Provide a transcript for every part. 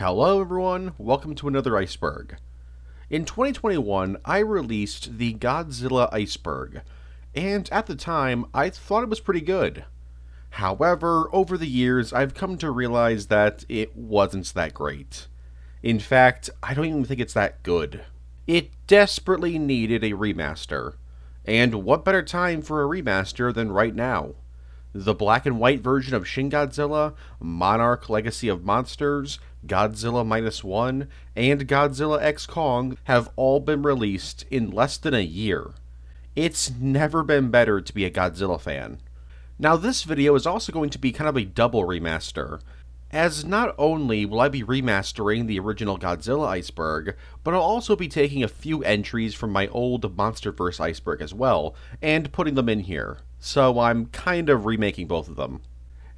Hello everyone, welcome to another iceberg. In 2021, I released the Godzilla Iceberg, and at the time, I thought it was pretty good. However, over the years, I've come to realize that it wasn't that great. In fact, I don't even think it's that good. It desperately needed a remaster. And what better time for a remaster than right now? The black and white version of Shin Godzilla, Monarch Legacy of Monsters, Godzilla Minus One, and Godzilla X Kong have all been released in less than a year. It's never been better to be a Godzilla fan. Now, this video is also going to be kind of a double remaster, as not only will I be remastering the original Godzilla iceberg, but I'll also be taking a few entries from my old MonsterVerse iceberg as well, and putting them in here. So I'm kind of remaking both of them.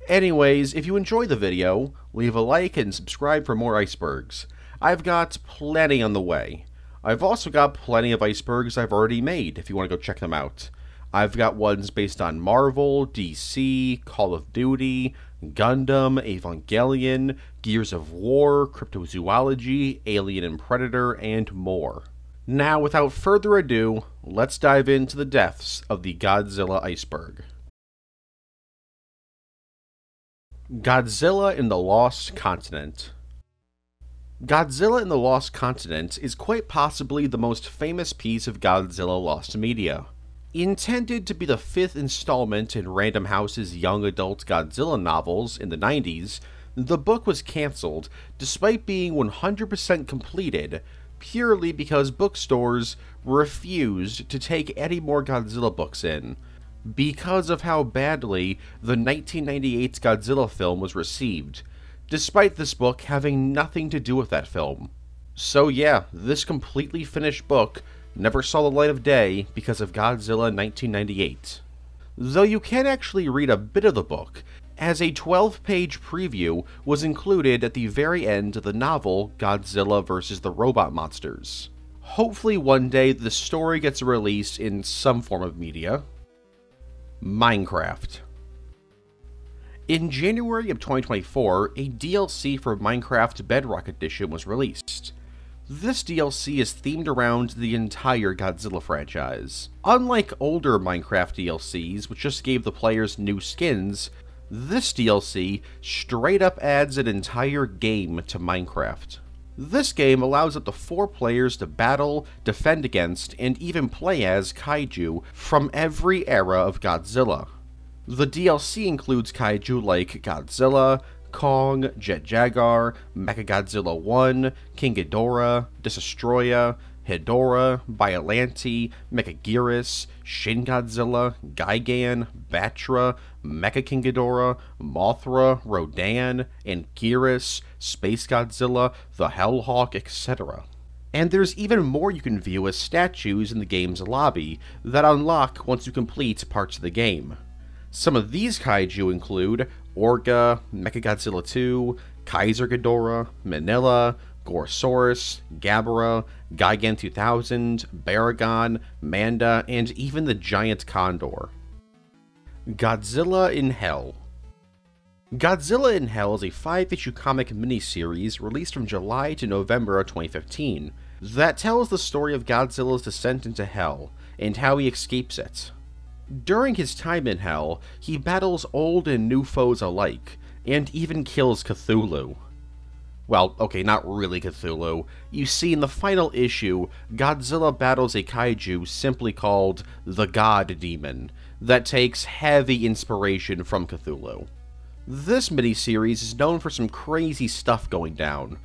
Anyways, if you enjoy the video, leave a like and subscribe for more icebergs. I've got plenty on the way. I've also got plenty of icebergs I've already made if you want to go check them out. I've got ones based on Marvel, DC, Call of Duty, Gundam, Evangelion, Gears of War, Cryptozoology, Alien and Predator, and more. Now, without further ado, let's dive into the depths of the Godzilla iceberg. Godzilla in the Lost Continent. Godzilla in the Lost Continent is quite possibly the most famous piece of Godzilla Lost media. Intended to be the fifth installment in Random House's young adult Godzilla novels in the 90s, the book was cancelled despite being 100% completed purely because bookstores refused to take any more Godzilla books in because of how badly the 1998 Godzilla film was received, despite this book having nothing to do with that film. So, yeah, this completely finished book never saw the light of day because of Godzilla 1998. Though you can actually read a bit of the book, as a 12 page preview was included at the very end of the novel Godzilla vs. the Robot Monsters. Hopefully, one day the story gets released in some form of media, Minecraft. In January of 2024, a DLC for Minecraft Bedrock Edition was released. This DLC is themed around the entire Godzilla franchise. Unlike older Minecraft DLCs, which just gave the players new skins, this DLC straight up adds an entire game to Minecraft. This game allows up to four players to battle, defend against, and even play as kaiju from every era of Godzilla. The DLC includes kaiju like Godzilla, Kong, Jet Jaguar, Mechagodzilla 1, King Ghidorah, Destoroyah, Hedorah, Biollante, Megaguirus, Shin Godzilla, Gigan, Batra, Mecha King Ghidorah, Mothra, Rodan, Anguirus, Space Godzilla, the Hellhawk, etc. And there's even more you can view as statues in the game's lobby that unlock once you complete parts of the game. Some of these kaiju include Orga, Mechagodzilla 2, Kaiser Ghidorah, Minilla, Gorosaurus, Gabara, Gigan 2000, Baragon, Manda, and even the giant Condor. Godzilla in Hell Godzilla in Hell is a five-issue comic miniseries released from July to November of 2015 that tells the story of Godzilla's descent into Hell and how he escapes it. During his time in Hell, he battles old and new foes alike, and even kills Cthulhu. Well, okay, not really Cthulhu. You see, in the final issue, Godzilla battles a kaiju simply called the God Demon that takes heavy inspiration from Cthulhu. This miniseries is known for some crazy stuff going down,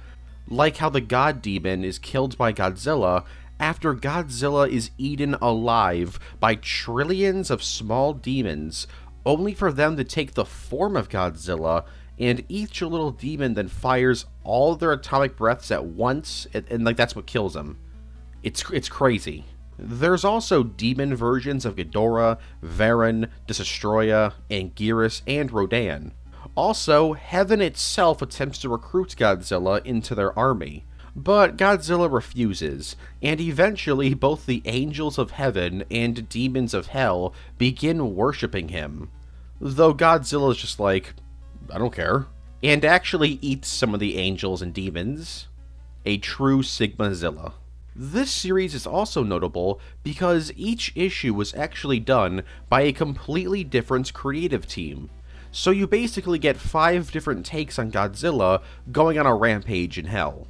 like how the God Demon is killed by Godzilla after Godzilla is eaten alive by trillions of small demons, only for them to take the form of Godzilla and each little demon then fires all their atomic breaths at once, and, and like that's what kills them. It's it's crazy. There's also demon versions of Ghidorah, Varan, Destoroyah, Anguirus, and Rodan. Also, Heaven itself attempts to recruit Godzilla into their army. But Godzilla refuses, and eventually both the angels of heaven and demons of hell begin worshipping him. Though Godzilla is just like, I don't care. and actually eats some of the angels and demons. A true Sigmazilla. This series is also notable because each issue was actually done by a completely different creative team. So you basically get five different takes on Godzilla going on a rampage in hell.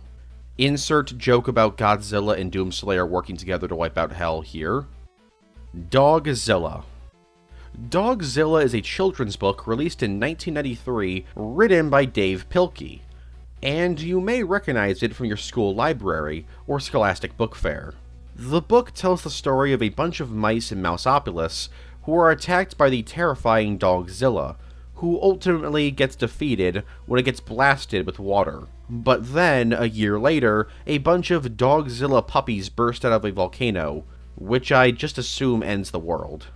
Insert joke about Godzilla and Doomslayer working together to wipe out hell here. Dogzilla. Dogzilla is a children's book released in 1993, written by Dav Pilkey, and you may recognize it from your school library or Scholastic Book Fair. The book tells the story of a bunch of mice in Mouseopolis who are attacked by the terrifying Dogzilla, who ultimately gets defeated when it gets blasted with water. But then, a year later, a bunch of Dogzilla puppies burst out of a volcano, which I just assume ends the world.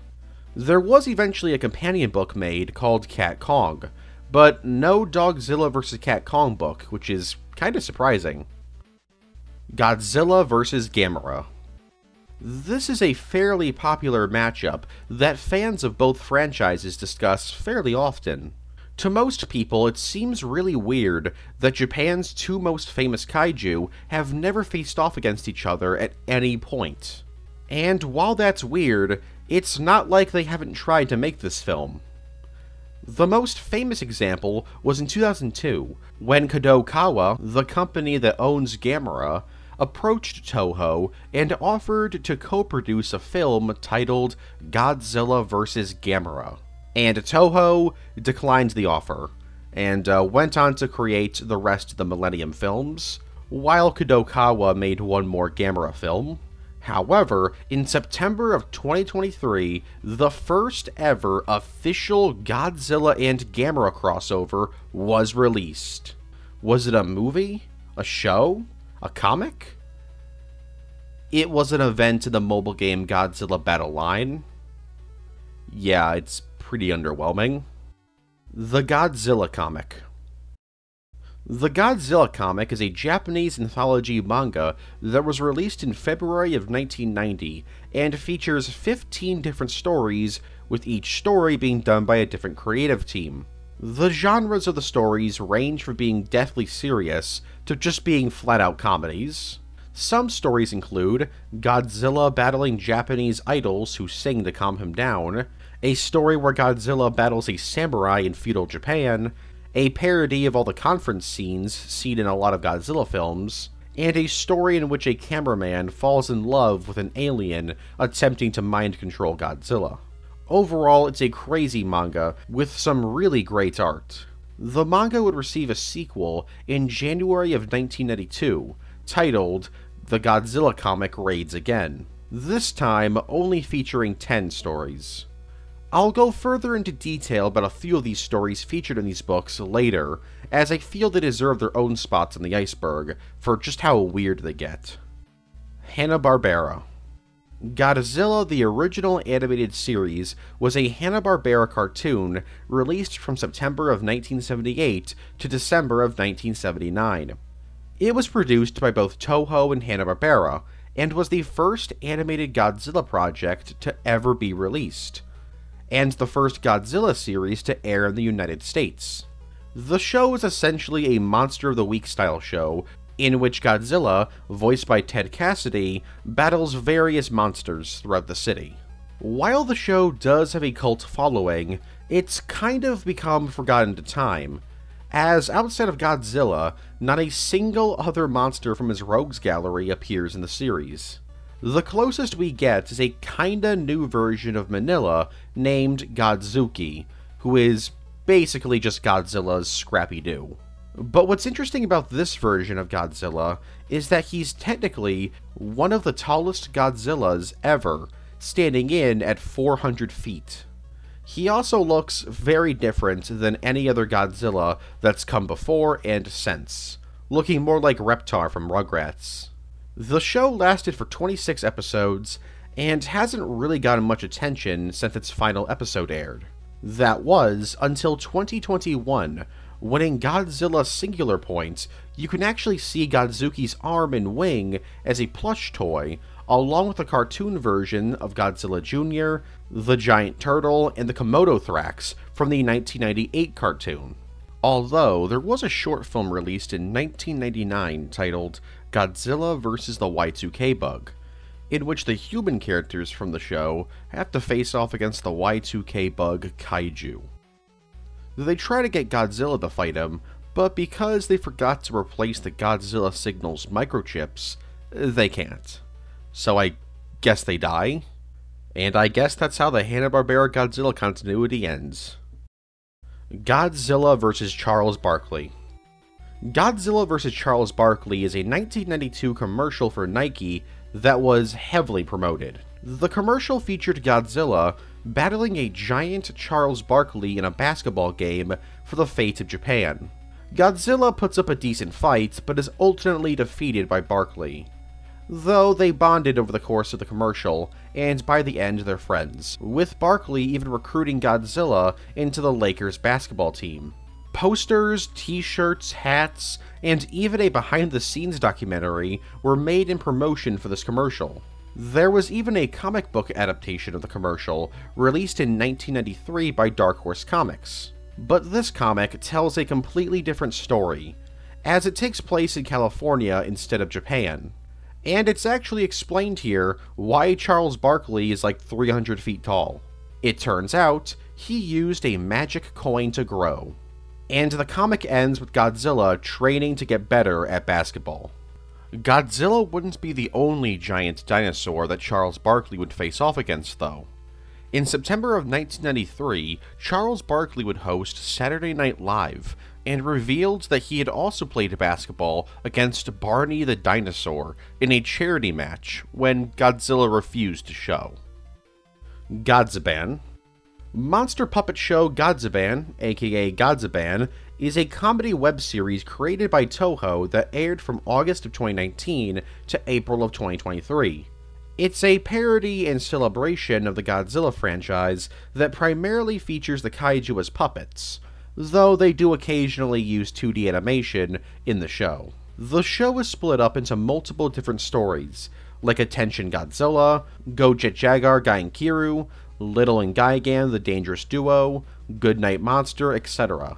There was eventually a companion book made called Cat Kong, but no Dogzilla vs. Cat Kong book, which is kinda surprising. Godzilla vs. Gamera. This is a fairly popular matchup that fans of both franchises discuss fairly often. To most people, it seems really weird that Japan's two most famous kaiju have never faced off against each other at any point. And while that's weird, it's not like they haven't tried to make this film. The most famous example was in 2002, when Kadokawa, the company that owns Gamera, approached Toho and offered to co-produce a film titled Godzilla vs. Gamera. And Toho declined the offer, and uh, went on to create the rest of the Millennium films, while Kadokawa made one more Gamera film, However, in September of 2023, the first ever official Godzilla and Gamera crossover was released. Was it a movie? A show? A comic? It was an event in the mobile game Godzilla Battle Line. Yeah, it's pretty underwhelming. The Godzilla comic. The Godzilla comic is a Japanese anthology manga that was released in February of 1990 and features 15 different stories, with each story being done by a different creative team. The genres of the stories range from being deathly serious to just being flat out comedies. Some stories include Godzilla battling Japanese idols who sing to calm him down, a story where Godzilla battles a samurai in feudal Japan, a parody of all the conference scenes seen in a lot of Godzilla films, and a story in which a cameraman falls in love with an alien attempting to mind control Godzilla. Overall, it's a crazy manga with some really great art. The manga would receive a sequel in January of 1992, titled The Godzilla Comic Raids Again, this time only featuring 10 stories. I'll go further into detail about a few of these stories featured in these books later, as I feel they deserve their own spots on the iceberg for just how weird they get. Hanna-Barbera Godzilla the original animated series was a Hanna-Barbera cartoon released from September of 1978 to December of 1979. It was produced by both Toho and Hanna-Barbera, and was the first animated Godzilla project to ever be released and the first Godzilla series to air in the United States. The show is essentially a Monster of the Week style show in which Godzilla, voiced by Ted Cassidy, battles various monsters throughout the city. While the show does have a cult following, it's kind of become forgotten to time, as outside of Godzilla, not a single other monster from his rogues gallery appears in the series. The closest we get is a kinda new version of Minilla named Godzooky, who is basically just Godzilla's Scrappy Doo. But what's interesting about this version of Godzilla is that he's technically one of the tallest Godzillas ever, standing in at 400 feet. He also looks very different than any other Godzilla that's come before and since, looking more like Reptar from Rugrats. The show lasted for 26 episodes and hasn't really gotten much attention since its final episode aired. That was until 2021, when in Godzilla Singular Point, you can actually see Godzooky's arm and wing as a plush toy, along with a cartoon version of Godzilla Jr., the Giant Turtle, and the Komodithrax from the 1998 cartoon. Although, there was a short film released in 1999 titled Godzilla vs. the Y2K Bug, in which the human characters from the show have to face off against the Y2K Bug Kaiju. They try to get Godzilla to fight him, but because they forgot to replace the Godzilla signal's microchips, they can't. So I guess they die? And I guess that's how the Hanna-Barbera Godzilla continuity ends. Godzilla vs. Charles Barkley Godzilla vs. Charles Barkley is a 1992 commercial for Nike that was heavily promoted. The commercial featured Godzilla battling a giant Charles Barkley in a basketball game for the fate of Japan. Godzilla puts up a decent fight, but is ultimately defeated by Barkley. Though they bonded over the course of the commercial, and by the end they're friends, with Barkley even recruiting Godzilla into the Lakers basketball team. Posters, t-shirts, hats, and even a behind-the-scenes documentary were made in promotion for this commercial. There was even a comic book adaptation of the commercial, released in 1993 by Dark Horse Comics. But this comic tells a completely different story, as it takes place in California instead of Japan. And it's actually explained here why Charles Barkley is like 300 feet tall. It turns out, he used a magic coin to grow. And the comic ends with Godzilla training to get better at basketball. Godzilla wouldn't be the only giant dinosaur that Charles Barkley would face off against, though. In September of 1993, Charles Barkley would host Saturday Night Live, and revealed that he had also played basketball against Barney the Dinosaur in a charity match when Godzilla refused to show. Godziban Monster puppet show Godziban, aka Godziban, is a comedy web series created by Toho that aired from August of 2019 to April of 2023. It's a parody and celebration of the Godzilla franchise that primarily features the kaiju as puppets, though they do occasionally use 2D animation in the show. The show is split up into multiple different stories, like Attention Godzilla, Go Jet Jaguar Gaikiru, Little and Gigan the Dangerous Duo, Goodnight Monster, etc.,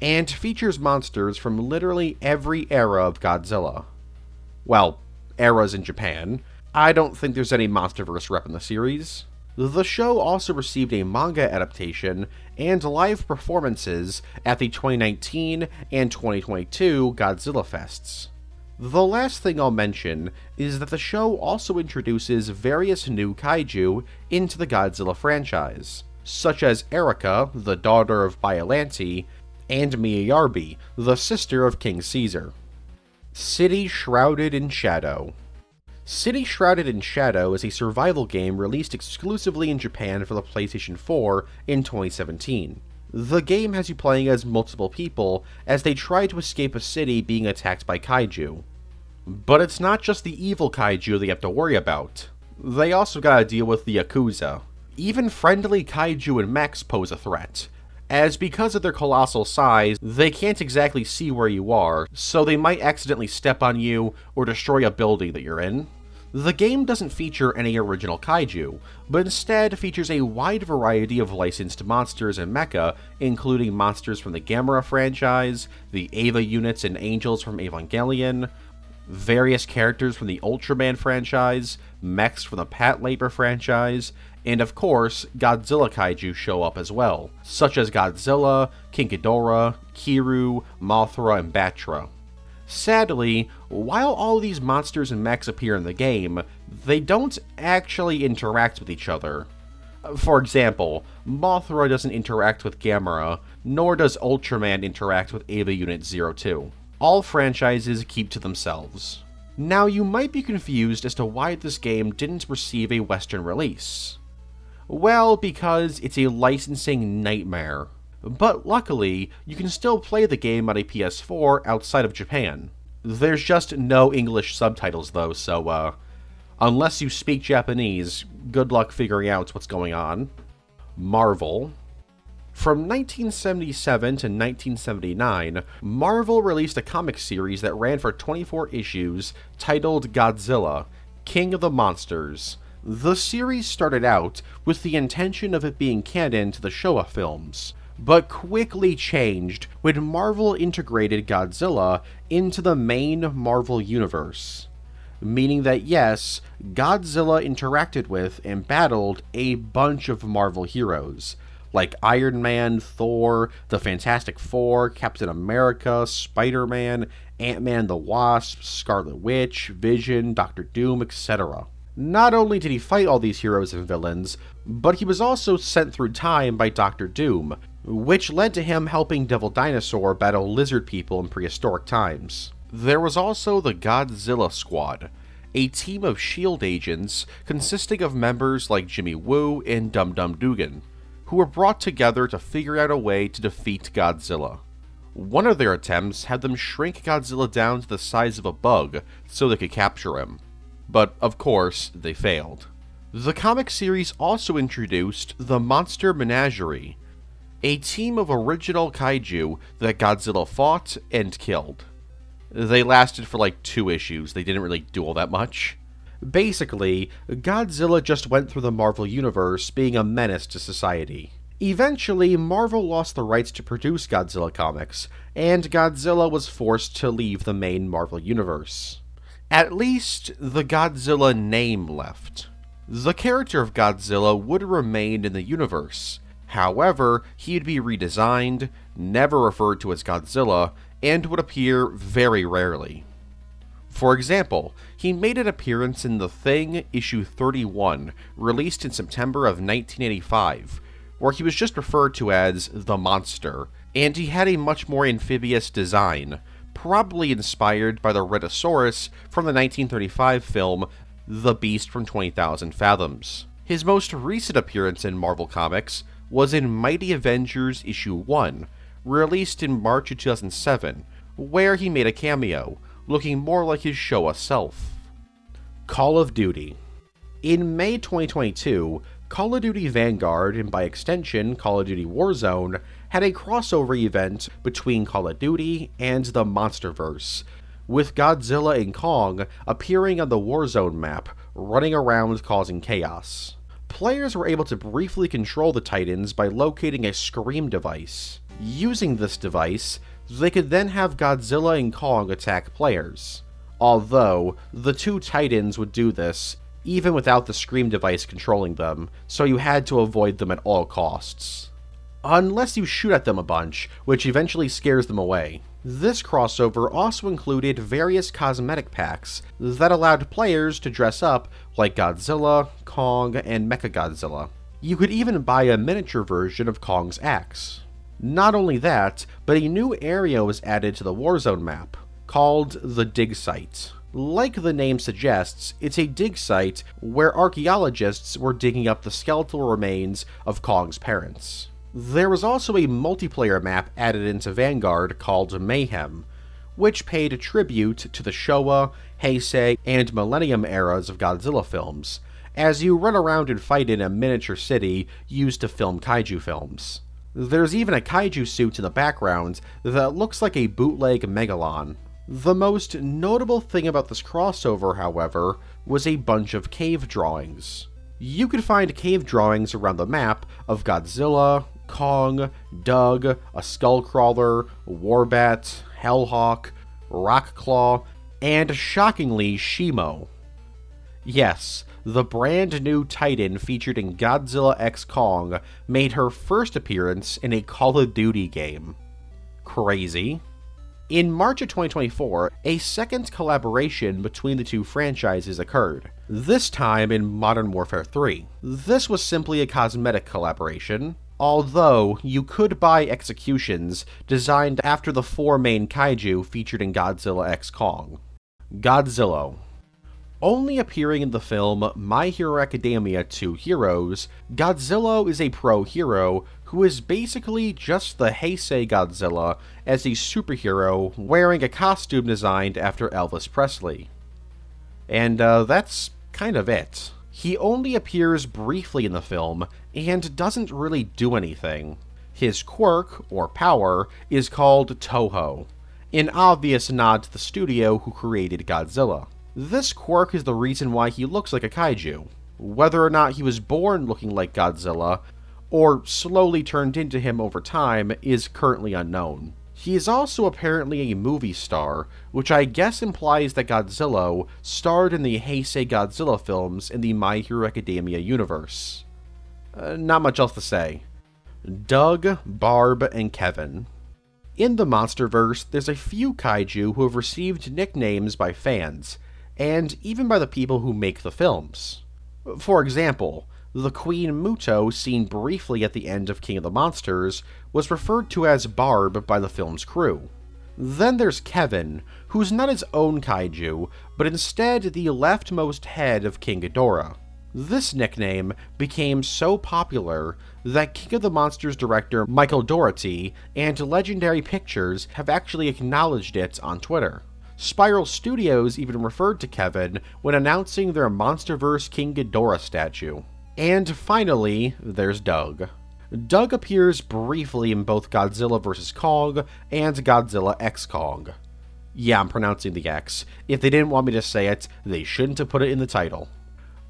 and features monsters from literally every era of Godzilla. Well, eras in Japan. I don't think there's any Monsterverse rep in the series. The show also received a manga adaptation and live performances at the 2019 and 2022 Godzilla Fests. The last thing I'll mention is that the show also introduces various new kaiju into the Godzilla franchise, such as Erica, the daughter of Biollante, and Miyarbi, the sister of King Caesar. City Shrouded in Shadow City Shrouded in Shadow is a survival game released exclusively in Japan for the PlayStation 4 in 2017. The game has you playing as multiple people as they try to escape a city being attacked by kaiju. But it's not just the evil kaiju they have to worry about. They also gotta deal with the Yakuza. Even friendly kaiju and mechs pose a threat, as because of their colossal size, they can't exactly see where you are, so they might accidentally step on you or destroy a building that you're in. The game doesn't feature any original kaiju, but instead features a wide variety of licensed monsters and mecha, including monsters from the Gamera franchise, the Eva units and angels from Evangelion, various characters from the Ultraman franchise, mechs from the Patlabor franchise, and of course, Godzilla kaiju show up as well, such as Godzilla, King Ghidorah, Kiryu, Mothra, and Batra. Sadly, while all these monsters and mechs appear in the game, they don't actually interact with each other. For example, Mothra doesn't interact with Gamera, nor does Ultraman interact with Eva Unit 02. All franchises keep to themselves. Now you might be confused as to why this game didn't receive a Western release. Well, because it's a licensing nightmare. But luckily, you can still play the game on a PS4 outside of Japan. There's just no English subtitles though, so uh, unless you speak Japanese, good luck figuring out what's going on. Marvel. From 1977 to 1979, Marvel released a comic series that ran for 24 issues titled Godzilla, King of the Monsters. The series started out with the intention of it being canon to the Showa films, but quickly changed when Marvel integrated Godzilla into the main Marvel universe. Meaning that yes, Godzilla interacted with and battled a bunch of Marvel heroes, like Iron Man, Thor, the Fantastic Four, Captain America, Spider Man, Ant Man the Wasp, Scarlet Witch, Vision, Doctor Doom, etc. Not only did he fight all these heroes and villains, but he was also sent through time by Doctor Doom, which led to him helping Devil Dinosaur battle lizard people in prehistoric times. There was also the Godzilla Squad, a team of SHIELD agents consisting of members like Jimmy Woo and Dum Dum Dugan, who were brought together to figure out a way to defeat Godzilla. One of their attempts had them shrink Godzilla down to the size of a bug so they could capture him. But, of course, they failed. The comic series also introduced the Monster Menagerie, a team of original kaiju that Godzilla fought and killed. They lasted for like two issues, they didn't really do all that much. Basically, Godzilla just went through the Marvel Universe being a menace to society. Eventually, Marvel lost the rights to produce Godzilla comics, and Godzilla was forced to leave the main Marvel Universe. At least, the Godzilla name left. The character of Godzilla would remain in the universe. However, he'd be redesigned, never referred to as Godzilla, and would appear very rarely. For example, he made an appearance in The Thing issue 31, released in September of 1985, where he was just referred to as the Monster, and he had a much more amphibious design, probably inspired by the Rhedosaurus from the 1935 film The Beast from 20,000 Fathoms. His most recent appearance in Marvel Comics was in Mighty Avengers issue 1, released in March of 2007, where he made a cameo, looking more like his Showa self. Call of Duty. In May 2022, Call of Duty Vanguard, and by extension Call of Duty Warzone, had a crossover event between Call of Duty and the Monsterverse, with Godzilla and Kong appearing on the Warzone map, running around causing chaos. Players were able to briefly control the Titans by locating a Scream device. Using this device, they could then have Godzilla and Kong attack players. Although, the two Titans would do this even without the Scream device controlling them, so you had to avoid them at all costs. Unless you shoot at them a bunch, which eventually scares them away. This crossover also included various cosmetic packs that allowed players to dress up like Godzilla, Kong, and Mechagodzilla. You could even buy a miniature version of Kong's axe. Not only that, but a new area was added to the Warzone map, called the Dig Site. Like the name suggests, it's a dig site where archaeologists were digging up the skeletal remains of Kong's parents. There was also a multiplayer map added into Vanguard called Mayhem, which paid tribute to the Showa, Heisei, and Millennium eras of Godzilla films, as you run around and fight in a miniature city used to film kaiju films. There's even a kaiju suit in the background that looks like a bootleg Megalon. The most notable thing about this crossover, however, was a bunch of cave drawings. You could find cave drawings around the map of Godzilla, Kong, Doug, a Skullcrawler, Warbat, Hellhawk, Rockclaw, and shockingly, Shimo. Yes, the brand new Titan featured in Godzilla X Kong made her first appearance in a Call of Duty game. Crazy. In March of 2024, a second collaboration between the two franchises occurred, this time in Modern Warfare 3. This was simply a cosmetic collaboration, although you could buy executions designed after the four main kaiju featured in Godzilla X Kong. Godzilla, only appearing in the film My Hero Academia 2 Heroes, Godzilla is a pro hero who is basically just the Heisei Godzilla as a superhero wearing a costume designed after Elvis Presley. And uh, that's kind of it. He only appears briefly in the film and doesn't really do anything. His quirk, or power, is called Toho, an obvious nod to the studio who created Godzilla. This quirk is the reason why he looks like a kaiju. Whether or not he was born looking like Godzilla, or slowly turned into him over time, is currently unknown. He is also apparently a movie star, which I guess implies that Godzilla starred in the Heisei Godzilla films in the My Hero Academia universe. Uh, not much else to say. Doug, Barb, and Kevin. In the Monsterverse, there's a few kaiju who have received nicknames by fans, and even by the people who make the films. For example, the Queen Muto, seen briefly at the end of King of the Monsters, was referred to as Barb by the film's crew. Then there's Kevin, who's not his own kaiju, but instead the leftmost head of King Ghidorah. This nickname became so popular that King of the Monsters director Michael Dougherty and Legendary Pictures have actually acknowledged it on Twitter. Spiral Studios even referred to Kevin when announcing their Monsterverse King Ghidorah statue. And finally, there's Doug. Doug appears briefly in both Godzilla vs. Kong and Godzilla X Kong. Yeah, I'm pronouncing the X. If they didn't want me to say it, they shouldn't have put it in the title.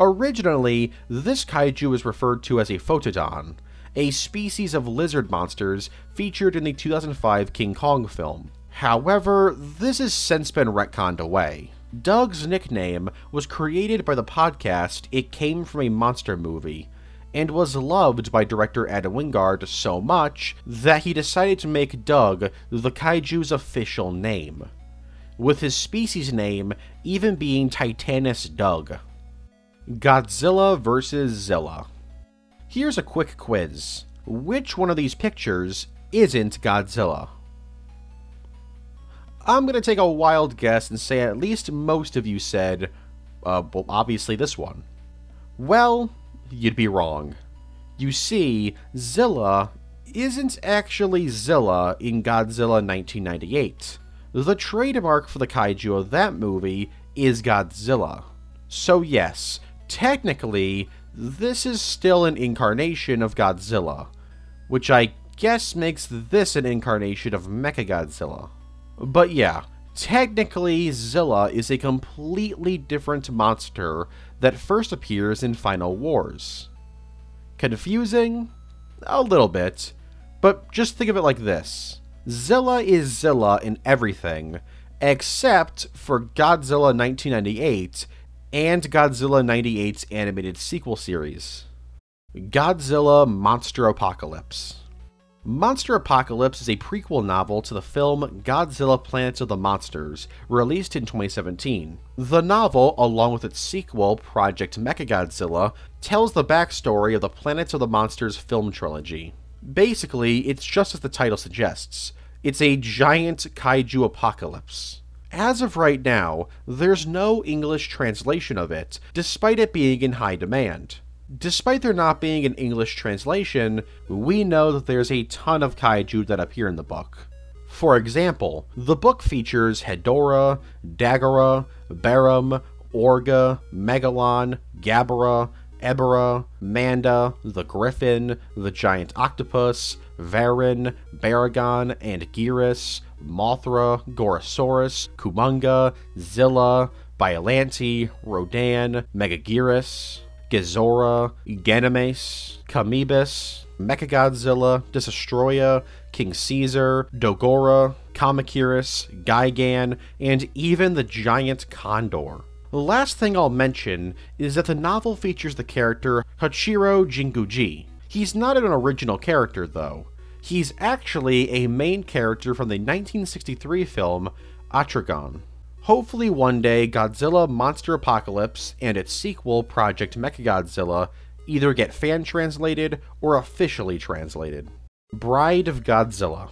Originally, this kaiju was referred to as a foetodon, a species of lizard monsters featured in the 2005 King Kong film. However, this has since been retconned away. Doug's nickname was created by the podcast It Came From a Monster Movie, and was loved by director Adam Wingard so much that he decided to make Doug the kaiju's official name, with his species name even being Titanus Doug. Godzilla vs. Zilla. Here's a quick quiz. Which one of these pictures isn't Godzilla? I'm going to take a wild guess and say at least most of you said, uh, well, obviously this one. Well, you'd be wrong. You see, Zilla isn't actually Zilla in Godzilla 1998. The trademark for the kaiju of that movie is Godzilla. So yes, technically, this is still an incarnation of Godzilla, which I guess makes this an incarnation of Mechagodzilla. But yeah, technically, Zilla is a completely different monster that first appears in Final Wars. Confusing? A little bit, but just think of it like this Zilla is Zilla in everything, except for Godzilla 1998 and Godzilla 98's animated sequel series. Godzilla Monster Apocalypse. Monster Apocalypse is a prequel novel to the film Godzilla Planet of the Monsters, released in 2017. The novel, along with its sequel, Project Mechagodzilla, tells the backstory of the Planet of the Monsters film trilogy. Basically, it's just as the title suggests it's a giant kaiju apocalypse. As of right now, there's no English translation of it, despite it being in high demand. Despite there not being an English translation, we know that there's a ton of kaiju that appear in the book. For example, the book features Hedorah, Dagora, Barum, Orga, Megalon, Gabara, Ebirah, Manda, the Griffin, the Giant Octopus, Varan, Baragon, Anguirus, Mothra, Gorosaurus, Kumonga, Zilla, Biollante, Rodan, Megaguirus, Gezora, Ganymedes, Kamoebas, Mechagodzilla, Destoroyah, King Caesar, Dogora, Kamakiris, Gigan, and even the giant Condor. The last thing I'll mention is that the novel features the character Hachiro Jinguji. He's not an original character, though. He's actually a main character from the 1963 film Atragon. Hopefully one day Godzilla Monster Apocalypse and its sequel Project Mechagodzilla either get fan translated or officially translated. Bride of Godzilla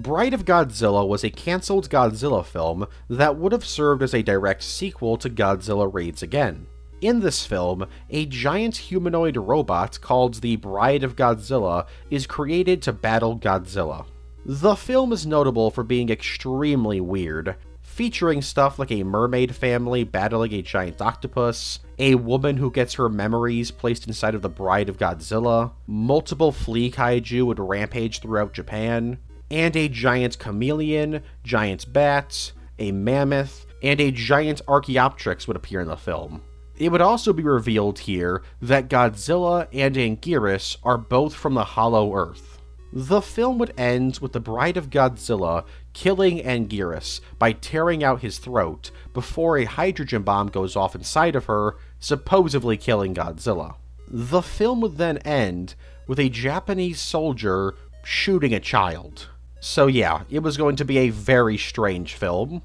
Bride of Godzilla was a cancelled Godzilla film that would have served as a direct sequel to Godzilla Raids Again. In this film, a giant humanoid robot called the Bride of Godzilla is created to battle Godzilla. The film is notable for being extremely weird, featuring stuff like a mermaid family battling a giant octopus, a woman who gets her memories placed inside of the Bride of Godzilla, multiple flea kaiju would rampage throughout Japan, and a giant chameleon, giant bats, a mammoth, and a giant Archaeopteryx would appear in the film. It would also be revealed here that Godzilla and Anguirus are both from the Hollow Earth. The film would end with the Bride of Godzilla killing Anguirus by tearing out his throat before a hydrogen bomb goes off inside of her, supposedly killing Godzilla. The film would then end with a Japanese soldier shooting a child. So, yeah, it was going to be a very strange film.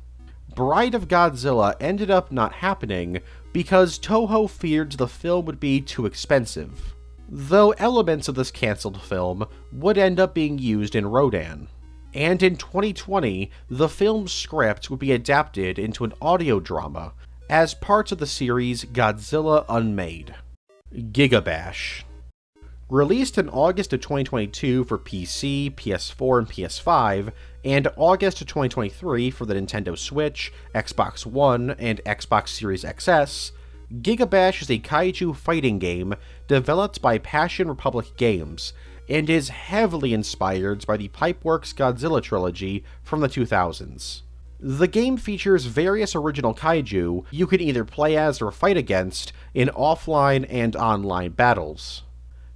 Bride of Godzilla ended up not happening because Toho feared the film would be too expensive. Though elements of this cancelled film would end up being used in Rodan. And in 2020, the film's script would be adapted into an audio drama as parts of the series Godzilla Unmade. Gigabash. Released in August of 2022 for PC, PS4, and PS5, and August 2023 for the Nintendo Switch, Xbox One, and Xbox Series XS, Gigabash is a kaiju fighting game developed by Passion Republic Games and is heavily inspired by the Pipeworks Godzilla trilogy from the 2000s. The game features various original kaiju you can either play as or fight against in offline and online battles.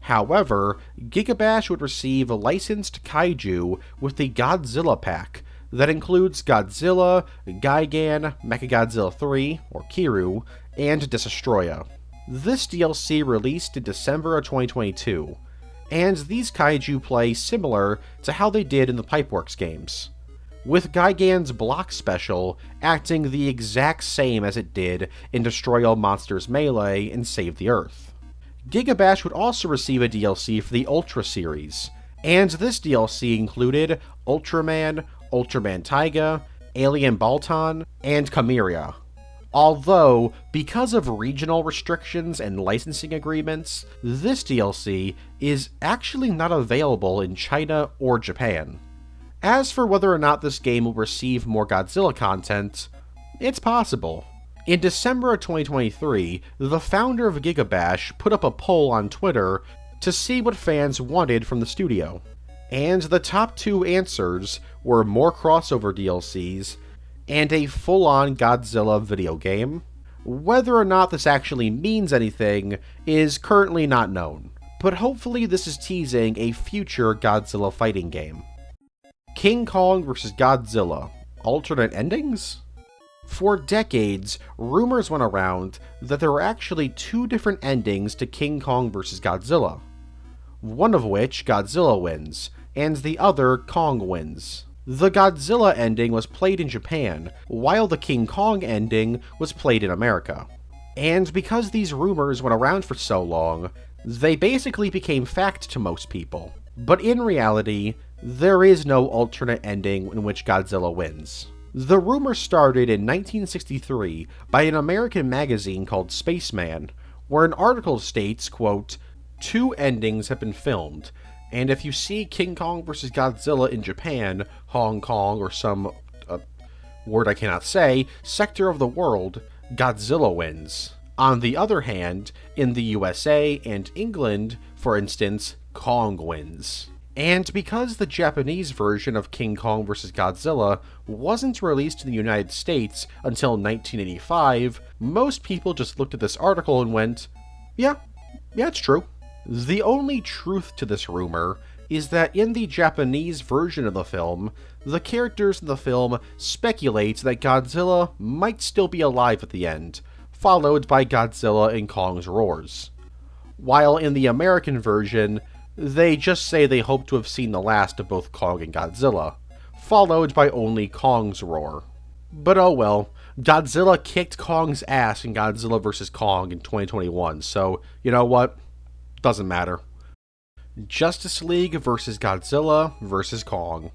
However, Gigabash would receive a licensed kaiju with the Godzilla pack that includes Godzilla, Gigan, Mechagodzilla 3, or Kiryu, and Destoroyah. This DLC released in December of 2022, and these kaiju play similar to how they did in the Pipeworks games with Gigan's block special acting the exact same as it did in Destroy All Monsters Melee and Save the Earth. Gigabash would also receive a DLC for the Ultra series, and this DLC included Ultraman, Ultraman Taiga, Alien Baltan, and Kamiria. Although, because of regional restrictions and licensing agreements, this DLC is actually not available in China or Japan. As for whether or not this game will receive more Godzilla content, it's possible. In December of 2023, the founder of Gigabash put up a poll on Twitter to see what fans wanted from the studio. And the top two answers were more crossover DLCs and a full on Godzilla video game. Whether or not this actually means anything is currently not known, but hopefully this is teasing a future Godzilla fighting game. King Kong vs. Godzilla alternate endings? For decades, rumors went around that there were actually two different endings to King Kong vs. Godzilla, one of which Godzilla wins, and the other Kong wins. The Godzilla ending was played in Japan, while the King Kong ending was played in America. And because these rumors went around for so long, they basically became fact to most people. But in reality, there is no alternate ending in which Godzilla wins. The rumor started in 1963 by an American magazine called Spaceman, where an article states, quote, Two endings have been filmed, and if you see King Kong vs. Godzilla in Japan, Hong Kong, or some uh, word I cannot say, sector of the world, Godzilla wins. On the other hand, in the USA and England, for instance, Kong wins. And because the Japanese version of King Kong vs. Godzilla wasn't released in the United States until 1985, most people just looked at this article and went, yeah, yeah, it's true. The only truth to this rumor is that in the Japanese version of the film, the characters in the film speculate that Godzilla might still be alive at the end, followed by Godzilla and Kong's roars. While in the American version, they just say they hope to have seen the last of both Kong and Godzilla, followed by only Kong's roar. But oh well, Godzilla kicked Kong's ass in Godzilla vs. Kong in 2021, so you know what? Doesn't matter. Justice League vs. Godzilla vs. Kong.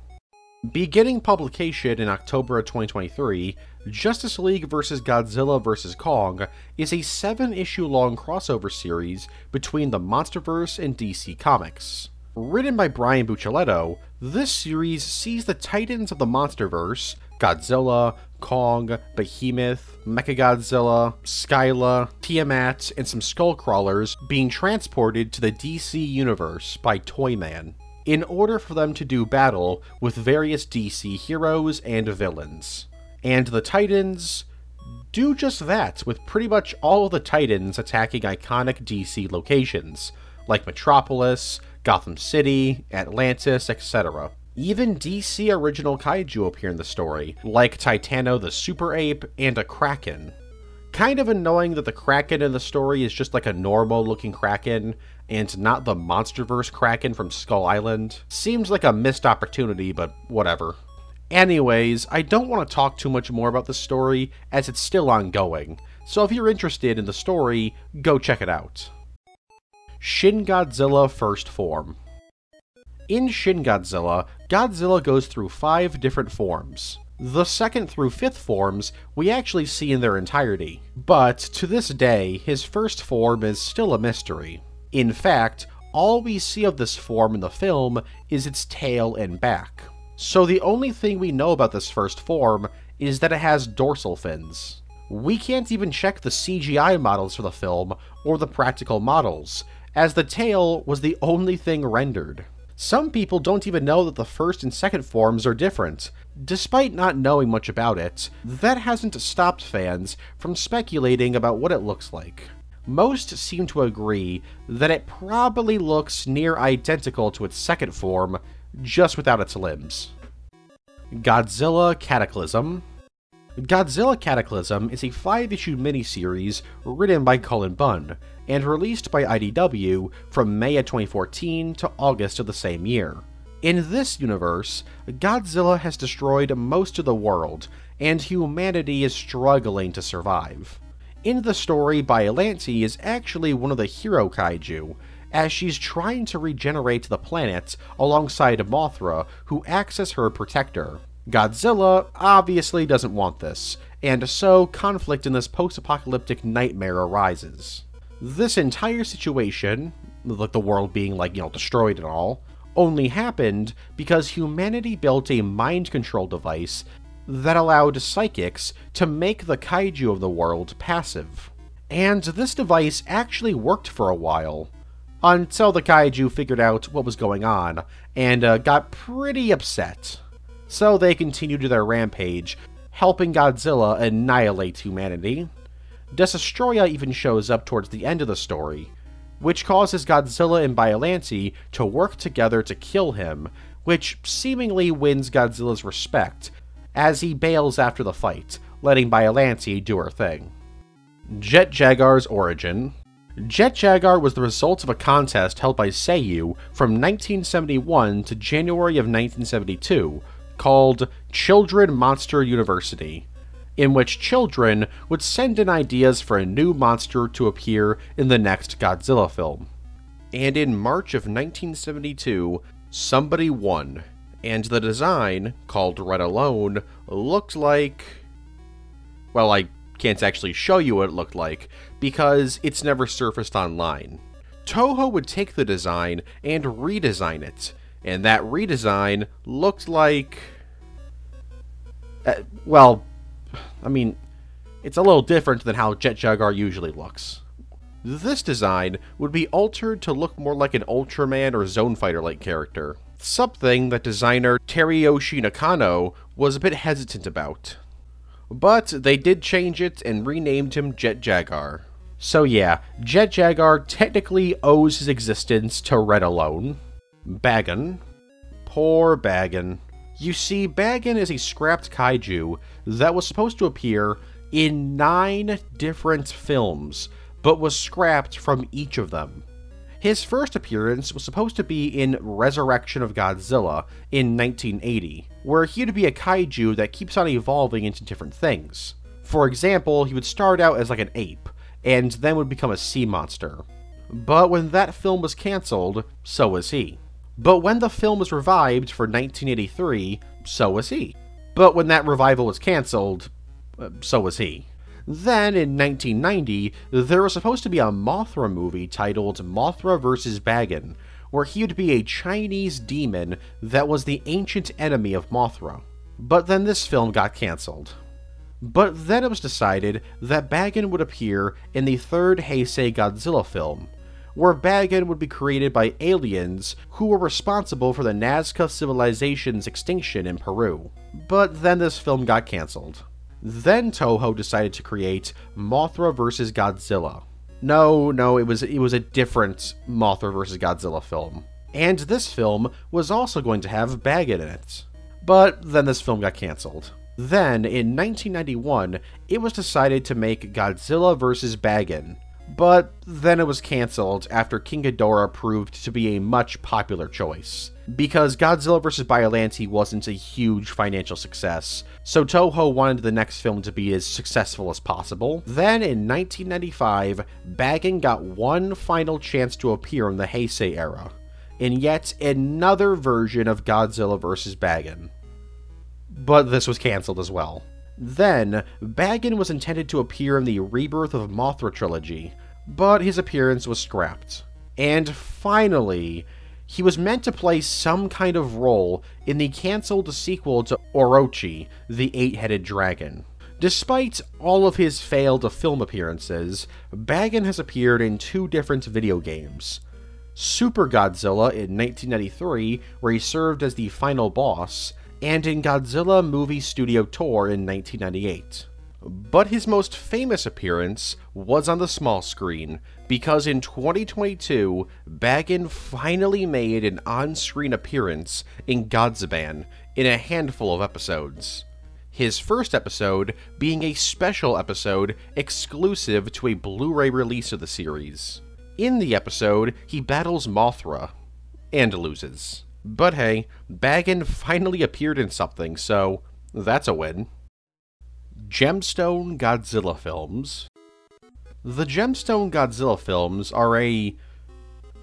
Beginning publication in October of 2023, Justice League vs. Godzilla vs. Kong is a seven issue long crossover series between the Monsterverse and DC Comics. Written by Brian Buccellato, this series sees the titans of the Monsterverse Godzilla, Kong, Behemoth, Mechagodzilla, Scylla, Tiamat, and some Skullcrawlers being transported to the DC universe by Toyman in order for them to do battle with various DC heroes and villains and the Titans do just that, with pretty much all the Titans attacking iconic DC locations, like Metropolis, Gotham City, Atlantis, etc. Even DC original kaiju appear in the story, like Titano the Super Ape and a Kraken. Kind of annoying that the Kraken in the story is just like a normal looking Kraken, and not the Monsterverse Kraken from Skull Island. Seems like a missed opportunity, but whatever. Anyways, I don't want to talk too much more about the story, as it's still ongoing, so if you're interested in the story, go check it out. Shin Godzilla First Form In Shin Godzilla, Godzilla goes through five different forms. The second through fifth forms we actually see in their entirety, but to this day, his first form is still a mystery. In fact, all we see of this form in the film is its tail and back. So the only thing we know about this first form is that it has dorsal fins. We can't even check the CGI models for the film or the practical models, as the tail was the only thing rendered. Some people don't even know that the first and second forms are different. Despite not knowing much about it, that hasn't stopped fans from speculating about what it looks like. Most seem to agree that it probably looks near identical to its second form, just without its limbs. Godzilla Cataclysm Godzilla Cataclysm is a five issue miniseries written by Cullen Bunn and released by IDW from May of 2014 to August of the same year. In this universe, Godzilla has destroyed most of the world, and humanity is struggling to survive. In the story, Biollante is actually one of the hero kaiju, as she's trying to regenerate the planet alongside Mothra, who acts as her protector. Godzilla obviously doesn't want this, and so conflict in this post-apocalyptic nightmare arises. This entire situation, like the world being like, you know, destroyed and all, only happened because humanity built a mind control device that allowed psychics to make the kaiju of the world passive. And this device actually worked for a while, until the kaiju figured out what was going on and uh, got pretty upset so they continued their rampage, helping Godzilla annihilate humanity. Destoroyah even shows up towards the end of the story, which causes Godzilla and Biollante to work together to kill him, which seemingly wins Godzilla's respect, as he bails after the fight, letting Biollante do her thing. Jet Jaguar's origin Jet Jaguar was the result of a contest held by Seiyu from 1971 to January of 1972, called Children Monster University, in which children would send in ideas for a new monster to appear in the next Godzilla film. And in March of 1972, somebody won, and the design, called Red Alone, looked like. Well, I can't actually show you what it looked like, because it's never surfaced online. Toho would take the design and redesign it, and that redesign looked like. Uh, well, I mean, it's a little different than how Jet Jaguar usually looks. This design would be altered to look more like an Ultraman or Zone Fighter like character, something that designer Teruyoshi Nakano was a bit hesitant about. But they did change it and renamed him Jet Jaguar. So yeah, Jet Jaguar technically owes his existence to Red Alone. Bagan. Poor Bagan. You see, Bagan is a scrapped kaiju that was supposed to appear in nine different films, but was scrapped from each of them. His first appearance was supposed to be in Resurrection of Godzilla in 1980, where he would be a kaiju that keeps on evolving into different things. For example, he would start out as like an ape, and then would become a sea monster. But when that film was cancelled, so was he. But when the film was revived for 1983, so was he. But when that revival was cancelled, uh, so was he. Then, in 1990, there was supposed to be a Mothra movie titled Mothra vs. Bagan, where he would be a Chinese demon that was the ancient enemy of Mothra. But then this film got cancelled. But then it was decided that Bagan would appear in the third Heisei Godzilla film, where Bagan would be created by aliens who were responsible for the Nazca civilization's extinction in Peru. But then this film got cancelled. Then Toho decided to create Mothra vs. Godzilla. No, no, it was it was a different Mothra vs. Godzilla film. And this film was also going to have Bagan in it. But then this film got cancelled. Then, in 1991, it was decided to make Godzilla vs. Bagan, but then it was cancelled after King Ghidorah proved to be a much popular choice. Because Godzilla vs. Biollante wasn't a huge financial success, so Toho wanted the next film to be as successful as possible. Then in 1995, Bagan got one final chance to appear in the Heisei era, in yet another version of Godzilla vs. Bagan. But this was cancelled as well. Then, Bagan was intended to appear in the Rebirth of Mothra trilogy, but his appearance was scrapped. And finally, he was meant to play some kind of role in the cancelled sequel to Orochi, the Eight Headed Dragon. Despite all of his failed film appearances, Bagan has appeared in two different video games. Super Godzilla in 1993, where he served as the final boss, and in Godzilla Movie Studio Tour in 1998. But his most famous appearance was on the small screen, because in 2022, Bagan finally made an on screen appearance in Godziban in a handful of episodes. His first episode being a special episode exclusive to a Blu ray release of the series. In the episode, he battles Mothra and loses. But hey, Bagan finally appeared in something, so that's a win. Gemstone Godzilla films. The Gemstone Godzilla films are a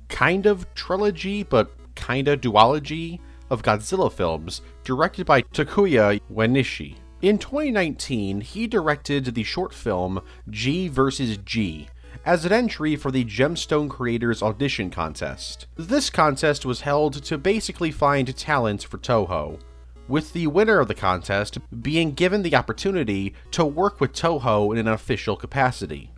kind of trilogy, but kinda duology of Godzilla films directed by Takuya Uenishi. In 2019, he directed the short film G vs. G, as an entry for the Gemstone Creators Audition Contest. This contest was held to basically find talent for Toho, with the winner of the contest being given the opportunity to work with Toho in an official capacity.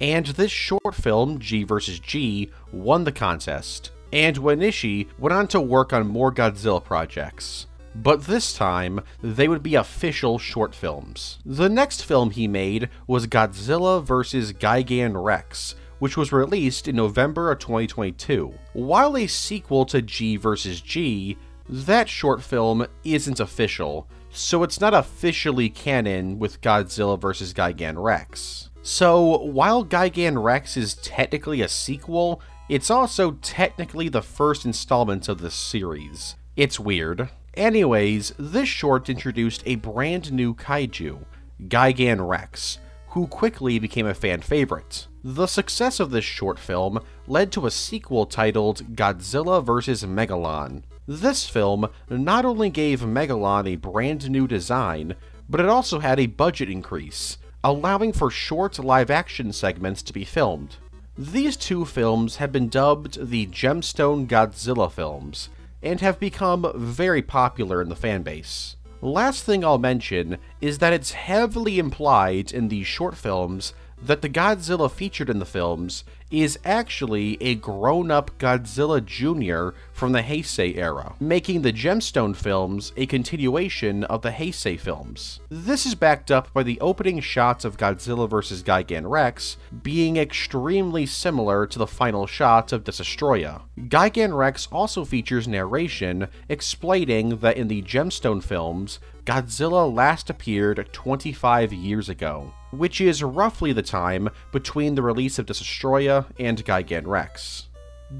And this short film, G vs. G, won the contest, and Uenishi went on to work on more Godzilla projects but this time they would be official short films. The next film he made was Godzilla vs. Gigan Rex, which was released in November of 2022. While a sequel to G vs. G, that short film isn't official, so it's not officially canon with Godzilla vs. Gigan Rex. So, while Gigan Rex is technically a sequel, it's also technically the first installment of the series. It's weird. Anyways, this short introduced a brand new kaiju, Gigan Rex, who quickly became a fan favorite. The success of this short film led to a sequel titled Godzilla vs. Megalon. This film not only gave Megalon a brand new design, but it also had a budget increase, allowing for short live action segments to be filmed. These two films have been dubbed the Gemstone Godzilla films, and have become very popular in the fanbase. Last thing I'll mention is that it's heavily implied in these short films that the Godzilla featured in the films is actually a grown up Godzilla Jr. from the Heisei era, making the Gemstone films a continuation of the Heisei films. This is backed up by the opening shots of Godzilla vs. Gigan Rex being extremely similar to the final shot of Destoroyah. Gigan Rex also features narration explaining that in the Gemstone films, Godzilla last appeared 25 years ago, which is roughly the time between the release of Destoroyah and Gigan Rex.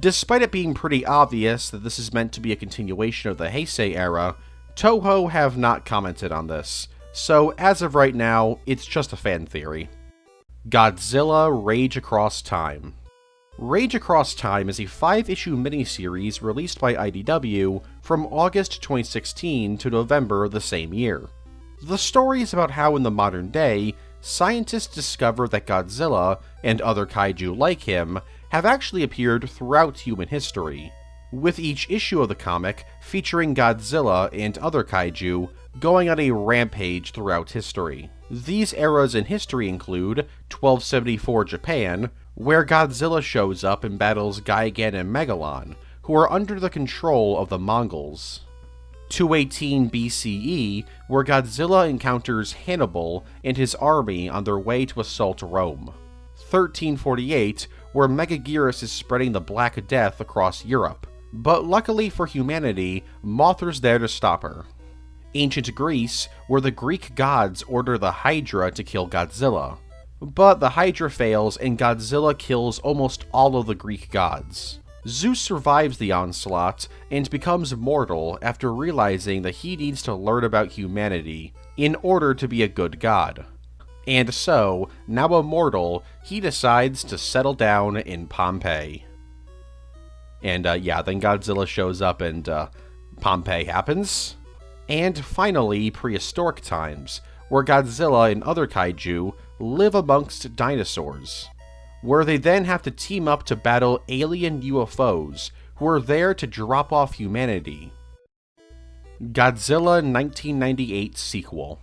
Despite it being pretty obvious that this is meant to be a continuation of the Heisei era, Toho have not commented on this, so as of right now, it's just a fan theory. Godzilla Rage Across Time Rage Across Time is a five issue miniseries released by IDW from August 2016 to November of the same year. The story is about how, in the modern day, scientists discover that Godzilla, and other kaiju like him, have actually appeared throughout human history, with each issue of the comic featuring Godzilla and other kaiju going on a rampage throughout history. These eras in history include 1274 Japan, where Godzilla shows up and battles Gigan and Megalon, who are under the control of the Mongols. 218 BCE, where Godzilla encounters Hannibal and his army on their way to assault Rome. 1348, where Megaguirus is spreading the Black Death across Europe. But luckily for humanity, Mothra's there to stop her. Ancient Greece, where the Greek gods order the Hydra to kill Godzilla. But the Hydra fails and Godzilla kills almost all of the Greek gods. Zeus survives the onslaught and becomes mortal after realizing that he needs to learn about humanity in order to be a good god. And so, now immortal, he decides to settle down in Pompeii. And uh, yeah, then Godzilla shows up and uh, Pompeii happens. And finally, prehistoric times, where Godzilla and other kaiju live amongst dinosaurs where they then have to team up to battle alien UFOs who are there to drop off humanity. Godzilla 1998 sequel.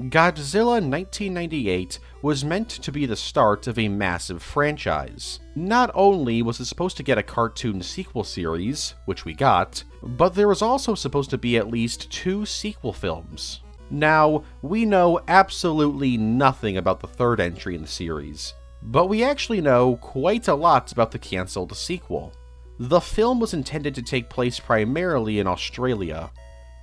Godzilla 1998 was meant to be the start of a massive franchise. Not only was it supposed to get a cartoon sequel series, which we got, but there was also supposed to be at least two sequel films. Now, we know absolutely nothing about the third entry in the series, but we actually know quite a lot about the cancelled sequel. The film was intended to take place primarily in Australia,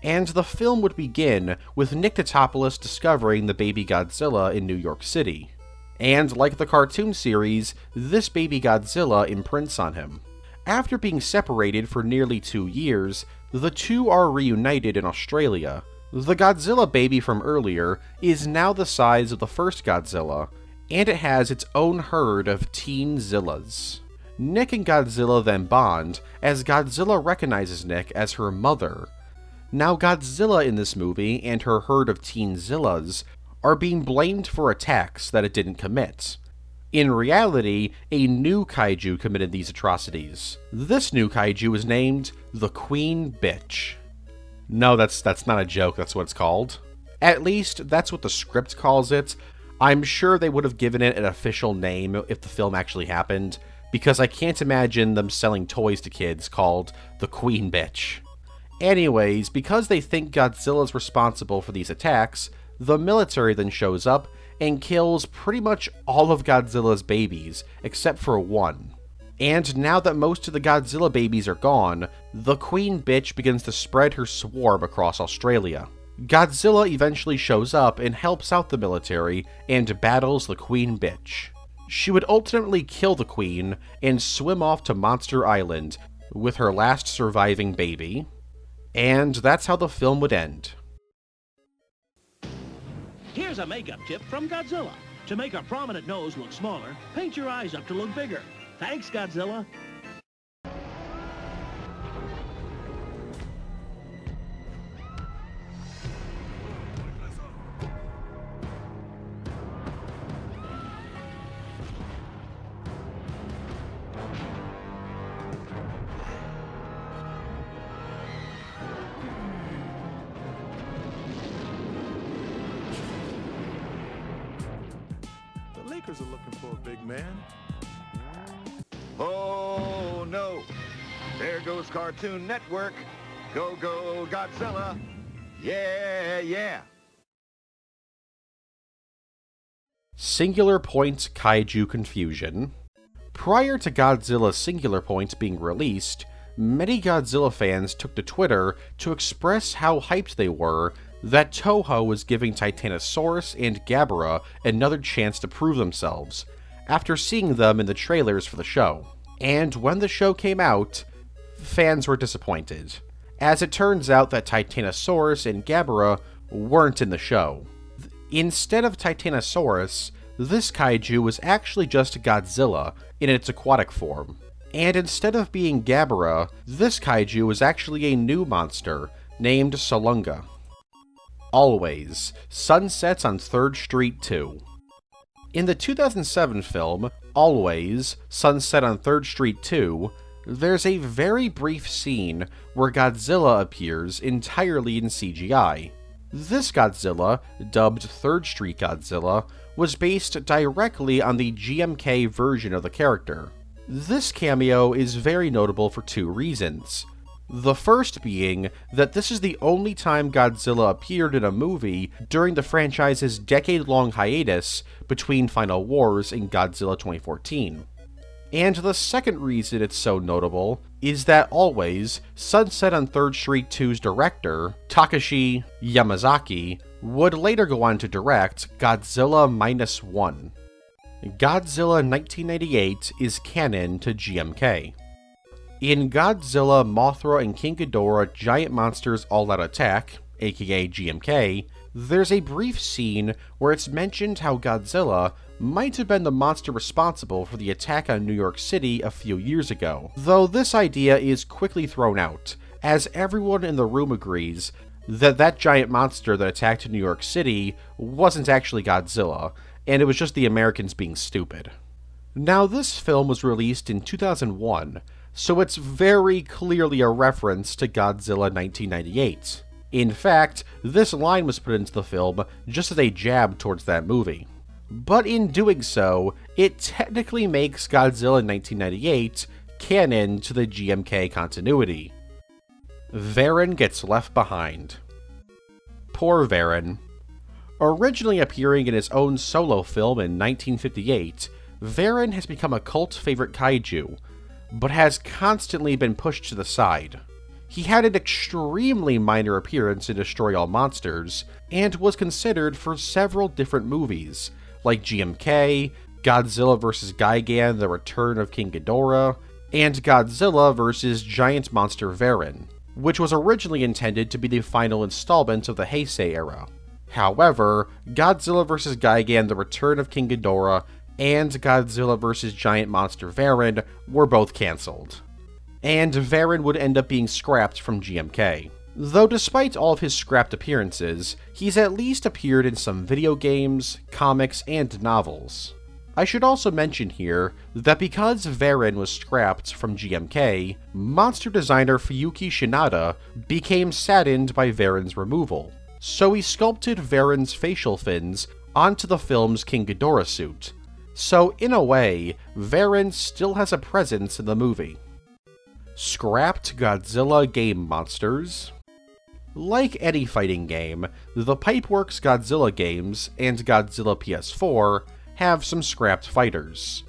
and the film would begin with Nick Tatopoulos discovering the baby Godzilla in New York City. And like the cartoon series, this baby Godzilla imprints on him. After being separated for nearly two years, the two are reunited in Australia. The Godzilla baby from earlier is now the size of the first Godzilla, and it has its own herd of teen Zillas. Nick and Godzilla then bond, as Godzilla recognizes Nick as her mother. Now, Godzilla in this movie and her herd of teen Zillas are being blamed for attacks that it didn't commit. In reality, a new kaiju committed these atrocities. This new kaiju is named the Queen Bitch. No, that's that's not a joke, that's what it's called. At least that's what the script calls it, I'm sure they would have given it an official name if the film actually happened, because I can't imagine them selling toys to kids called the Queen Bitch. Anyways, because they think Godzilla's responsible for these attacks, the military then shows up and kills pretty much all of Godzilla's babies, except for one. And now that most of the Godzilla babies are gone, the Queen Bitch begins to spread her swarm across Australia. Godzilla eventually shows up and helps out the military and battles the Queen Bitch. She would ultimately kill the Queen and swim off to Monster Island with her last surviving baby. And that's how the film would end. Here's a makeup tip from Godzilla. To make a prominent nose look smaller, paint your eyes up to look bigger. Thanks, Godzilla. There goes Cartoon Network. Go, go, Godzilla. Yeah, yeah. Singular Point's Kaiju Confusion. Prior to Godzilla's Singular Point being released, many Godzilla fans took to Twitter to express how hyped they were that Toho was giving Titanosaurus and Gabara another chance to prove themselves, after seeing them in the trailers for the show. And when the show came out, fans were disappointed, as it turns out that Titanosaurus and Gabara weren't in the show. Instead of Titanosaurus, this kaiju was actually just Godzilla in its aquatic form. And instead of being Gabara, this kaiju was actually a new monster named Salunga. Always, Sunsets on 3rd Street 2. In the 2007 film, Always, Sunset on 3rd Street 2, there's a very brief scene where Godzilla appears entirely in CGI. This Godzilla, dubbed 3rd Street Godzilla, was based directly on the GMK version of the character. This cameo is very notable for two reasons. The first being that this is the only time Godzilla appeared in a movie during the franchise's decade long hiatus between Final Wars and Godzilla 2014. And the second reason it's so notable is that always, Sunset on 3rd Street 2's director, Takashi Yamazaki, would later go on to direct Godzilla Minus One. Godzilla 1998 is canon to GMK. In Godzilla, Mothra, and King Ghidorah Giant Monsters All Out Attack, aka GMK, there's a brief scene where it's mentioned how Godzilla might have been the monster responsible for the attack on New York City a few years ago, though this idea is quickly thrown out, as everyone in the room agrees that that giant monster that attacked New York City wasn't actually Godzilla, and it was just the Americans being stupid. Now, this film was released in 2001, so it's very clearly a reference to Godzilla 1998. In fact, this line was put into the film just as a jab towards that movie. But in doing so, it technically makes Godzilla 1998 canon to the GMK continuity. Varan gets left behind. Poor Varan. Originally appearing in his own solo film in 1958, Varan has become a cult favorite kaiju, but has constantly been pushed to the side. He had an extremely minor appearance in Destroy All Monsters, and was considered for several different movies, like GMK, Godzilla vs. Gigan The Return of King Ghidorah, and Godzilla vs. Giant Monster Varan, which was originally intended to be the final installment of the Heisei era. However, Godzilla vs. Gigan The Return of King Ghidorah and Godzilla vs. Giant Monster Varan were both cancelled. And Varan would end up being scrapped from GMK. Though despite all of his scrapped appearances, he's at least appeared in some video games, comics, and novels. I should also mention here that because Varan was scrapped from GMK, monster designer Fuyuki Shinada became saddened by Varan's removal, so he sculpted Varan's facial fins onto the film's King Ghidorah suit. So, in a way, Varan still has a presence in the movie. Scrapped Godzilla game monsters. Like any fighting game, the Pipeworks Godzilla games and Godzilla PS4 have some scrapped fighters.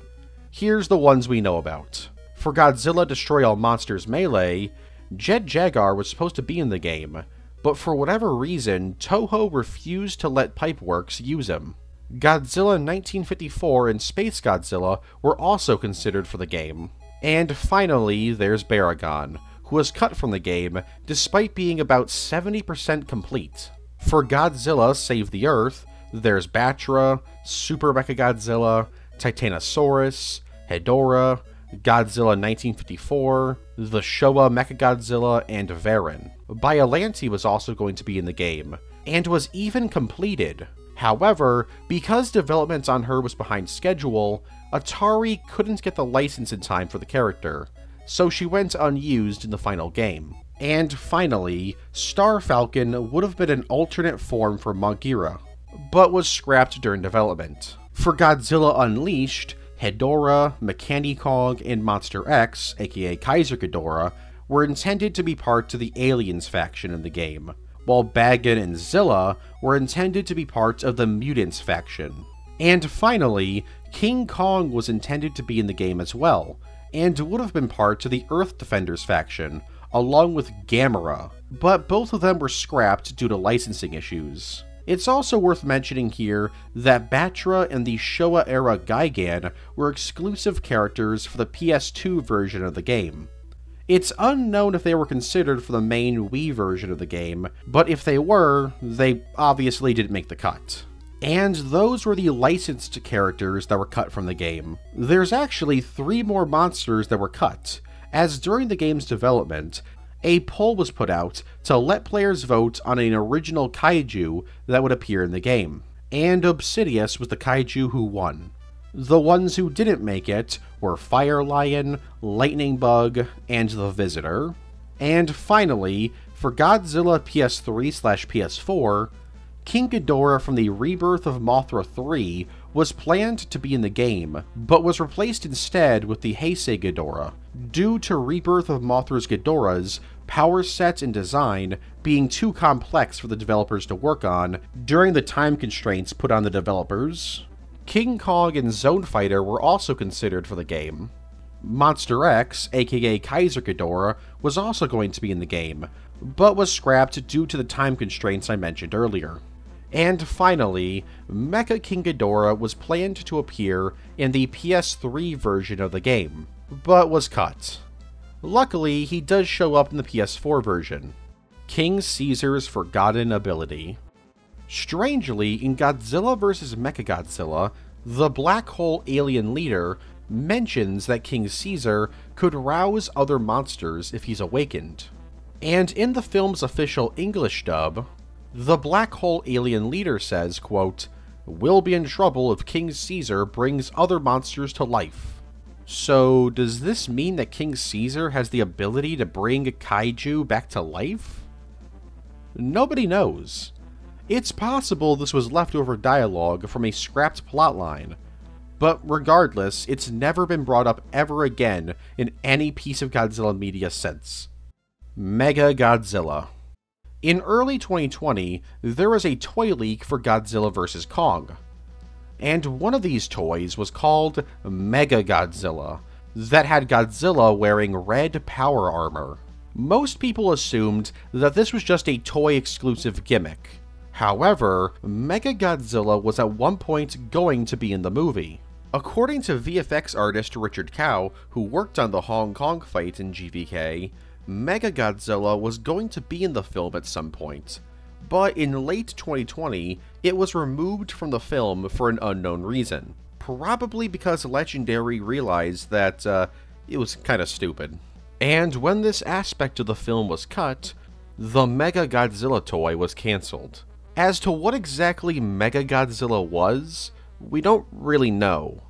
Here's the ones we know about. For Godzilla Destroy All Monsters Melee, Jet Jaguar was supposed to be in the game, but for whatever reason, Toho refused to let Pipeworks use him. Godzilla 1954 and Space Godzilla were also considered for the game. And finally, there's Baragon, who was cut from the game despite being about 70% complete. For Godzilla Save the Earth, there's Batra, Super Mechagodzilla, Titanosaurus, Hedorah, Godzilla 1954, the Showa Mechagodzilla, and Varan. Biollante was also going to be in the game, and was even completed. However, because development on her was behind schedule, Atari couldn't get the license in time for the character, so she went unused in the final game. And finally, Star Falcon would have been an alternate form for Moguera, but was scrapped during development. For Godzilla Unleashed, Hedorah, Mechani-Kong, and Monster X, aka Kaiser Ghidorah, were intended to be part of the Aliens faction in the game, while Bagan and Zilla were intended to be part of the Mutants faction. And finally, King Kong was intended to be in the game as well, and would have been part of the Earth Defenders faction, along with Gamera, but both of them were scrapped due to licensing issues. It's also worth mentioning here that Batra and the Showa era Gigan were exclusive characters for the PS2 version of the game. It's unknown if they were considered for the main Wii version of the game, but if they were, they obviously didn't make the cut. And those were the licensed characters that were cut from the game. There's actually three more monsters that were cut, as during the game's development, a poll was put out to let players vote on an original kaiju that would appear in the game. And Obsidius was the kaiju who won. The ones who didn't make it were Fire Lion, Lightning Bug, and the Visitor. And finally, for Godzilla PS3 slash PS4, King Ghidorah from the Rebirth of Mothra 3 was planned to be in the game, but was replaced instead with the Heisei Ghidorah, due to Rebirth of Mothra's Ghidorah's power set and design being too complex for the developers to work on during the time constraints put on the developers. King Kong and Zone Fighter were also considered for the game. Monster X, aka Kaiser Ghidorah, was also going to be in the game, but was scrapped due to the time constraints I mentioned earlier. And finally, Mecha King Ghidorah was planned to appear in the PS3 version of the game, but was cut. Luckily, he does show up in the PS4 version. King Caesar's Forgotten Ability. Strangely, in Godzilla vs. Mechagodzilla, the black hole alien leader mentions that King Caesar could rouse other monsters if he's awakened. And in the film's official English dub, the black hole alien leader says, quote, We'll be in trouble if King Caesar brings other monsters to life. So, does this mean that King Caesar has the ability to bring kaiju back to life? Nobody knows. It's possible this was leftover dialogue from a scrapped plotline, but regardless, it's never been brought up ever again in any piece of Godzilla media since. Mega Godzilla. In early 2020, there was a toy leak for Godzilla vs. Kong. And one of these toys was called Mega Godzilla, that had Godzilla wearing red power armor. Most people assumed that this was just a toy exclusive gimmick. However, Mega Godzilla was at one point going to be in the movie. According to VFX artist Richard Cow, who worked on the Hong Kong fight in GVK, Mega Godzilla was going to be in the film at some point, but in late 2020, it was removed from the film for an unknown reason. Probably because Legendary realized that uh, it was kind of stupid. And when this aspect of the film was cut, the Mega Godzilla toy was cancelled. As to what exactly Mega Godzilla was, we don't really know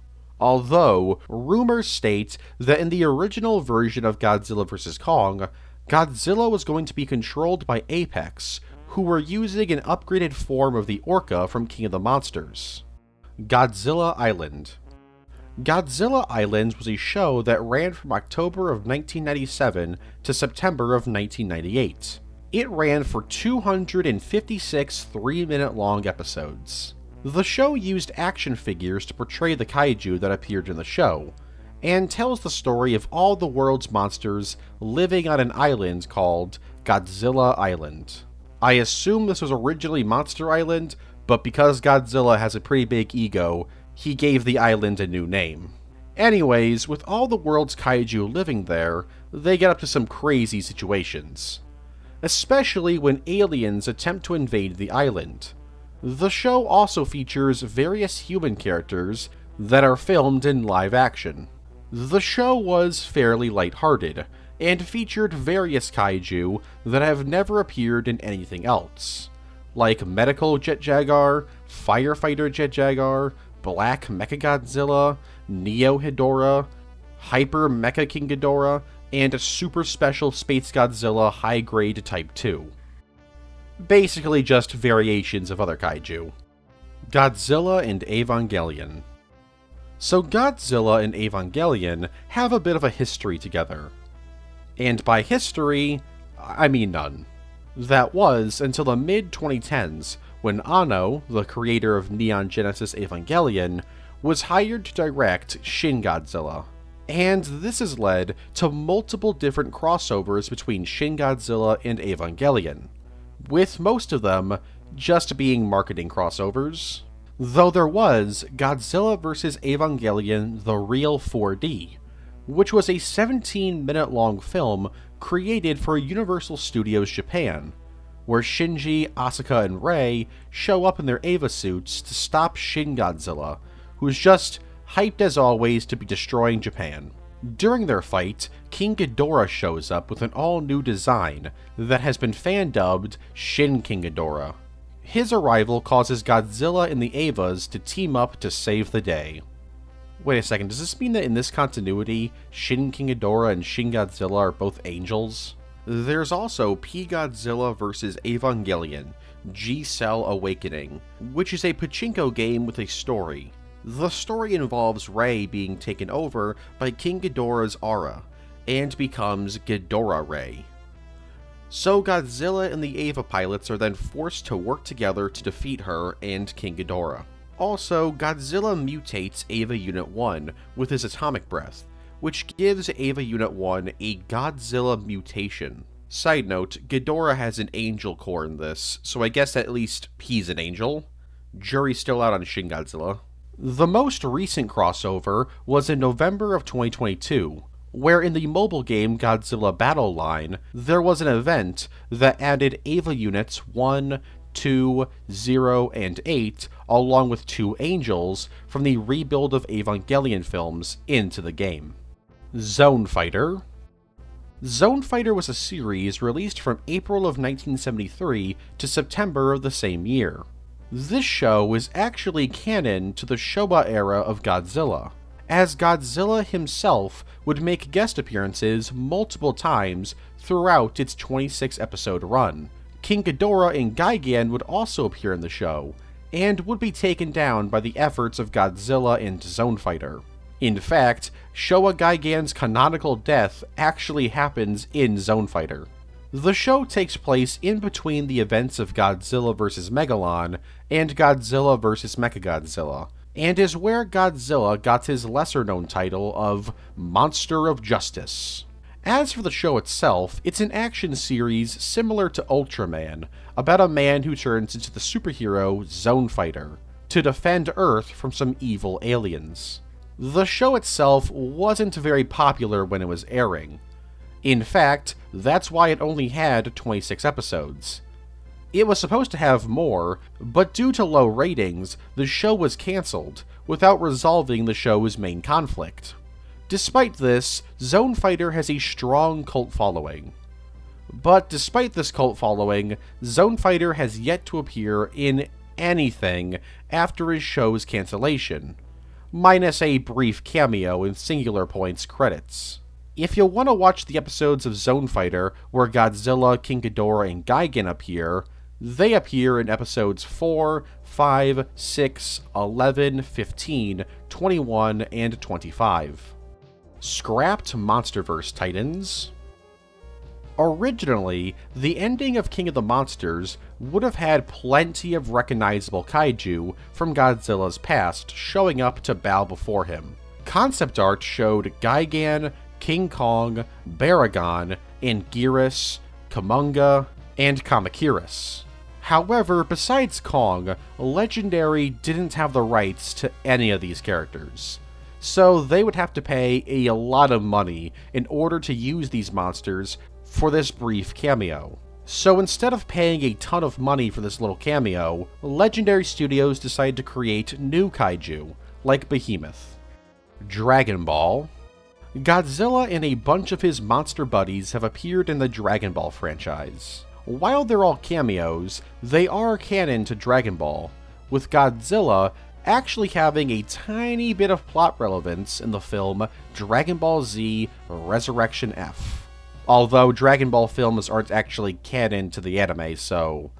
although rumors state that in the original version of Godzilla vs. Kong, Godzilla was going to be controlled by Apex, who were using an upgraded form of the Orca from King of the Monsters. Godzilla Island Godzilla Island was a show that ran from October of 1997 to September of 1998. It ran for 256 three minute long episodes. The show used action figures to portray the kaiju that appeared in the show, and tells the story of all the world's monsters living on an island called Godzilla Island. I assume this was originally Monster Island, but because Godzilla has a pretty big ego, he gave the island a new name. Anyways, with all the world's kaiju living there, they get up to some crazy situations. Especially when aliens attempt to invade the island. The show also features various human characters that are filmed in live action. The show was fairly lighthearted, and featured various kaiju that have never appeared in anything else, like Medical Jet Jaguar, Firefighter Jet Jaguar, Black Mechagodzilla, Neo Hedorah, Hyper Mecha King Ghidorah, and Super Special Space Godzilla High Grade Type 2 basically just variations of other kaiju. Godzilla and Evangelion. So Godzilla and Evangelion have a bit of a history together. And by history, I mean none. That was until the mid 2010s when Anno, the creator of Neon Genesis Evangelion, was hired to direct Shin Godzilla. And this has led to multiple different crossovers between Shin Godzilla and Evangelion with most of them just being marketing crossovers. Though there was Godzilla vs. Evangelion The Real 4D, which was a 17 minute long film created for Universal Studios Japan, where Shinji, Asuka, and Rei show up in their Eva suits to stop Shin Godzilla, who's just hyped as always to be destroying Japan. During their fight, King Ghidorah shows up with an all-new design that has been fan-dubbed Shin King Ghidorah. His arrival causes Godzilla and the Evas to team up to save the day. Wait a second, does this mean that in this continuity, Shin King Ghidorah and Shin Godzilla are both angels? There's also P Godzilla vs. Evangelion, G Cell Awakening, which is a pachinko game with a story. The story involves Rei being taken over by King Ghidorah's aura, and becomes Ghidorah Ray. So Godzilla and the Eva pilots are then forced to work together to defeat her and King Ghidorah. Also, Godzilla mutates Eva Unit 1 with his atomic breath, which gives Eva Unit 1 a Godzilla mutation. Side note, Ghidorah has an angel core in this, so I guess at least he's an angel. Jury's still out on Shin Godzilla. The most recent crossover was in November of 2022, where in the mobile game Godzilla Battle Line, there was an event that added Eva units 1, 2, 0, and 8, along with two angels from the rebuild of Evangelion films into the game. Zone Fighter Zone Fighter was a series released from April of 1973 to September of the same year. This show was actually canon to the Showa era of Godzilla, as Godzilla himself would make guest appearances multiple times throughout its 26 episode run. King Ghidorah and Gigan would also appear in the show, and would be taken down by the efforts of Godzilla and Zone Fighter. In fact, Showa Gigan's canonical death actually happens in Zone Fighter. The show takes place in between the events of Godzilla vs. Megalon and Godzilla vs. Mechagodzilla, and is where Godzilla got his lesser known title of Monster of Justice. As for the show itself, it's an action series similar to Ultraman, about a man who turns into the superhero Zone Fighter to defend Earth from some evil aliens. The show itself wasn't very popular when it was airing, in fact, that's why it only had 26 episodes. It was supposed to have more, but due to low ratings, the show was cancelled, without resolving the show's main conflict. Despite this, Zone Fighter has a strong cult following. But despite this cult following, Zone Fighter has yet to appear in anything after his show's cancellation, minus a brief cameo in Singular Point's credits. If you want to watch the episodes of Zone Fighter where Godzilla, King Ghidorah, and Gigan appear, they appear in episodes 4, 5, 6, 11, 15, 21, and 25. Scrapped Monsterverse Titans. Originally, the ending of King of the Monsters would have had plenty of recognizable kaiju from Godzilla's past showing up to bow before him. Concept art showed Gigan, King Kong, Baragon, Anguirus, Kumonga, and Kamakiris. However, besides Kong, Legendary didn't have the rights to any of these characters. So they would have to pay a lot of money in order to use these monsters for this brief cameo. So instead of paying a ton of money for this little cameo, Legendary Studios decided to create new kaiju, like Behemoth. Dragon Ball, Godzilla and a bunch of his monster buddies have appeared in the Dragon Ball franchise. While they're all cameos, they are canon to Dragon Ball, with Godzilla actually having a tiny bit of plot relevance in the film Dragon Ball Z Resurrection F. Although Dragon Ball films aren't actually canon to the anime, so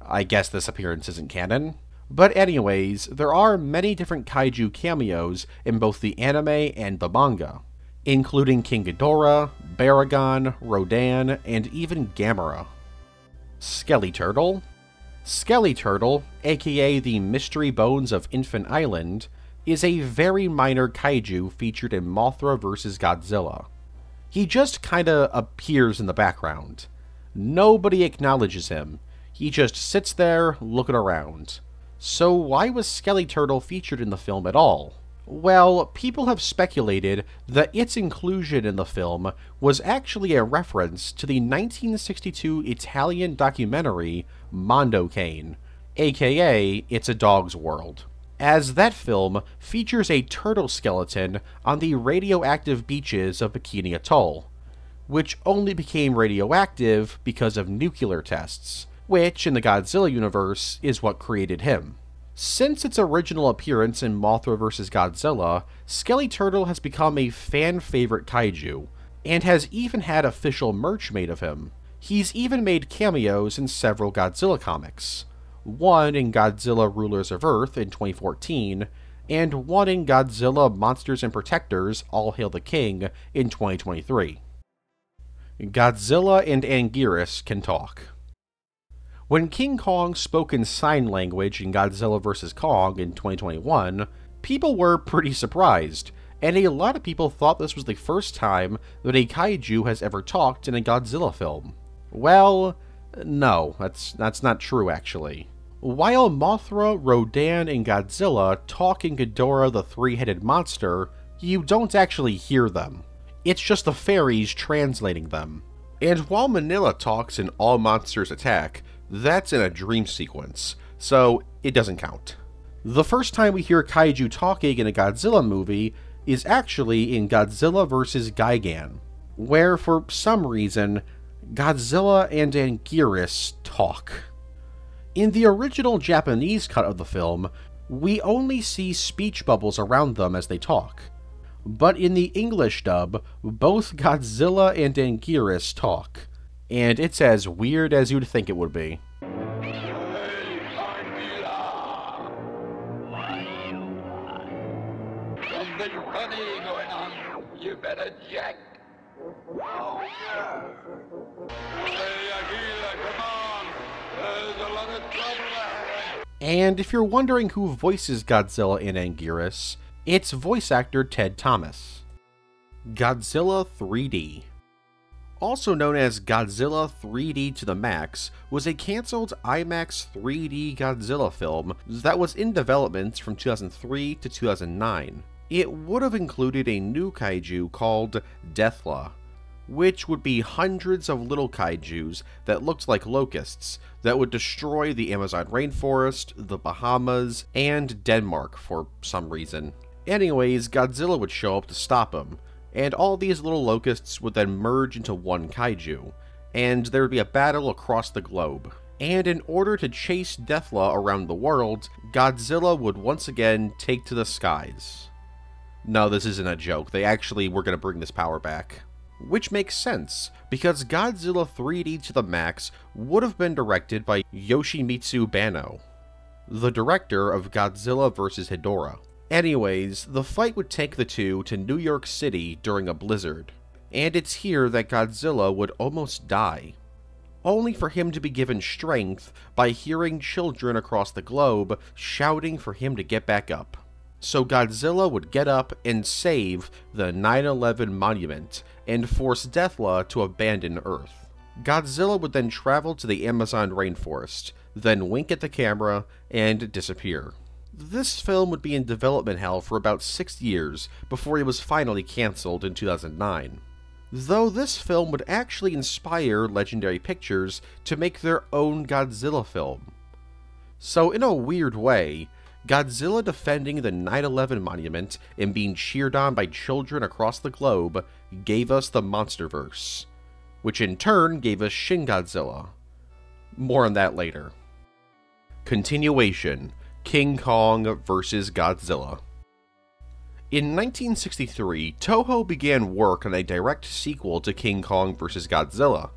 I guess this appearance isn't canon. But anyways, there are many different kaiju cameos in both the anime and the manga including King Ghidorah, Baragon, Rodan, and even Gamera. Skelly Turtle Skelly Turtle, aka the Mystery Bones of Infant Island, is a very minor kaiju featured in Mothra vs. Godzilla. He just kinda appears in the background. Nobody acknowledges him. He just sits there looking around. So why was Skelly Turtle featured in the film at all? Well, people have speculated that its inclusion in the film was actually a reference to the 1962 Italian documentary Mondo Cane, aka It's a Dog's World, as that film features a turtle skeleton on the radioactive beaches of Bikini Atoll, which only became radioactive because of nuclear tests, which, in the Godzilla universe, is what created him. Since its original appearance in Mothra vs. Godzilla, Skelly Turtle has become a fan favorite kaiju, and has even had official merch made of him. He's even made cameos in several Godzilla comics, one in Godzilla Rulers of Earth in 2014, and one in Godzilla Monsters and Protectors All Hail the King in 2023. Godzilla and Anguirus can talk. When King Kong spoke in sign language in Godzilla vs. Kong in 2021, people were pretty surprised, and a lot of people thought this was the first time that a kaiju has ever talked in a Godzilla film. Well, no, that's that's not true actually. While Mothra, Rodan, and Godzilla talk in Ghidorah the three-headed monster, you don't actually hear them. It's just the fairies translating them. And while Minilla talks in All Monsters Attack, that's in a dream sequence, so it doesn't count. The first time we hear kaiju talking in a Godzilla movie is actually in Godzilla vs. Gigan, where for some reason Godzilla and Anguirus talk. In the original Japanese cut of the film, we only see speech bubbles around them as they talk. But in the English dub, both Godzilla and Anguirus talk, and it's as weird as you'd think it would be. And if you're wondering who voices Godzilla and Anguirus, it's voice actor Ted Thomas. Godzilla 3D also known as Godzilla 3D to the Max, was a cancelled IMAX 3D Godzilla film that was in development from 2003 to 2009. It would have included a new kaiju called Deathla, which would be hundreds of little kaijus that looked like locusts that would destroy the Amazon rainforest, the Bahamas, and Denmark for some reason. Anyways, Godzilla would show up to stop him, and all these little locusts would then merge into one kaiju, and there would be a battle across the globe. And in order to chase Deathla around the world, Godzilla would once again take to the skies. No, this isn't a joke, they actually were going to bring this power back. Which makes sense, because Godzilla 3D to the Max would have been directed by Yoshimitsu Banno, the director of Godzilla vs. Hedorah. Anyways, the fight would take the two to New York City during a blizzard, and it's here that Godzilla would almost die. Only for him to be given strength by hearing children across the globe shouting for him to get back up. So Godzilla would get up and save the 9-11 monument and force Deathla to abandon Earth. Godzilla would then travel to the Amazon rainforest, then wink at the camera and disappear. This film would be in development hell for about six years before it was finally cancelled in 2009. Though this film would actually inspire Legendary Pictures to make their own Godzilla film. So, in a weird way, Godzilla defending the 9 11 monument and being cheered on by children across the globe gave us the Monsterverse, which in turn gave us Shin Godzilla. More on that later. Continuation King Kong vs. Godzilla. In 1963, Toho began work on a direct sequel to King Kong vs. Godzilla,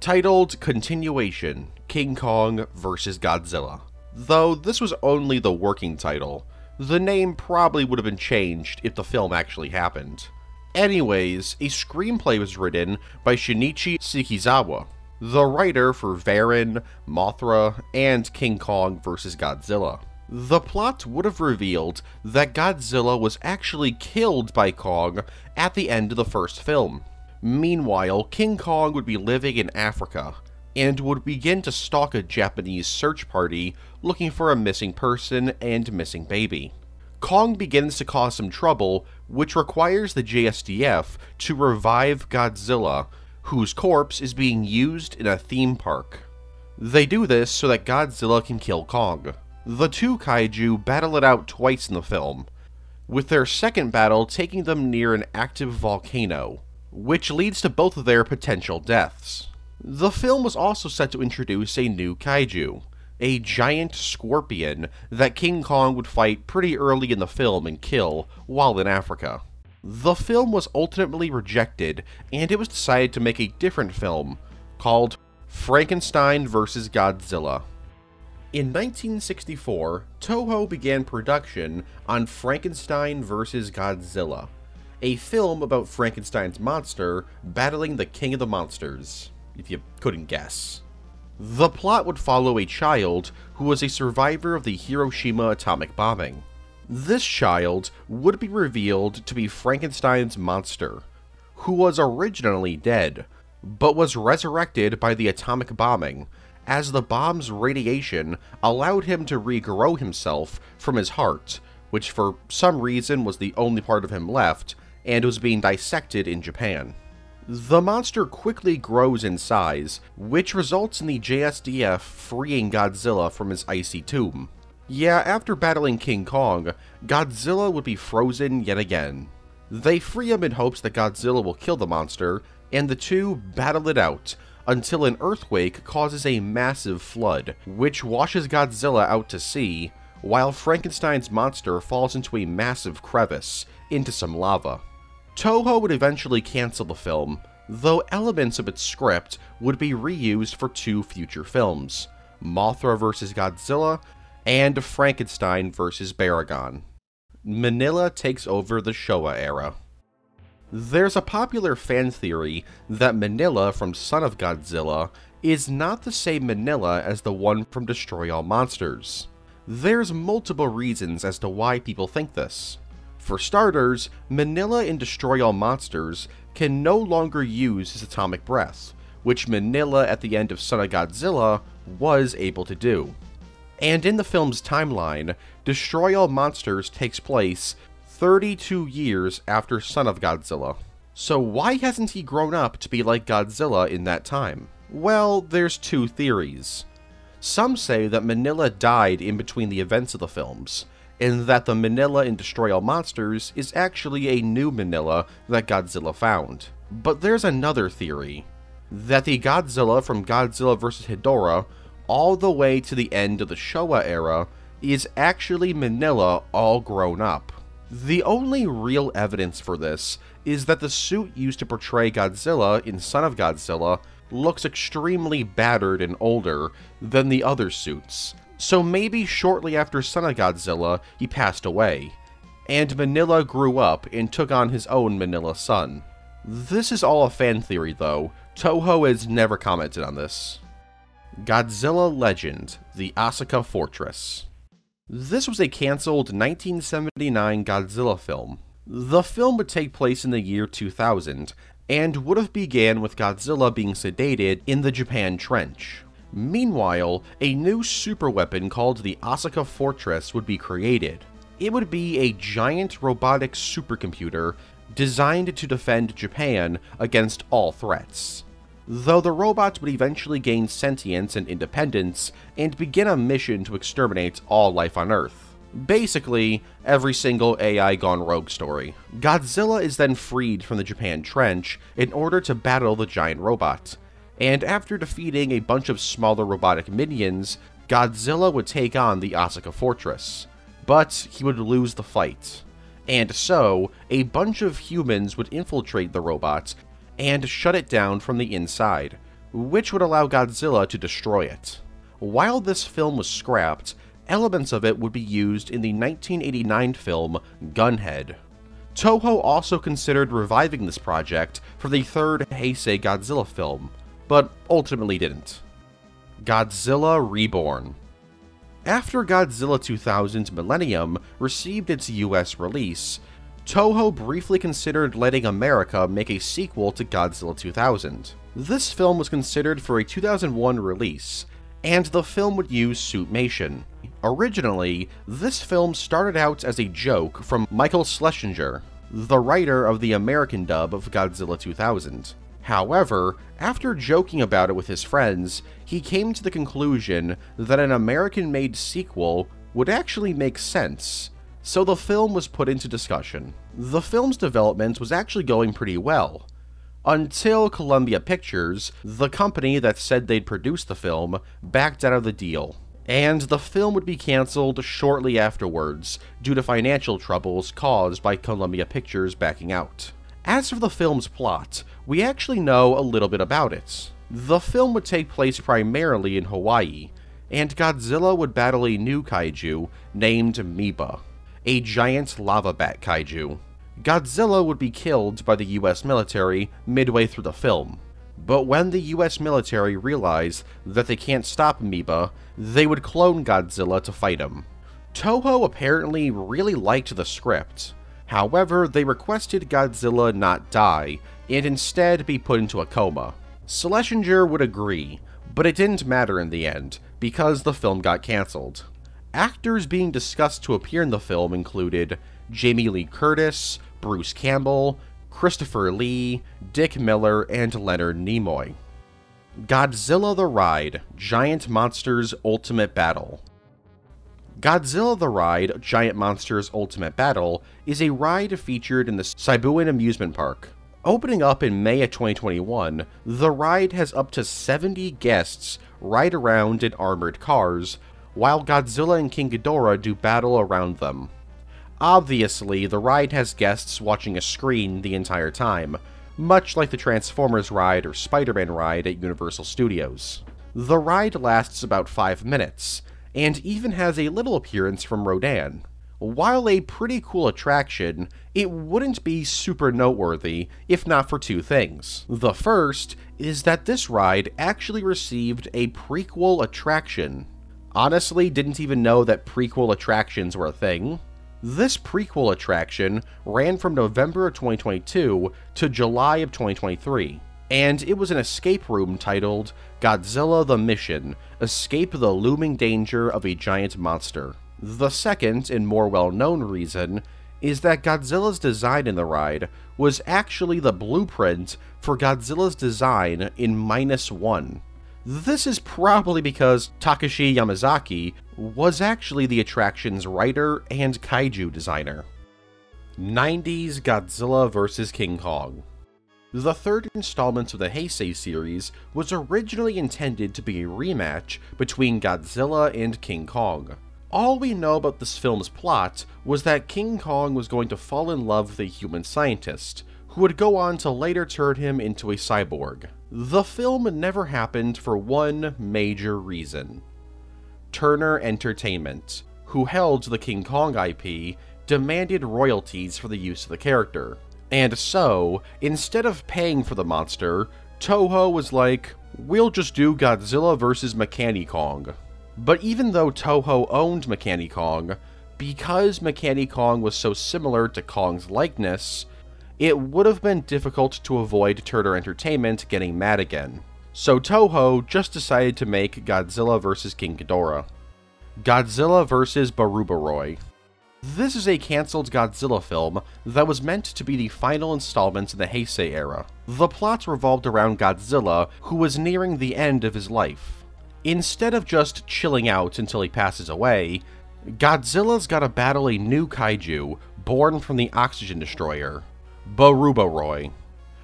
titled Continuation King Kong vs. Godzilla. Though this was only the working title, the name probably would have been changed if the film actually happened. Anyways, a screenplay was written by Shinichi Sekizawa, the writer for Varan, Mothra, and King Kong vs. Godzilla. The plot would have revealed that Godzilla was actually killed by Kong at the end of the first film. Meanwhile, King Kong would be living in Africa and would begin to stalk a Japanese search party looking for a missing person and missing baby. Kong begins to cause some trouble, which requires the JSDF to revive Godzilla, whose corpse is being used in a theme park. They do this so that Godzilla can kill Kong. The two kaiju battle it out twice in the film, with their second battle taking them near an active volcano, which leads to both of their potential deaths. The film was also set to introduce a new kaiju, a giant scorpion that King Kong would fight pretty early in the film and kill while in Africa. The film was ultimately rejected, and it was decided to make a different film called Frankenstein vs. Godzilla. In 1964, Toho began production on Frankenstein vs. Godzilla, a film about Frankenstein's monster battling the king of the monsters, if you couldn't guess. The plot would follow a child who was a survivor of the Hiroshima atomic bombing. This child would be revealed to be Frankenstein's monster, who was originally dead, but was resurrected by the atomic bombing, as the bomb's radiation allowed him to regrow himself from his heart, which for some reason was the only part of him left, and was being dissected in Japan. The monster quickly grows in size, which results in the JSDF freeing Godzilla from his icy tomb. Yeah, after battling King Kong, Godzilla would be frozen yet again. They free him in hopes that Godzilla will kill the monster, and the two battle it out until an earthquake causes a massive flood, which washes Godzilla out to sea, while Frankenstein's monster falls into a massive crevice, into some lava. Toho would eventually cancel the film, though elements of its script would be reused for two future films Mothra vs. Godzilla and Frankenstein vs. Baragon. Minilla takes over the Showa era. There's a popular fan theory that Minilla from Son of Godzilla is not the same Minilla as the one from Destroy All Monsters. There's multiple reasons as to why people think this. For starters, Minilla in Destroy All Monsters can no longer use his atomic breath, which Minilla at the end of Son of Godzilla was able to do. And in the film's timeline, Destroy All Monsters takes place 32 years after Son of Godzilla. So why hasn't he grown up to be like Godzilla in that time? Well, there's two theories. Some say that Minilla died in between the events of the films, and that the Minilla in Destroy All Monsters is actually a new Minilla that Godzilla found. But there's another theory that the Godzilla from Godzilla vs. Hedorah all the way to the end of the Showa era is actually Minilla all grown up. The only real evidence for this is that the suit used to portray Godzilla in Son of Godzilla looks extremely battered and older than the other suits, so maybe shortly after Son of Godzilla, he passed away, and Minilla grew up and took on his own Minilla son. This is all a fan theory though, Toho has never commented on this. Godzilla Legend, the Asuka Fortress. This was a cancelled 1979 Godzilla film. The film would take place in the year 2000, and would have began with Godzilla being sedated in the Japan Trench. Meanwhile, a new superweapon called the Asuka Fortress would be created. It would be a giant robotic supercomputer designed to defend Japan against all threats. Though the robots would eventually gain sentience and independence and begin a mission to exterminate all life on Earth. Basically, every single AI gone rogue story. Godzilla is then freed from the Japan Trench in order to battle the giant robot, and after defeating a bunch of smaller robotic minions, Godzilla would take on the Asuka Fortress. But he would lose the fight. And so, a bunch of humans would infiltrate the robot and shut it down from the inside, which would allow Godzilla to destroy it. While this film was scrapped, elements of it would be used in the 1989 film Gunhead. Toho also considered reviving this project for the third Heisei Godzilla film, but ultimately didn't. Godzilla Reborn. After Godzilla 2000's Millennium received its US release, Toho briefly considered letting America make a sequel to Godzilla 2000. This film was considered for a 2001 release, and the film would use Suitmation. Originally, this film started out as a joke from Michael Schlesinger, the writer of the American dub of Godzilla 2000. However, after joking about it with his friends, he came to the conclusion that an American made sequel would actually make sense, so the film was put into discussion. The film's development was actually going pretty well, until Columbia Pictures, the company that said they'd produce the film, backed out of the deal. And the film would be cancelled shortly afterwards due to financial troubles caused by Columbia Pictures backing out. As for the film's plot, we actually know a little bit about it. The film would take place primarily in Hawaii, and Godzilla would battle a new kaiju named Miba, a giant lava bat kaiju. Godzilla would be killed by the US military midway through the film. But when the US military realized that they can't stop Miba, they would clone Godzilla to fight him. Toho apparently really liked the script. However, they requested Godzilla not die, and instead be put into a coma. Schlesinger would agree, but it didn't matter in the end, because the film got cancelled. Actors being discussed to appear in the film included Jamie Lee Curtis, Bruce Campbell, Christopher Lee, Dick Miller, and Leonard Nimoy. Godzilla the Ride Giant Monsters Ultimate Battle Godzilla the Ride Giant Monsters Ultimate Battle is a ride featured in the Shibuya Amusement Park. Opening up in May of 2021, the ride has up to 70 guests ride around in armored cars, while Godzilla and King Ghidorah do battle around them. Obviously, the ride has guests watching a screen the entire time, much like the Transformers ride or Spider Man ride at Universal Studios. The ride lasts about 5 minutes, and even has a little appearance from Rodan. While a pretty cool attraction, it wouldn't be super noteworthy if not for two things. The first is that this ride actually received a prequel attraction. Honestly, didn't even know that prequel attractions were a thing. This prequel attraction ran from November of 2022 to July of 2023, and it was an escape room titled Godzilla the Mission Escape the Looming Danger of a Giant Monster. The second, and more well known reason, is that Godzilla's design in the ride was actually the blueprint for Godzilla's design in Minus One. This is probably because Takashi Yamazaki was actually the attraction's writer and kaiju designer. 90s Godzilla vs. King Kong the third installment of the Heisei series was originally intended to be a rematch between Godzilla and King Kong. All we know about this film's plot was that King Kong was going to fall in love with a human scientist, who would go on to later turn him into a cyborg. The film never happened for one major reason. Turner Entertainment, who held the King Kong IP, demanded royalties for the use of the character. And so, instead of paying for the monster, Toho was like, we'll just do Godzilla vs. Mechani Kong. But even though Toho owned Mechani Kong, because Mechani Kong was so similar to Kong's likeness, it would have been difficult to avoid Turner Entertainment getting mad again. So Toho just decided to make Godzilla vs. King Ghidorah. Godzilla vs. Barubaroi. This is a cancelled Godzilla film that was meant to be the final installment in the Heisei era. The plot revolved around Godzilla, who was nearing the end of his life. Instead of just chilling out until he passes away, Godzilla's gotta battle a new kaiju born from the Oxygen Destroyer, Barubaroi.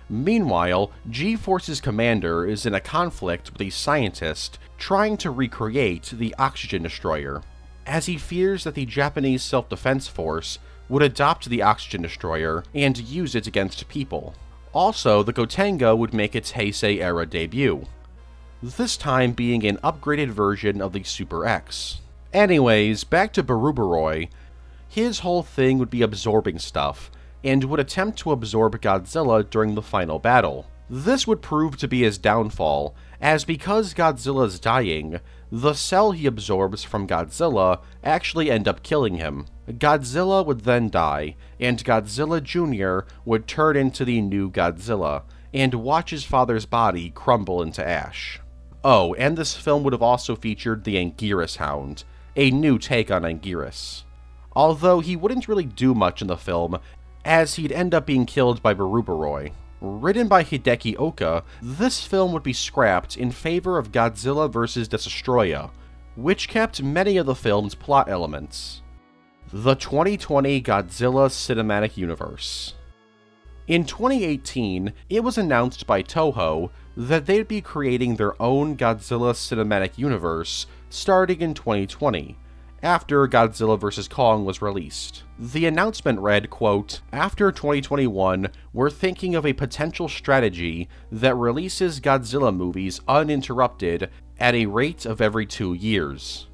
Meanwhile, G-Force's commander is in a conflict with a scientist trying to recreate the Oxygen Destroyer as he fears that the Japanese Self Defense Force would adopt the oxygen destroyer and use it against people. Also, the Gotengo would make its Heisei era debut, this time being an upgraded version of the Super X. Anyways, back to Barubaroi, his whole thing would be absorbing stuff, and would attempt to absorb Godzilla during the final battle. This would prove to be his downfall, as because Godzilla's dying, the cell he absorbs from Godzilla actually end up killing him. Godzilla would then die, and Godzilla Jr. would turn into the new Godzilla, and watch his father's body crumble into ash. Oh, and this film would have also featured the Anguirus Hound, a new take on Anguirus. Although he wouldn't really do much in the film, as he'd end up being killed by Barubaroi. Written by Hideki Oka, this film would be scrapped in favor of Godzilla vs. Destoroyah, which kept many of the film's plot elements. The 2020 Godzilla Cinematic Universe. In 2018, it was announced by Toho that they'd be creating their own Godzilla Cinematic Universe starting in 2020, after Godzilla vs. Kong was released. The announcement read, quote, After 2021, we're thinking of a potential strategy that releases Godzilla movies uninterrupted at a rate of every two years.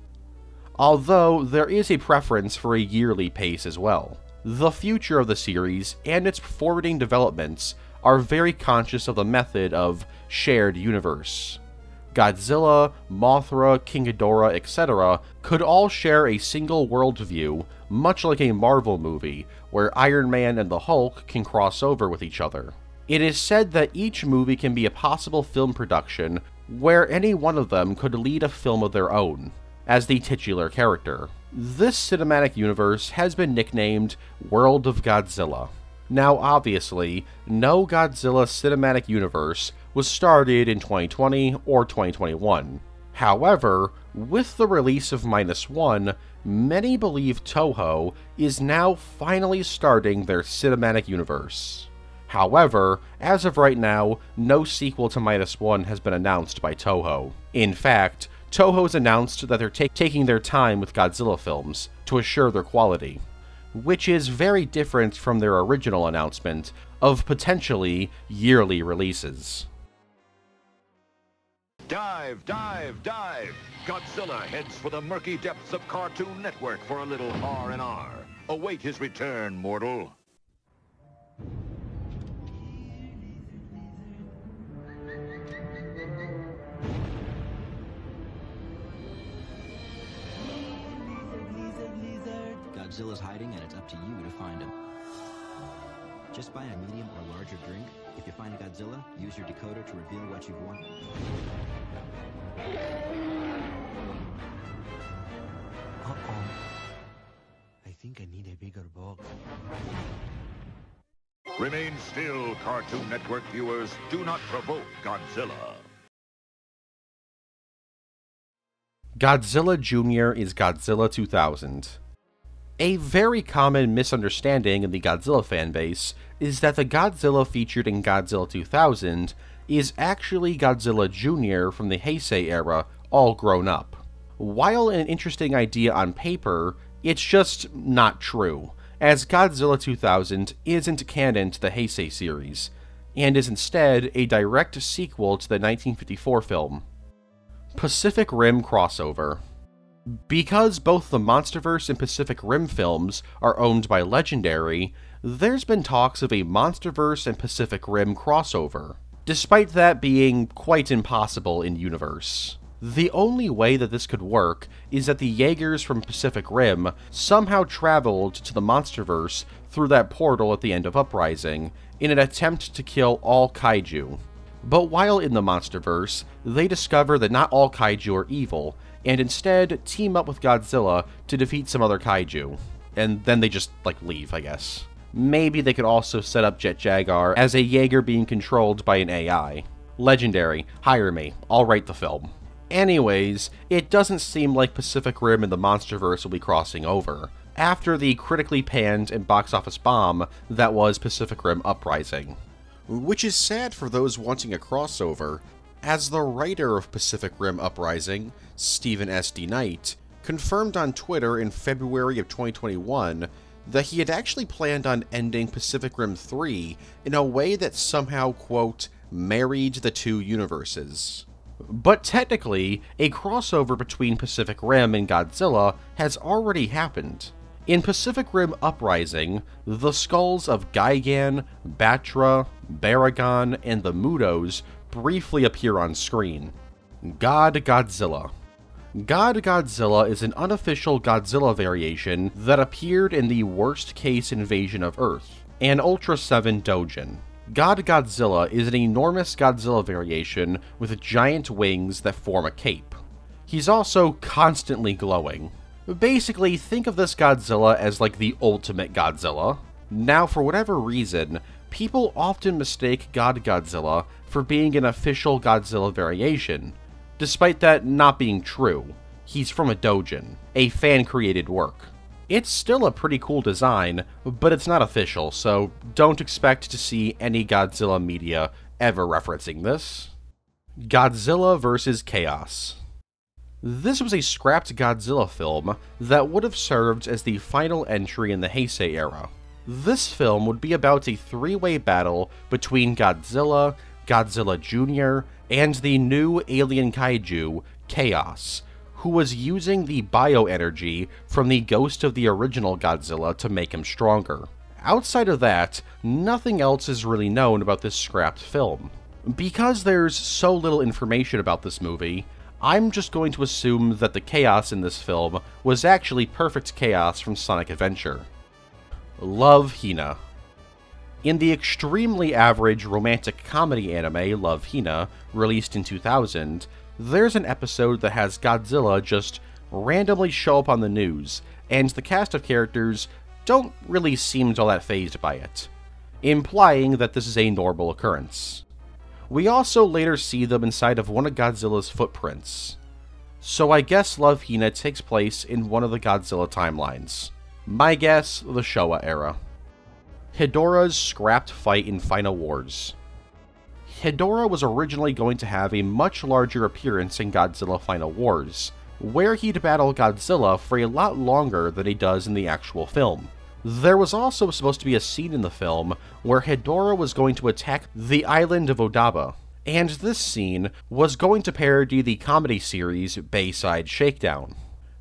Although there is a preference for a yearly pace as well. The future of the series and its forwarding developments are very conscious of the method of shared universe. Godzilla, Mothra, King Ghidorah, etc., could all share a single worldview, much like a Marvel movie, where Iron Man and the Hulk can cross over with each other. It is said that each movie can be a possible film production where any one of them could lead a film of their own, as the titular character. This cinematic universe has been nicknamed World of Godzilla. Now, obviously, no Godzilla cinematic universe was started in 2020 or 2021. However, with the release of Minus One, many believe Toho is now finally starting their cinematic universe. However, as of right now, no sequel to Minus One has been announced by Toho. In fact, Toho's announced that they're ta- taking their time with Godzilla films to assure their quality, which is very different from their original announcement of potentially yearly releases. Dive, dive, dive! Godzilla heads for the murky depths of Cartoon Network for a little R&R. Await his return, mortal. Godzilla's hiding and it's up to you to find him. Just buy a medium or larger drink. If you find a Godzilla, use your decoder to reveal what you've won. Uh-oh. I think I need a bigger box. Remain still, Cartoon Network viewers. Do not provoke Godzilla. Godzilla Jr. is Godzilla 2000. A very common misunderstanding in the Godzilla fanbase is that the Godzilla featured in Godzilla 2000 is actually Godzilla Jr. from the Heisei era, all grown up. While an interesting idea on paper, it's just not true, as Godzilla 2000 isn't canon to the Heisei series, and is instead a direct sequel to the 1954 film. Pacific Rim crossover. Because both the Monsterverse and Pacific Rim films are owned by Legendary, there's been talks of a Monsterverse and Pacific Rim crossover, despite that being quite impossible in universe. The only way that this could work is that the Jaegers from Pacific Rim somehow traveled to the Monsterverse through that portal at the end of Uprising in an attempt to kill all kaiju. But while in the Monsterverse, they discover that not all kaiju are evil, and instead team up with Godzilla to defeat some other kaiju. And then they just, like, leave, I guess. Maybe they could also set up Jet Jaguar as a Jaeger being controlled by an AI. Legendary, hire me, I'll write the film. Anyways, it doesn't seem like Pacific Rim and the Monsterverse will be crossing over, after the critically panned and box office bomb that was Pacific Rim Uprising. Which is sad for those wanting a crossover, as the writer of Pacific Rim Uprising, Steven S. DeKnight, confirmed on Twitter in February of 2021 that he had actually planned on ending Pacific Rim 3 in a way that somehow, quote, married the two universes. But technically, a crossover between Pacific Rim and Godzilla has already happened. In Pacific Rim Uprising, the skulls of Gigan, Batra, Baragon, and the MUTOs briefly appear on screen. God Godzilla. God Godzilla is an unofficial Godzilla variation that appeared in the worst case invasion of Earth, an Ultra 7 Dojin. God Godzilla is an enormous Godzilla variation with giant wings that form a cape. He's also constantly glowing. Basically, think of this Godzilla as like the ultimate Godzilla. Now, for whatever reason, people often mistake God Godzilla for being an official Godzilla variation, despite that not being true. He's from a dojin, a fan created work. It's still a pretty cool design, but it's not official, so don't expect to see any Godzilla media ever referencing this. Godzilla vs. Chaos. This was a scrapped Godzilla film that would have served as the final entry in the Heisei era. This film would be about a three way battle between Godzilla, Godzilla Jr., and the new alien kaiju, Chaos, who was using the bioenergy from the ghost of the original Godzilla to make him stronger. Outside of that, nothing else is really known about this scrapped film. Because there's so little information about this movie, I'm just going to assume that the chaos in this film was actually perfect chaos from Sonic Adventure. Love Hina. In the extremely average romantic comedy anime Love Hina, released in 2000, there's an episode that has Godzilla just randomly show up on the news, and the cast of characters don't really seem all that phased by it, implying that this is a normal occurrence. We also later see them inside of one of Godzilla's footprints. So I guess Love Hina takes place in one of the Godzilla timelines. My guess, the Showa era. Hedorah's scrapped fight in Final Wars. Hedorah was originally going to have a much larger appearance in Godzilla Final Wars, where he'd battle Godzilla for a lot longer than he does in the actual film. There was also supposed to be a scene in the film where Hedorah was going to attack the island of Odaiba, and this scene was going to parody the comedy series Bayside Shakedown.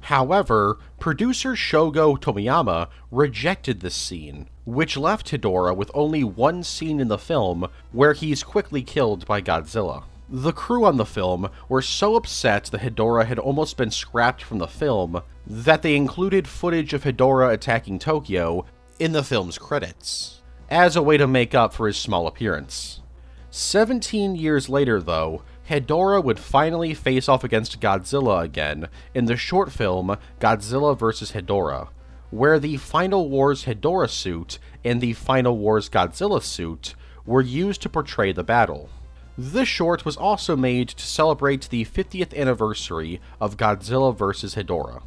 However, producer Shogo Tomiyama rejected this scene, which left Hedorah with only one scene in the film where he's quickly killed by Godzilla. The crew on the film were so upset that Hedorah had almost been scrapped from the film that they included footage of Hedorah attacking Tokyo in the film's credits, as a way to make up for his small appearance. 17 years later, though, Hedorah would finally face off against Godzilla again in the short film Godzilla vs. Hedorah, where the Final Wars Hedorah suit and the Final Wars Godzilla suit were used to portray the battle. This short was also made to celebrate the 50th anniversary of Godzilla vs. Hedorah.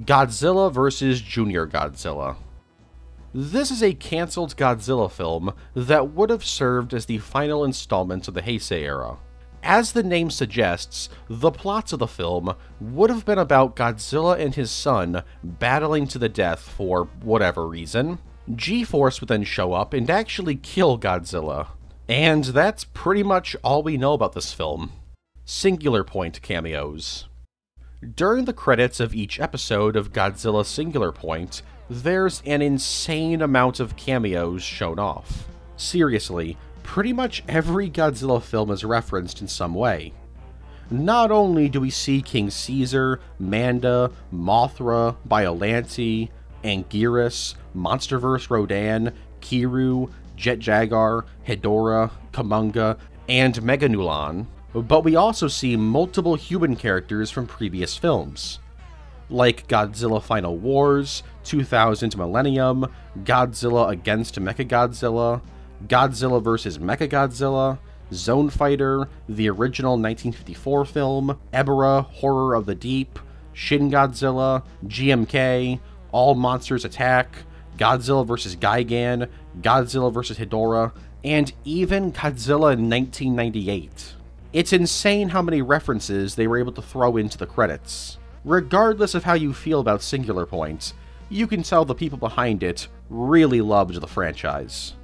Godzilla vs. Junior Godzilla. This is a cancelled Godzilla film that would have served as the final installment of the Heisei era. As the name suggests, the plots of the film would have been about Godzilla and his son battling to the death for whatever reason. G Force would then show up and actually kill Godzilla, and that's pretty much all we know about this film. Singular Point cameos. During the credits of each episode of Godzilla Singular Point, there's an insane amount of cameos shown off. Seriously, pretty much every Godzilla film is referenced in some way. Not only do we see King Caesar, Manda, Mothra, Biollante, Anguirus, Monsterverse Rodan, Kiryu, Jet Jaguar, Hedorah, Kumonga, and Meganulon, but we also see multiple human characters from previous films, like Godzilla Final Wars, 2000 Millennium, Godzilla Against Mechagodzilla, Godzilla vs. Mechagodzilla, Zone Fighter, the original 1954 film, Ebirah Horror of the Deep, Shin Godzilla, GMK, All Monsters Attack, Godzilla vs. Gigan, Godzilla vs. Hedorah, and even Godzilla in 1998. It's insane how many references they were able to throw into the credits. Regardless of how you feel about Singular Point, you can tell the people behind it really loved the franchise.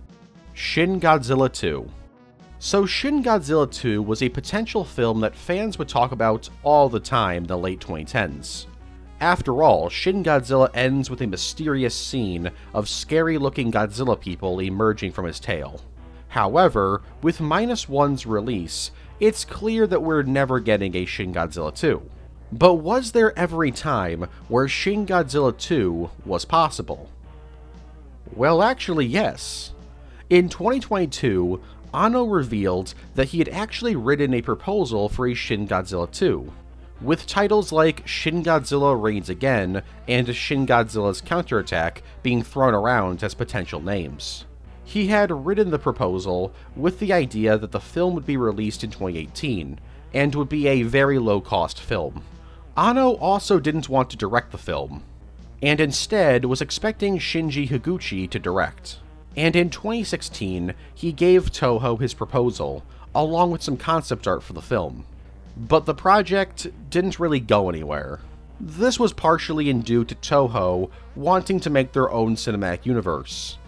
Shin Godzilla 2 So Shin Godzilla 2 was a potential film that fans would talk about all the time in the late 2010s. After all, Shin Godzilla ends with a mysterious scene of scary looking Godzilla people emerging from his tail. However, with Minus One's release, it's clear that we're never getting a Shin Godzilla 2. But was there ever a time where Shin Godzilla 2 was possible? Well, actually, yes. In 2022, Anno revealed that he had actually written a proposal for a Shin Godzilla 2, with titles like Shin Godzilla Reigns Again and Shin Godzilla's Counterattack being thrown around as potential names. He had written the proposal with the idea that the film would be released in 2018 and would be a very low cost film. Anno also didn't want to direct the film, and instead was expecting Shinji Higuchi to direct. And in 2016, he gave Toho his proposal, along with some concept art for the film. But the project didn't really go anywhere. This was partially in due to Toho wanting to make their own cinematic universe.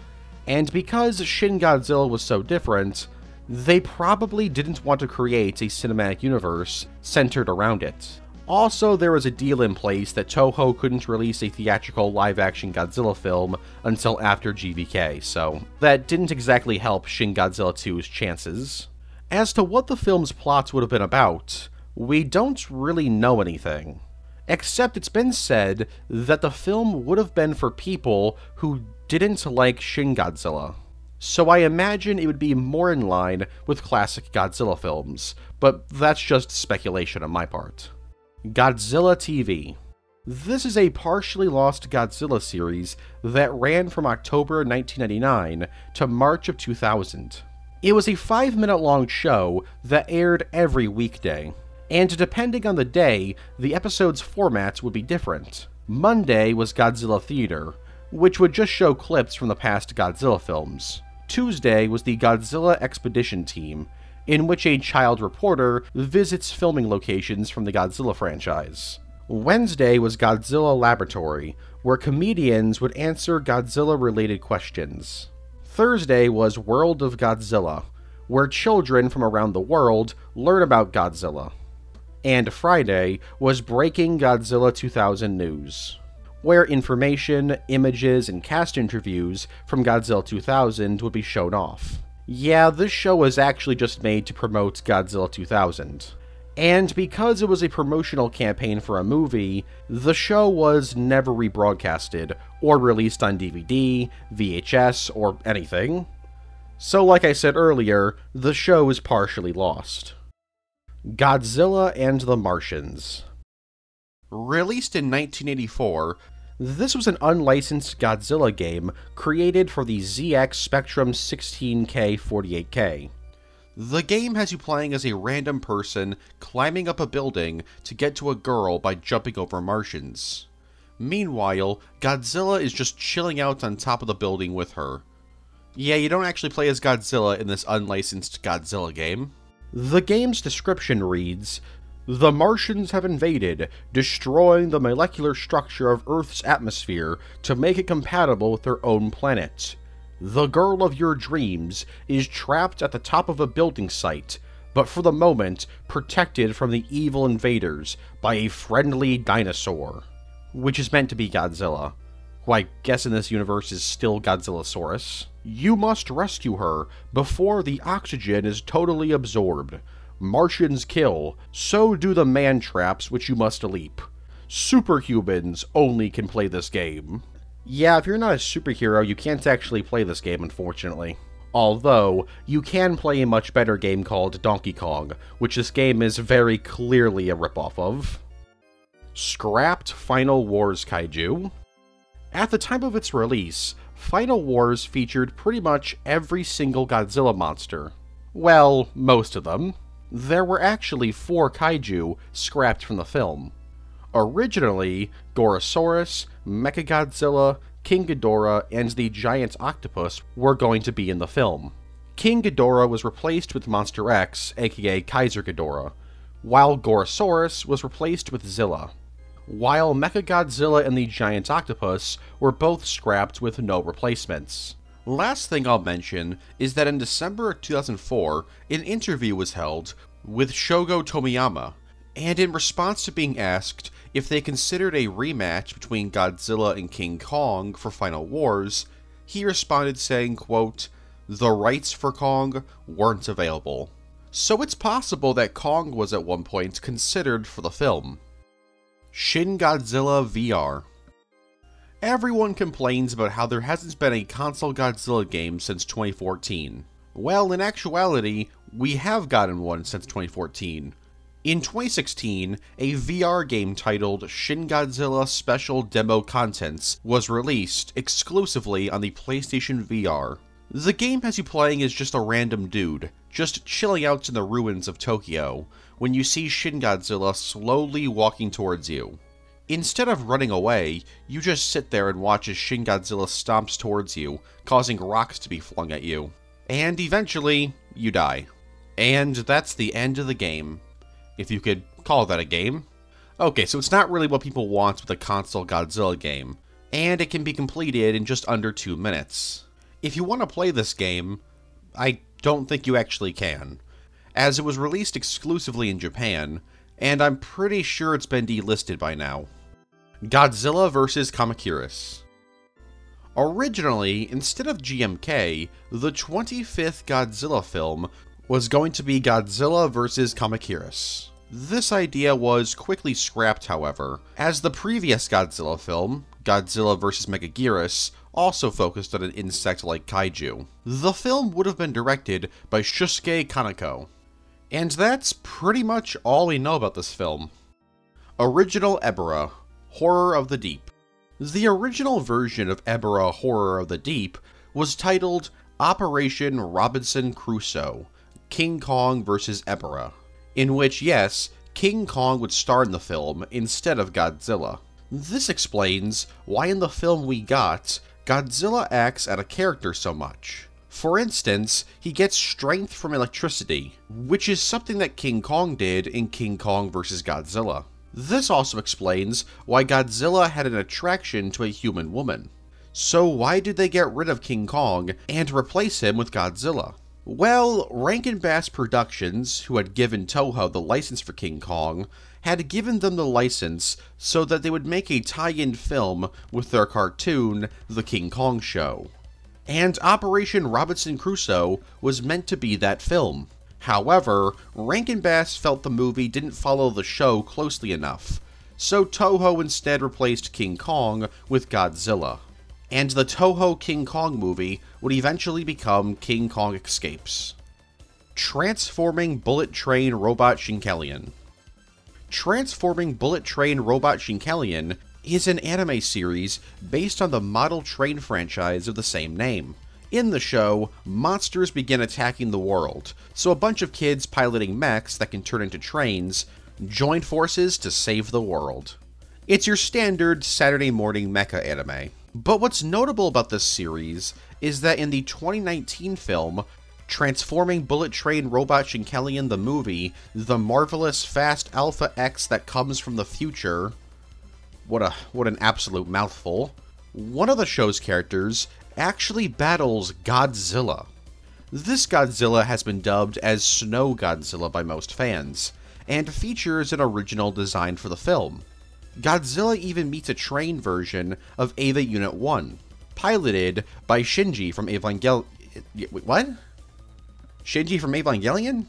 And because Shin Godzilla was so different, they probably didn't want to create a cinematic universe centered around it. Also, there was a deal in place that Toho couldn't release a theatrical live action Godzilla film until after GVK, so that didn't exactly help Shin Godzilla 2's chances. As to what the film's plots would have been about, we don't really know anything. Except it's been said that the film would have been for people who didn't like Shin Godzilla. So I imagine it would be more in line with classic Godzilla films, but that's just speculation on my part. Godzilla TV. This is a partially lost Godzilla series that ran from October 1999 to March of 2000. It was a 5 minute long show that aired every weekday, and depending on the day, the episode's formats would be different. Monday was Godzilla Theater, which would just show clips from the past Godzilla films. Tuesday was the Godzilla Expedition Team, in which a child reporter visits filming locations from the Godzilla franchise. Wednesday was Godzilla Laboratory, where comedians would answer Godzilla related questions. Thursday was World of Godzilla, where children from around the world learn about Godzilla. And Friday was Breaking Godzilla 2000 News, where information, images, and cast interviews from Godzilla 2000 would be shown off yeah, this show was actually just made to promote Godzilla 2000. And because it was a promotional campaign for a movie, the show was never rebroadcasted or released on DVD, VHS, or anything. So, like I said earlier, the show is partially lost. Godzilla and the Martians. Released in 1984, this was an unlicensed Godzilla game created for the ZX Spectrum 16K 48K. The game has you playing as a random person climbing up a building to get to a girl by jumping over Martians. Meanwhile, Godzilla is just chilling out on top of the building with her. Yeah, you don't actually play as Godzilla in this unlicensed Godzilla game. The game's description reads the Martians have invaded, destroying the molecular structure of Earth's atmosphere to make it compatible with their own planet. The girl of your dreams is trapped at the top of a building site, but for the moment protected from the evil invaders by a friendly dinosaur. Which is meant to be Godzilla, who I guess in this universe is still Godzillasaurus. You must rescue her before the oxygen is totally absorbed. Martians kill, so do the man traps which you must leap. Superhumans only can play this game. Yeah, if you're not a superhero, you can't actually play this game, unfortunately. Although, you can play a much better game called Donkey Kong, which this game is very clearly a ripoff of. Scrapped Final Wars Kaiju. At the time of its release, Final Wars featured pretty much every single Godzilla monster. Well, most of them there were actually four kaiju scrapped from the film. Originally, Gorosaurus, Mechagodzilla, King Ghidorah, and the giant octopus were going to be in the film. King Ghidorah was replaced with Monster X, aka Kaiser Ghidorah, while Gorosaurus was replaced with Zilla. While Mechagodzilla and the giant octopus were both scrapped with no replacements. Last thing I'll mention is that in December 2004, an interview was held with Shogo Tomiyama, and in response to being asked if they considered a rematch between Godzilla and King Kong for Final Wars, he responded saying, quote, the rights for Kong weren't available. So it's possible that Kong was at one point considered for the film. Shin Godzilla VR Everyone complains about how there hasn't been a console Godzilla game since 2014. Well, in actuality, we have gotten one since 2014. In 2016, a VR game titled Shin Godzilla Special Demo Contents was released exclusively on the PlayStation VR. The game has you playing as just a random dude, just chilling out in the ruins of Tokyo, when you see Shin Godzilla slowly walking towards you. Instead of running away, you just sit there and watch as Shin Godzilla stomps towards you, causing rocks to be flung at you. And eventually, you die. And that's the end of the game. If you could call that a game. Okay, so it's not really what people want with a console Godzilla game, and it can be completed in just under two minutes. If you want to play this game, I don't think you actually can. As it was released exclusively in Japan, and I'm pretty sure it's been delisted by now. Godzilla vs. Kamakiris. Originally, instead of GMK, the 25th Godzilla film was going to be Godzilla vs. Kamakiris. This idea was quickly scrapped, however, as the previous Godzilla film, Godzilla vs. Megaguirus, also focused on an insect-like kaiju. The film would have been directed by Shusuke Kaneko. And that's pretty much all we know about this film. Original Ebirah, Horror of the Deep. The original version of Ebirah Horror of the Deep was titled Operation Robinson Crusoe, King Kong vs. Ebirah, in which, yes, King Kong would star in the film instead of Godzilla. This explains why in the film we got, Godzilla acts out a character so much. For instance, he gets strength from electricity, which is something that King Kong did in King Kong vs. Godzilla. This also explains why Godzilla had an attraction to a human woman. So why did they get rid of King Kong and replace him with Godzilla? Well, Rankin Bass Productions, who had given Toho the license for King Kong, had given them the license so that they would make a tie-in film with their cartoon, The King Kong Show. And Operation Robinson Crusoe was meant to be that film. However, Rankin Bass felt the movie didn't follow the show closely enough, so Toho instead replaced King Kong with Godzilla. And the Toho King Kong movie would eventually become King Kong Escapes. Transforming Bullet Train Robot Shinkalion. Transforming Bullet Train Robot Shinkalion is an anime series based on the model train franchise of the same name. In the show, monsters begin attacking the world, so a bunch of kids piloting mechs that can turn into trains join forces to save the world. It's your standard Saturday morning mecha anime. But what's notable about this series is that in the 2019 film, Transforming Bullet Train Robot Shinkalion the movie, the marvelous fast Alpha X that comes from the future, what a what an absolute mouthful. One of the show's characters actually battles Godzilla. This Godzilla has been dubbed as Snow Godzilla by most fans, and features an original design for the film. Godzilla even meets a train version of Eva Unit 1, piloted by Shinji from Evangel... Wait, what? Shinji from Evangelion?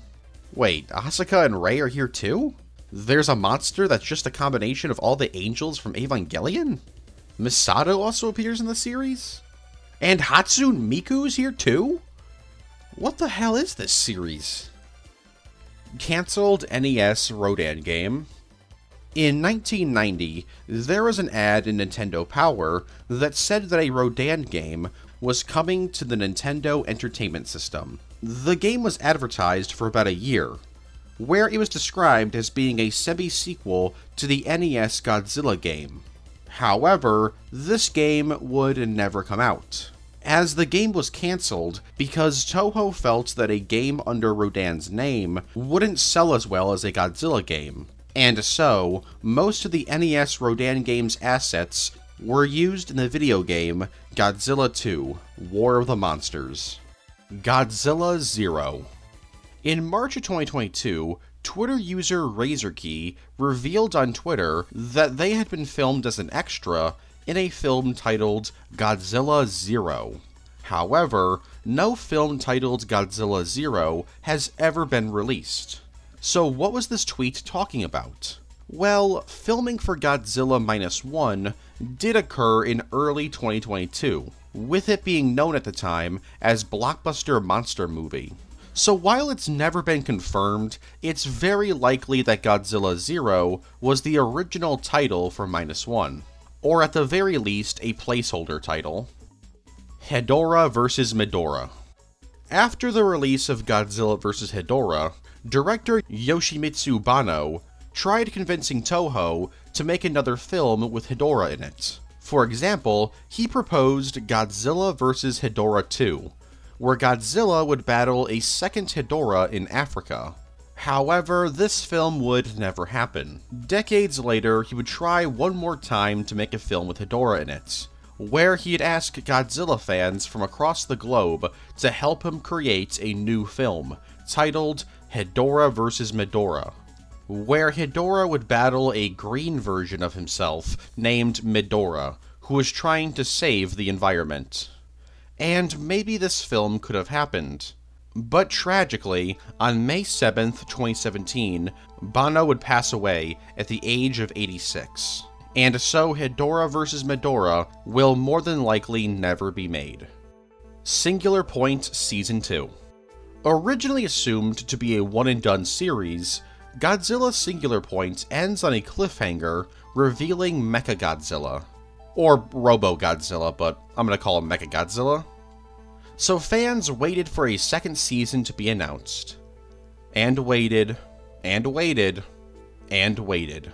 Wait, Asuka and Rei are here too? There's a monster that's just a combination of all the angels from Evangelion? Misato also appears in the series? And Hatsune Miku's here too? What the hell is this series? Cancelled NES Rodan game. In 1990, there was an ad in Nintendo Power that said that a Rodan game was coming to the Nintendo Entertainment System. The game was advertised for about a year, where it was described as being a semi-sequel to the NES Godzilla game. However, this game would never come out, as the game was cancelled because Toho felt that a game under Rodan's name wouldn't sell as well as a Godzilla game, and so, most of the NES Rodan game's assets were used in the video game Godzilla 2 War of the Monsters. Godzilla Zero. In March of 2022, Twitter user Razorkey revealed on Twitter that they had been filmed as an extra in a film titled Godzilla Zero. However, no film titled Godzilla Zero has ever been released. So, what was this tweet talking about? Well, filming for Godzilla Minus One did occur in early 2022, with it being known at the time as Blockbuster Monster Movie. So while it's never been confirmed, it's very likely that Godzilla Zero was the original title for Minus One, or at the very least, a placeholder title. Hedorah vs. Medora. After the release of Godzilla vs. Hedorah, director Yoshimitsu Banno tried convincing Toho to make another film with Hedorah in it. For example, he proposed Godzilla vs. Hedorah 2, where Godzilla would battle a second Hedorah in Africa. However, this film would never happen. Decades later, he would try one more time to make a film with Hedorah in it, where he'd ask Godzilla fans from across the globe to help him create a new film, titled Hedorah vs. Medora. where Hedorah would battle a green version of himself named Medora, who was trying to save the environment. And maybe this film could have happened. But tragically, on May 7th, 2017, Banno would pass away at the age of 86. And so Hedorah vs. Medora will more than likely never be made. Singular Point Season 2 Originally assumed to be a one and done series, Godzilla Singular Point ends on a cliffhanger revealing Mechagodzilla. Or Robo Godzilla, but I'm gonna call him Mechagodzilla. So fans waited for a second season to be announced. And waited, and waited, and waited.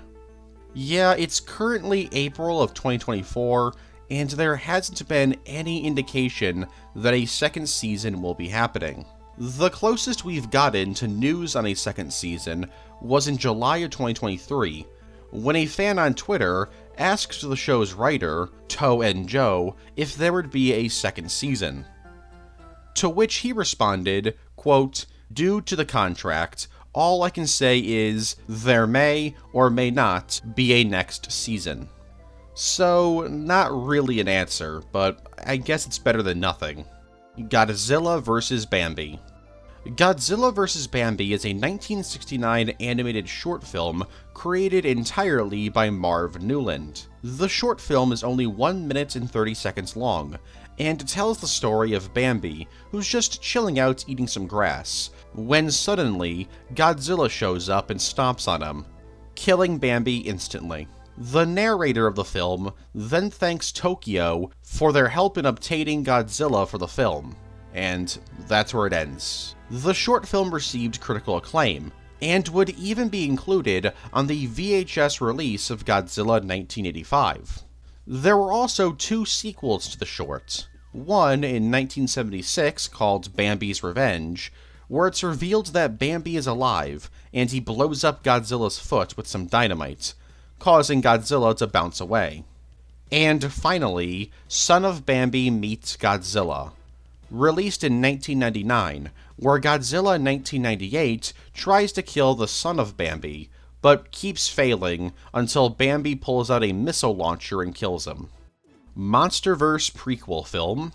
Yeah, it's currently April of 2024, and there hasn't been any indication that a second season will be happening. The closest we've gotten to news on a second season was in July of 2023, when a fan on Twitter asked the show's writer, Toh EnJoe, if there would be a second season. To which he responded, quote, Due to the contract, all I can say is there may or may not be a next season. So, not really an answer, but I guess it's better than nothing. Godzilla vs. Bambi. Godzilla vs. Bambi is a 1969 animated short film created entirely by Marv Newland. The short film is only 1 minute and 30 seconds long, and tells the story of Bambi, who's just chilling out eating some grass, when suddenly Godzilla shows up and stomps on him, killing Bambi instantly. The narrator of the film then thanks Tokyo for their help in obtaining Godzilla for the film, and that's where it ends. The short film received critical acclaim, and would even be included on the VHS release of Godzilla 1985. There were also two sequels to the short. One in 1976 called Bambi's Revenge, where it's revealed that Bambi is alive and he blows up Godzilla's foot with some dynamite, causing Godzilla to bounce away. And finally, Son of Bambi Meets Godzilla, released in 1999, where Godzilla 1998 tries to kill the son of Bambi, but keeps failing until Bambi pulls out a missile launcher and kills him. Monsterverse prequel film.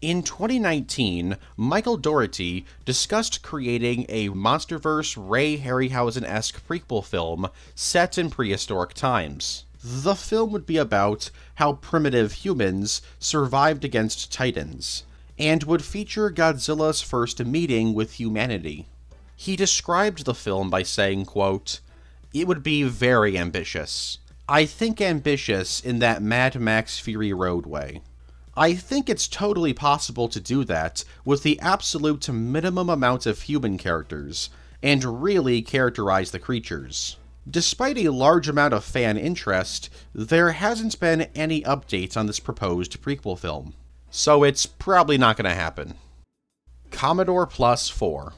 In 2019, Michael Dougherty discussed creating a Monsterverse Ray Harryhausen esque prequel film set in prehistoric times. The film would be about how primitive humans survived against titans, and would feature Godzilla's first meeting with humanity. He described the film by saying, quote, It would be very ambitious. I think ambitious in that Mad Max Fury Road way. I think it's totally possible to do that with the absolute minimum amount of human characters, and really characterize the creatures. Despite a large amount of fan interest, there hasn't been any updates on this proposed prequel film so it's probably not going to happen. Commodore Plus 4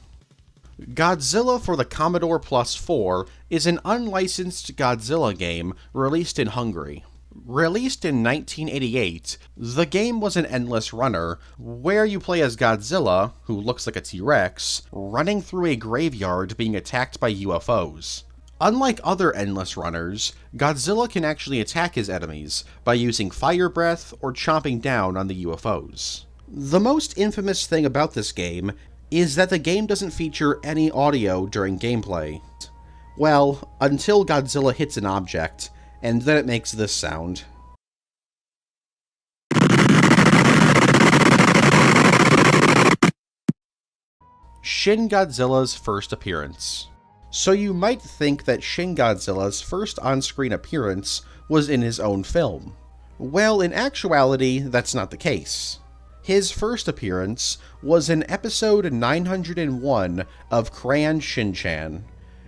Godzilla for the Commodore Plus 4 is an unlicensed Godzilla game released in Hungary. Released in 1988, the game was an endless runner where you play as Godzilla, who looks like a T Rex, running through a graveyard being attacked by UFOs. Unlike other endless runners, Godzilla can actually attack his enemies by using fire breath or chomping down on the UFOs. The most infamous thing about this game is that the game doesn't feature any audio during gameplay. Well, until Godzilla hits an object, and then it makes this sound. Shin Godzilla's first appearance so you might think that Shin Godzilla's first on screen appearance was in his own film. Well, in actuality, that's not the case. His first appearance was in episode 901 of Crayon Shin-chan,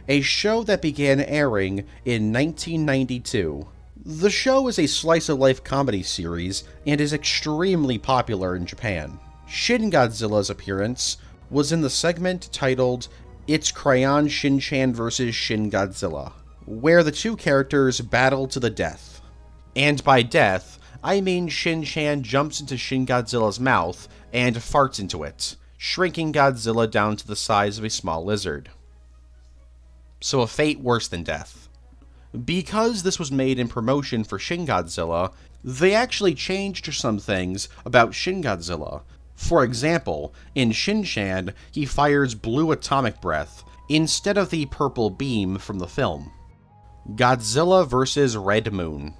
a show that began airing in 1992. The show is a slice of life comedy series and is extremely popular in Japan. Shin Godzilla's appearance was in the segment titled it's Crayon Shin-chan vs. Shin Godzilla, where the two characters battle to the death. And by death, I mean Shin-chan jumps into Shin Godzilla's mouth and farts into it, shrinking Godzilla down to the size of a small lizard. so a fate worse than death. Because this was made in promotion for Shin Godzilla, they actually changed some things about Shin Godzilla. For example, in Shin-Chan, he fires blue atomic breath instead of the purple beam from the film. Godzilla vs. Red Moon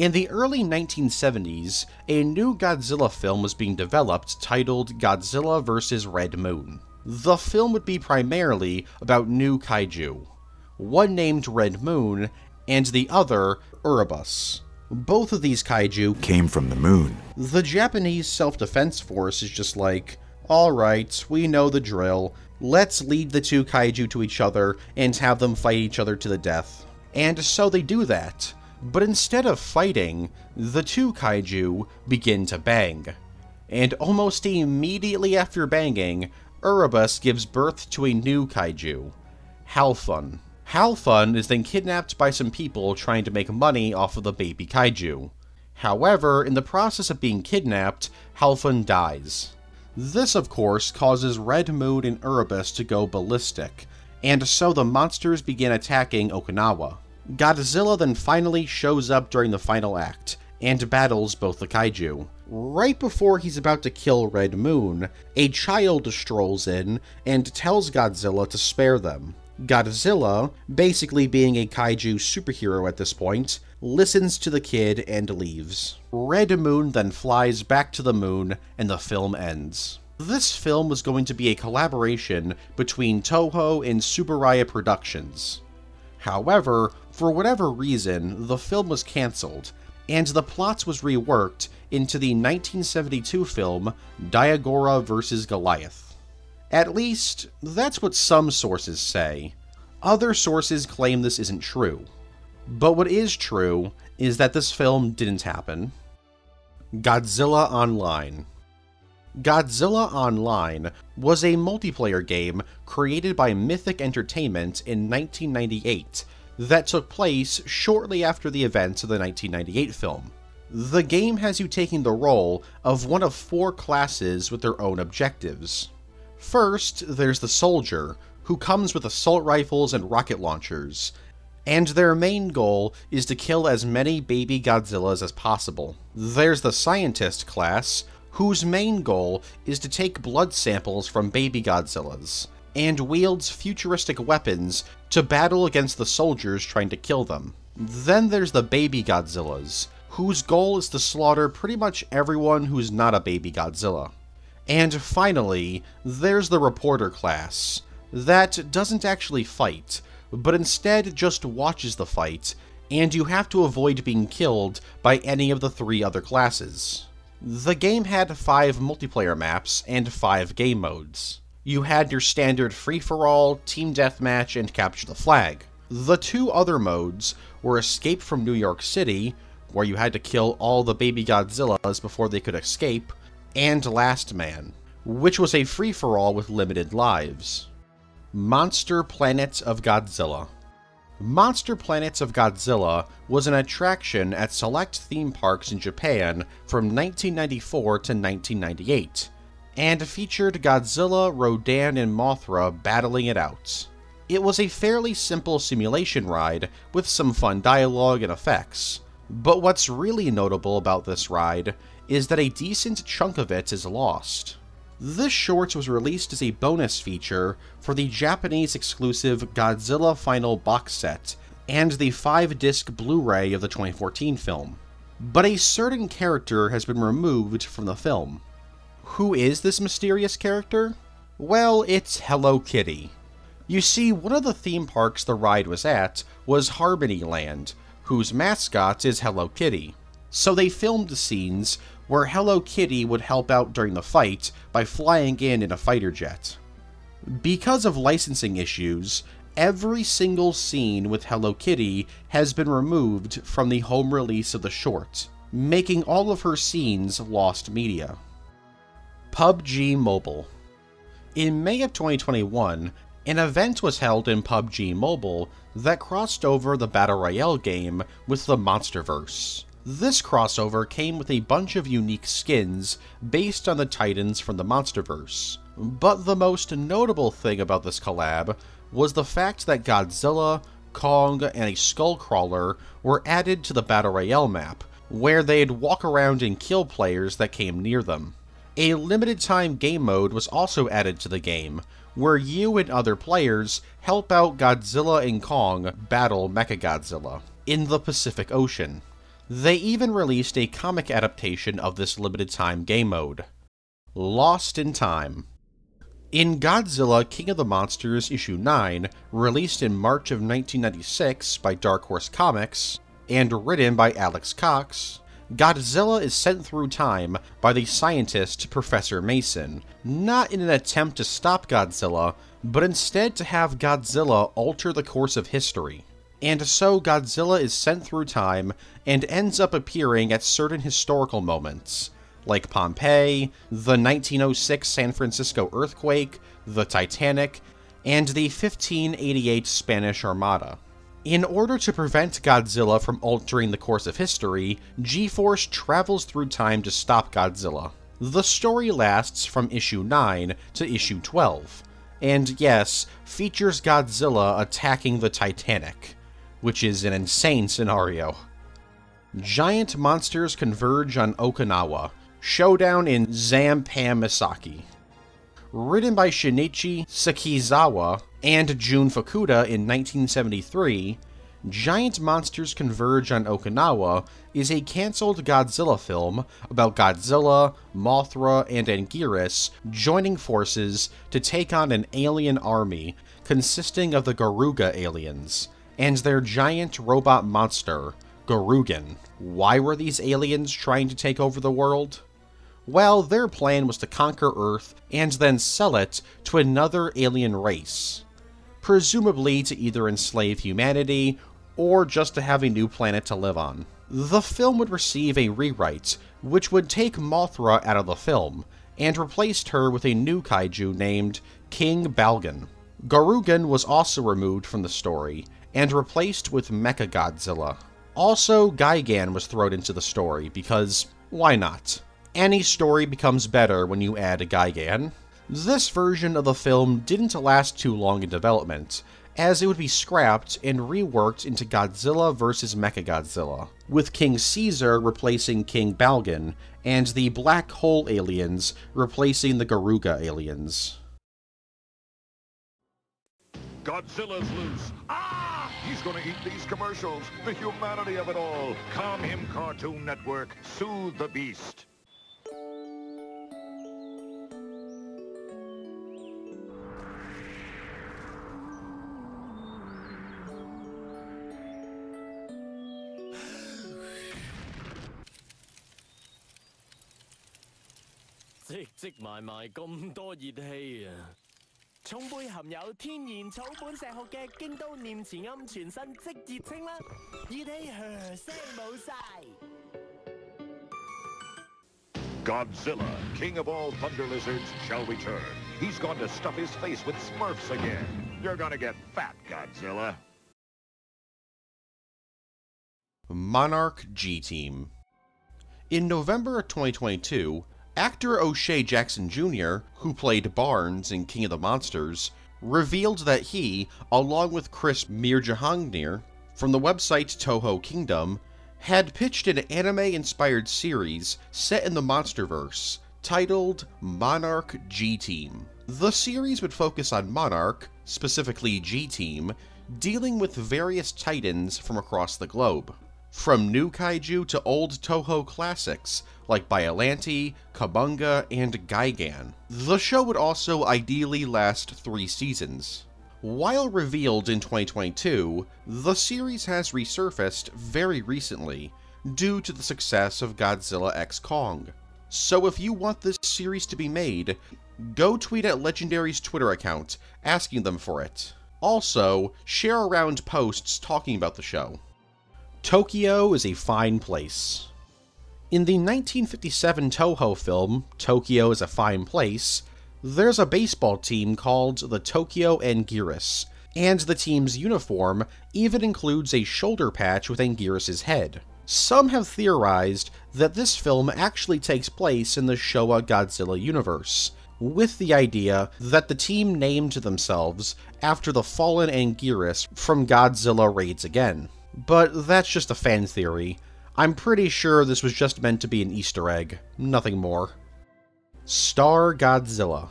in the early 1970s, a new Godzilla film was being developed titled Godzilla vs. Red Moon. The film would be primarily about new kaiju, one named Red Moon and the other Erabus. Both of these kaiju Came from the moon. the Japanese Self Defense Force is just like, alright, we know the drill. Let's lead the two kaiju to each other and have them fight each other to the death. And so they do that. But instead of fighting, the two kaiju begin to bang. And almost immediately after banging, Erabus gives birth to a new kaiju, Hafun. Hafun is then kidnapped by some people trying to make money off of the baby kaiju. However, in the process of being kidnapped, Hafun dies. This, of course, causes Red Moon and Erabus to go ballistic, and so the monsters begin attacking Okinawa. Godzilla then finally shows up during the final act, and battles both the kaiju. Right before he's about to kill Red Moon, a child strolls in and tells Godzilla to spare them. Godzilla, basically being a kaiju superhero at this point, listens to the kid and leaves. Red Moon then flies back to the moon, and the film ends. This film was going to be a collaboration between Toho and Tsuburaya Productions. However, for whatever reason, the film was cancelled, and the plot was reworked into the 1972 film Daigoro vs. Goliath. At least, that's what some sources say. Other sources claim this isn't true. But what is true is that this film didn't happen. Godzilla Online Godzilla Online was a multiplayer game created by Mythic Entertainment in 1998 that took place shortly after the events of the 1998 film. The game has you taking the role of one of four classes with their own objectives. First, there's the soldier, who comes with assault rifles and rocket launchers, and their main goal is to kill as many baby Godzillas as possible. There's the scientist class, whose main goal is to take blood samples from baby Godzillas, and wields futuristic weapons to battle against the soldiers trying to kill them. Then there's the baby Godzillas, whose goal is to slaughter pretty much everyone who's not a baby Godzilla. And finally, there's the reporter class, that doesn't actually fight, but instead just watches the fight, and you have to avoid being killed by any of the three other classes. The game had five multiplayer maps and five game modes. You had your standard free for all, team deathmatch, and capture the flag. The two other modes were Escape from New York City, where you had to kill all the baby Godzillas before they could escape, and Last Man, which was a free for all with limited lives. Monster Planets of Godzilla. Monster Planets of Godzilla was an attraction at select theme parks in Japan from 1994 to 1998, and featured Godzilla, Rodan, and Mothra battling it out. It was a fairly simple simulation ride with some fun dialogue and effects, but what's really notable about this ride is that a decent chunk of it is lost. This short was released as a bonus feature for the Japanese exclusive Godzilla Final box set and the 5 disc Blu ray of the 2014 film. But a certain character has been removed from the film. Who is this mysterious character? Well, it's Hello Kitty. You see, one of the theme parks the ride was at was Harmony Land, whose mascot is Hello Kitty. So they filmed the scenes where Hello Kitty would help out during the fight by flying in in a fighter jet. Because of licensing issues, every single scene with Hello Kitty has been removed from the home release of the short, making all of her scenes lost media. PUBG Mobile In May of 2021, an event was held in PUBG Mobile that crossed over the Battle Royale game with the Monsterverse. This crossover came with a bunch of unique skins based on the titans from the Monsterverse. But the most notable thing about this collab was the fact that Godzilla, Kong, and a Skullcrawler were added to the Battle Royale map, where they'd walk around and kill players that came near them. A limited time game mode was also added to the game, where you and other players help out Godzilla and Kong battle Mechagodzilla in the Pacific Ocean. They even released a comic adaptation of this limited time game mode. Lost in Time. In Godzilla King of the Monsters issue 9, released in March of 1996 by Dark Horse Comics, and written by Alex Cox, Godzilla is sent through time by the scientist Professor Mason, not in an attempt to stop Godzilla, but instead to have Godzilla alter the course of history. And so Godzilla is sent through time and ends up appearing at certain historical moments, like Pompeii, the 1906 San Francisco earthquake, the Titanic, and the 1588 Spanish Armada. In order to prevent Godzilla from altering the course of history, G-Force travels through time to stop Godzilla. The story lasts from issue 9 to issue 12, and yes, features Godzilla attacking the Titanic, which is an insane scenario. Giant monsters converge on Okinawa. Showdown in Zampamisaki. Written by Shinichi Sekizawa and Jun Fukuda in 1973, Giant Monsters Converge on Okinawa is a cancelled Godzilla film about Godzilla, Mothra, and Anguirus joining forces to take on an alien army consisting of the Garuga aliens and their giant robot monster, Garugan. Why were these aliens trying to take over the world? Well, their plan was to conquer Earth and then sell it to another alien race. Presumably to either enslave humanity or just to have a new planet to live on. The film would receive a rewrite, which would take Mothra out of the film and replaced her with a new kaiju named King Balgan. Garugan was also removed from the story and replaced with Mechagodzilla. Also, Gigan was thrown into the story because why not? Any story becomes better when you add a Gigan. This version of the film didn't last too long in development, as it would be scrapped and reworked into Godzilla vs. Mechagodzilla, with King Caesar replacing King Balgan, and the Black Hole aliens replacing the Garuga aliens. Godzilla's loose. Ah! He's gonna eat these commercials. The humanity of it all. Calm him, Cartoon Network. Soothe the beast. Godzilla, king of all thunder lizards, shall return. He's going to stuff his face with Smurfs again. You're gonna get fat, Godzilla. Monarch G Team. In November 2022, actor O'Shea Jackson Jr., who played Barnes in King of the Monsters, revealed that he, along with Chris Mirjahangir from the website Toho Kingdom, had pitched an anime-inspired series set in the Monsterverse titled Monarch G-Team. The series would focus on Monarch, specifically G-Team, dealing with various titans from across the globe. From new kaiju to old Toho classics like Biollante, Kabunga, and Gigan. The show would also ideally last three seasons. While revealed in 2022, the series has resurfaced very recently due to the success of Godzilla X Kong. So if you want this series to be made, go tweet at Legendary's Twitter account asking them for it. Also, share around posts talking about the show. Tokyo is a fine place. In the 1957 Toho film, Tokyo is a Fine Place, there's a baseball team called the Tokyo Anguirus, and the team's uniform even includes a shoulder patch with Anguirus' head. Some have theorized that this film actually takes place in the Showa Godzilla universe, with the idea that the team named themselves after the fallen Anguirus from Godzilla Raids Again. But that's just a fan theory. I'm pretty sure this was just meant to be an Easter egg, nothing more. Star Godzilla.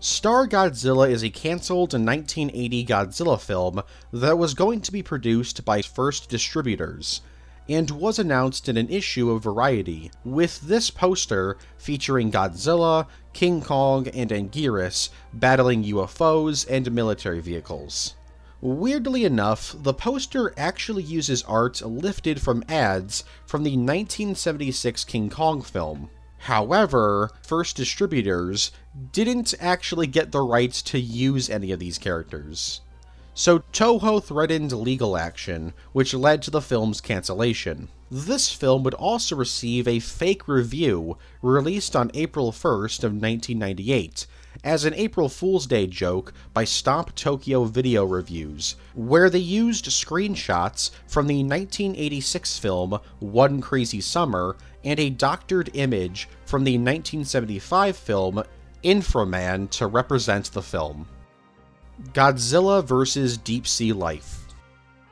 Star Godzilla is a cancelled 1980 Godzilla film that was going to be produced by First Distributors, and was announced in an issue of Variety, with this poster featuring Godzilla, King Kong, and Anguirus battling UFOs and military vehicles. Weirdly enough, the poster actually uses art lifted from ads from the 1976 King Kong film. However, First Distributors didn't actually get the rights to use any of these characters. So Toho threatened legal action, which led to the film's cancellation. This film would also receive a fake review released on April 1st of 1998 as an April Fool's Day joke by Stomp Tokyo Video Reviews, where they used screenshots from the 1986 film One Crazy Summer and a doctored image from the 1975 film Inframan to represent the film. Godzilla vs. Deep Sea Life.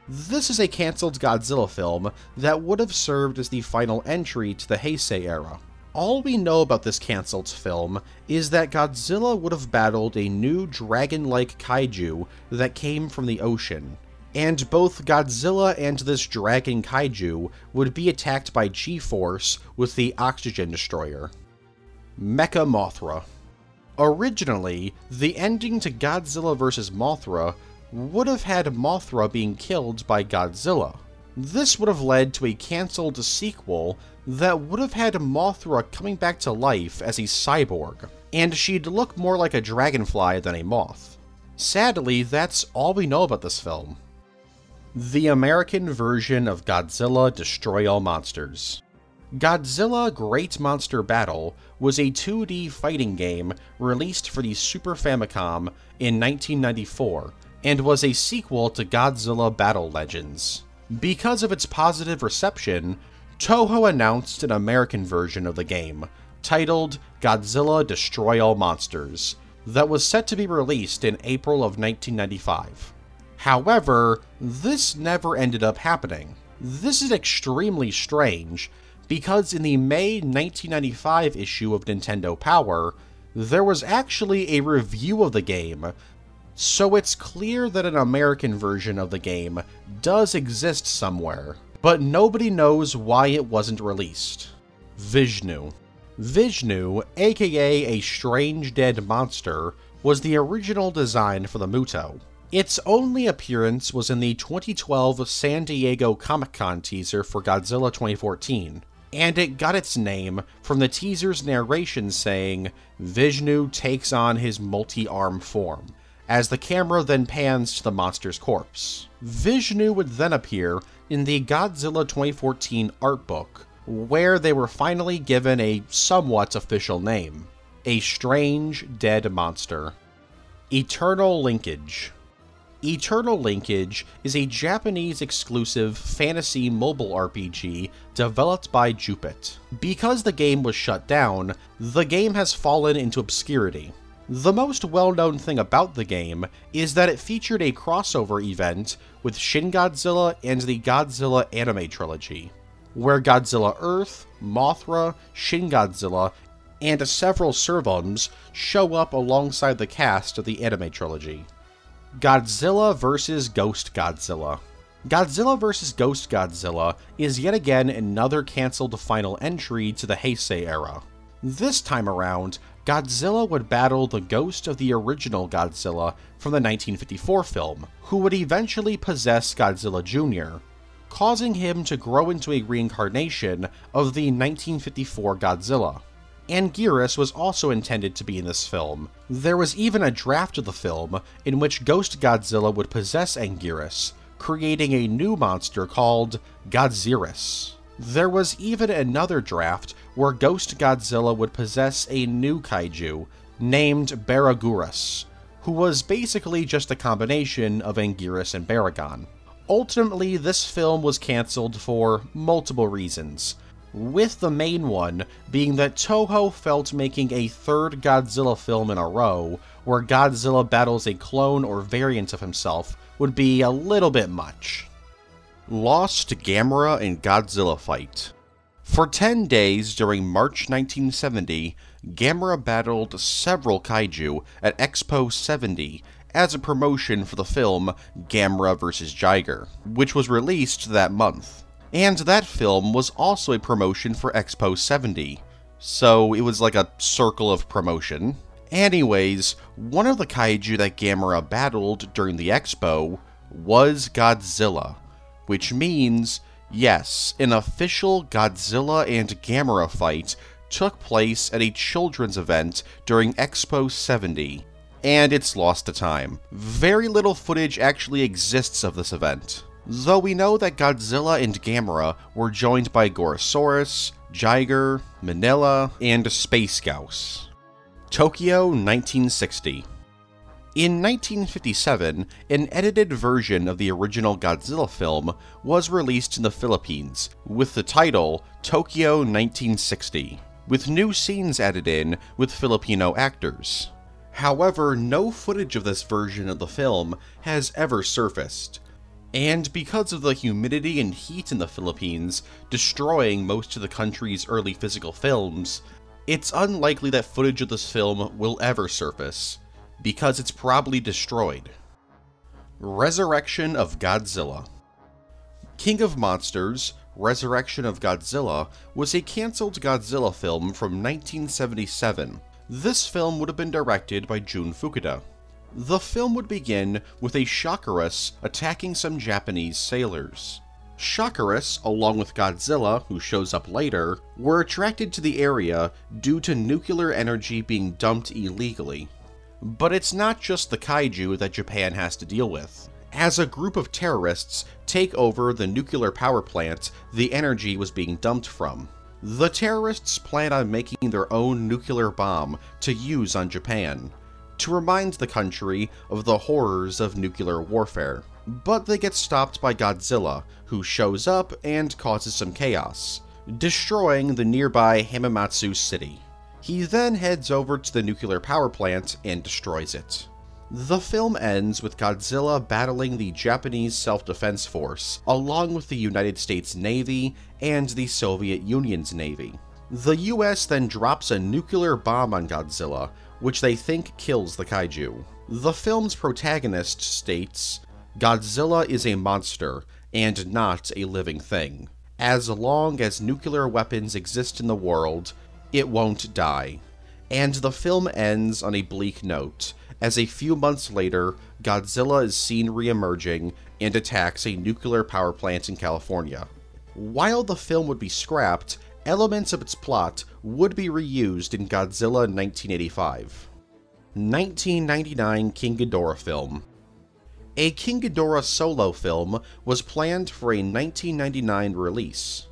This is a cancelled Godzilla film that would have served as the final entry to the Heisei era. All we know about this cancelled film is that Godzilla would have battled a new dragon like kaiju that came from the ocean, and both Godzilla and this dragon kaiju would be attacked by G Force with the Oxygen Destroyer. Mecha Mothra. Originally, the ending to Godzilla vs. Mothra would have had Mothra being killed by Godzilla. This would have led to a cancelled sequel that would have had Mothra coming back to life as a cyborg, and she'd look more like a dragonfly than a moth. Sadly, that's all we know about this film. The American version of Godzilla Destroy All Monsters. Godzilla Great Monster Battle was a 2D fighting game released for the Super Famicom in 1994 and was a sequel to Godzilla Battle Legends. Because of its positive reception, Toho announced an American version of the game, titled Godzilla Destroy All Monsters, that was set to be released in April of 1995. However, this never ended up happening. This is extremely strange, because in the May 1995 issue of Nintendo Power, there was actually a review of the game, so it's clear that an American version of the game does exist somewhere, but nobody knows why it wasn't released. Vishnu. Vishnu, aka a strange dead monster, was the original design for the Muto. Its only appearance was in the 2012 San Diego Comic Con teaser for Godzilla 2014, and it got its name from the teaser's narration saying, Vishnu takes on his multi arm form, as the camera then pans to the monster's corpse. Vishnu would then appear in the Godzilla 2014 art book, where they were finally given a somewhat official name a strange dead monster. Eternal Linkage. Eternal Linkage is a Japanese exclusive fantasy mobile RPG developed by Jupit. Because the game was shut down, the game has fallen into obscurity. The most well known thing about the game is that it featured a crossover event with Shin Godzilla and the Godzilla anime trilogy, where Godzilla Earth, Mothra, Shin Godzilla, and several servums show up alongside the cast of the anime trilogy. Godzilla vs. Ghost Godzilla. Godzilla vs. Ghost Godzilla is yet again another cancelled final entry to the Heisei era. This time around, Godzilla would battle the ghost of the original Godzilla from the 1954 film, who would eventually possess Godzilla Jr., causing him to grow into a reincarnation of the 1954 Godzilla. Anguirus was also intended to be in this film. There was even a draft of the film in which Ghost Godzilla would possess Anguirus, creating a new monster called Godzirus. There was even another draft where Ghost Godzilla would possess a new kaiju named Baragurus, who was basically just a combination of Anguirus and Baragon. Ultimately, this film was cancelled for multiple reasons, with the main one being that Toho felt making a third Godzilla film in a row, where Godzilla battles a clone or variant of himself, would be a little bit much. Lost Gamera and Godzilla Fight For 10 days during March 1970, Gamera battled several kaiju at Expo 70 as a promotion for the film Gamera vs. Jiger, which was released that month. And that film was also a promotion for Expo 70, so it was like a circle of promotion. Anyways, one of the kaiju that Gamera battled during the expo was Godzilla, which means, yes, an official Godzilla and Gamera fight took place at a children's event during Expo 70, and it's lost to time. Very little footage actually exists of this event, though we know that Godzilla and Gamera were joined by Gorosaurus, Jiger, Minilla, and Space Gyaos. Tokyo 1960 in 1957, an edited version of the original Godzilla film was released in the Philippines with the title Tokyo 1960, with new scenes added in with Filipino actors. However, no footage of this version of the film has ever surfaced, and because of the humidity and heat in the Philippines destroying most of the country's early physical films, it's unlikely that footage of this film will ever surface, because it's probably destroyed. Resurrection of Godzilla King of Monsters Resurrection of Godzilla was a cancelled Godzilla film from 1977. This film would have been directed by Jun Fukuda. The film would begin with a Shockirus attacking some Japanese sailors. Shockirus, along with Godzilla, who shows up later, were attracted to the area due to nuclear energy being dumped illegally. But it's not just the kaiju that Japan has to deal with. As a group of terrorists take over the nuclear power plant the energy was being dumped from. The terrorists plan on making their own nuclear bomb to use on Japan, to remind the country of the horrors of nuclear warfare. But they get stopped by Godzilla, who shows up and causes some chaos, destroying the nearby Hamamatsu city. He then heads over to the nuclear power plant and destroys it. The film ends with Godzilla battling the Japanese Self Defense Force, along with the United States Navy and the Soviet Union's Navy. The US then drops a nuclear bomb on Godzilla, which they think kills the kaiju. The film's protagonist states Godzilla is a monster and not a living thing. As long as nuclear weapons exist in the world, it won't die. And the film ends on a bleak note, as a few months later, Godzilla is seen re-emerging and attacks a nuclear power plant in California. While the film would be scrapped, elements of its plot would be reused in Godzilla 1985. 1999 King Ghidorah film. A King Ghidorah solo film was planned for a 1999 release.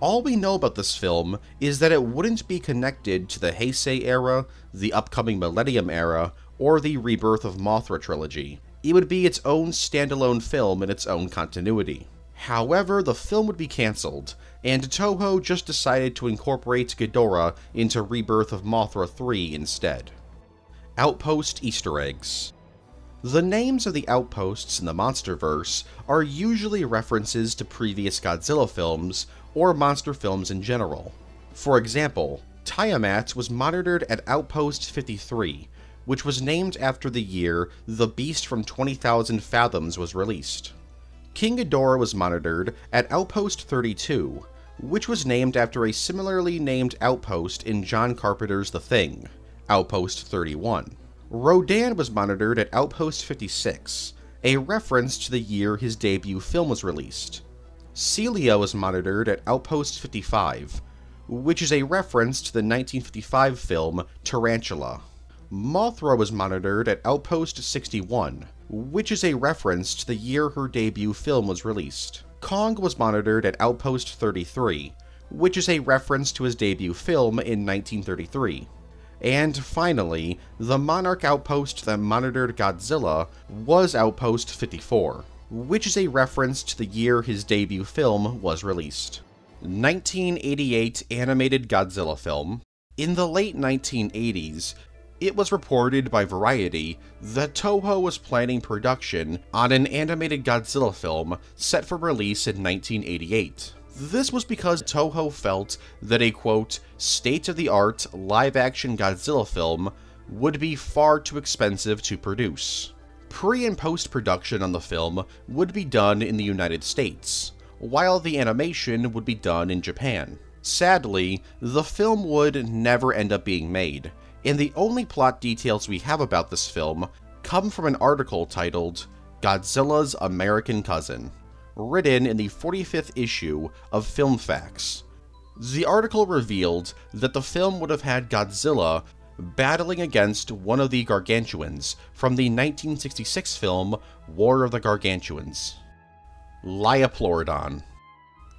All we know about this film is that it wouldn't be connected to the Heisei era, the upcoming Millennium era, or the Rebirth of Mothra trilogy. It would be its own standalone film in its own continuity. However, the film would be cancelled, and Toho just decided to incorporate Ghidorah into Rebirth of Mothra 3 instead. Outpost Easter Eggs The names of the outposts in the MonsterVerse are usually references to previous Godzilla films or monster films in general. For example, Tiamat was monitored at Outpost 53, which was named after the year The Beast from 20,000 Fathoms was released. King Ghidorah was monitored at Outpost 32, which was named after a similarly named outpost in John Carpenter's The Thing, Outpost 31. Rodan was monitored at Outpost 56, a reference to the year his debut film was released. Scylla was monitored at Outpost 55, which is a reference to the 1955 film Tarantula. Mothra was monitored at Outpost 61, which is a reference to the year her debut film was released. Kong was monitored at Outpost 33, which is a reference to his debut film in 1933. And finally, the Monarch outpost that monitored Godzilla was Outpost 54, which is a reference to the year his debut film was released. 1988 animated Godzilla film. In the late 1980s, it was reported by Variety that Toho was planning production on an animated Godzilla film set for release in 1988. This was because Toho felt that a quote, state of the art live action Godzilla film would be far too expensive to produce. Pre and post production on the film would be done in the United States, while the animation would be done in Japan. Sadly, the film would never end up being made, and the only plot details we have about this film come from an article titled Godzilla's American Cousin, written in the 45th issue of Film Facts. The article revealed that the film would have had Godzilla battling against one of the gargantuans from the 1966 film War of the Gargantuans. Liopleurodon.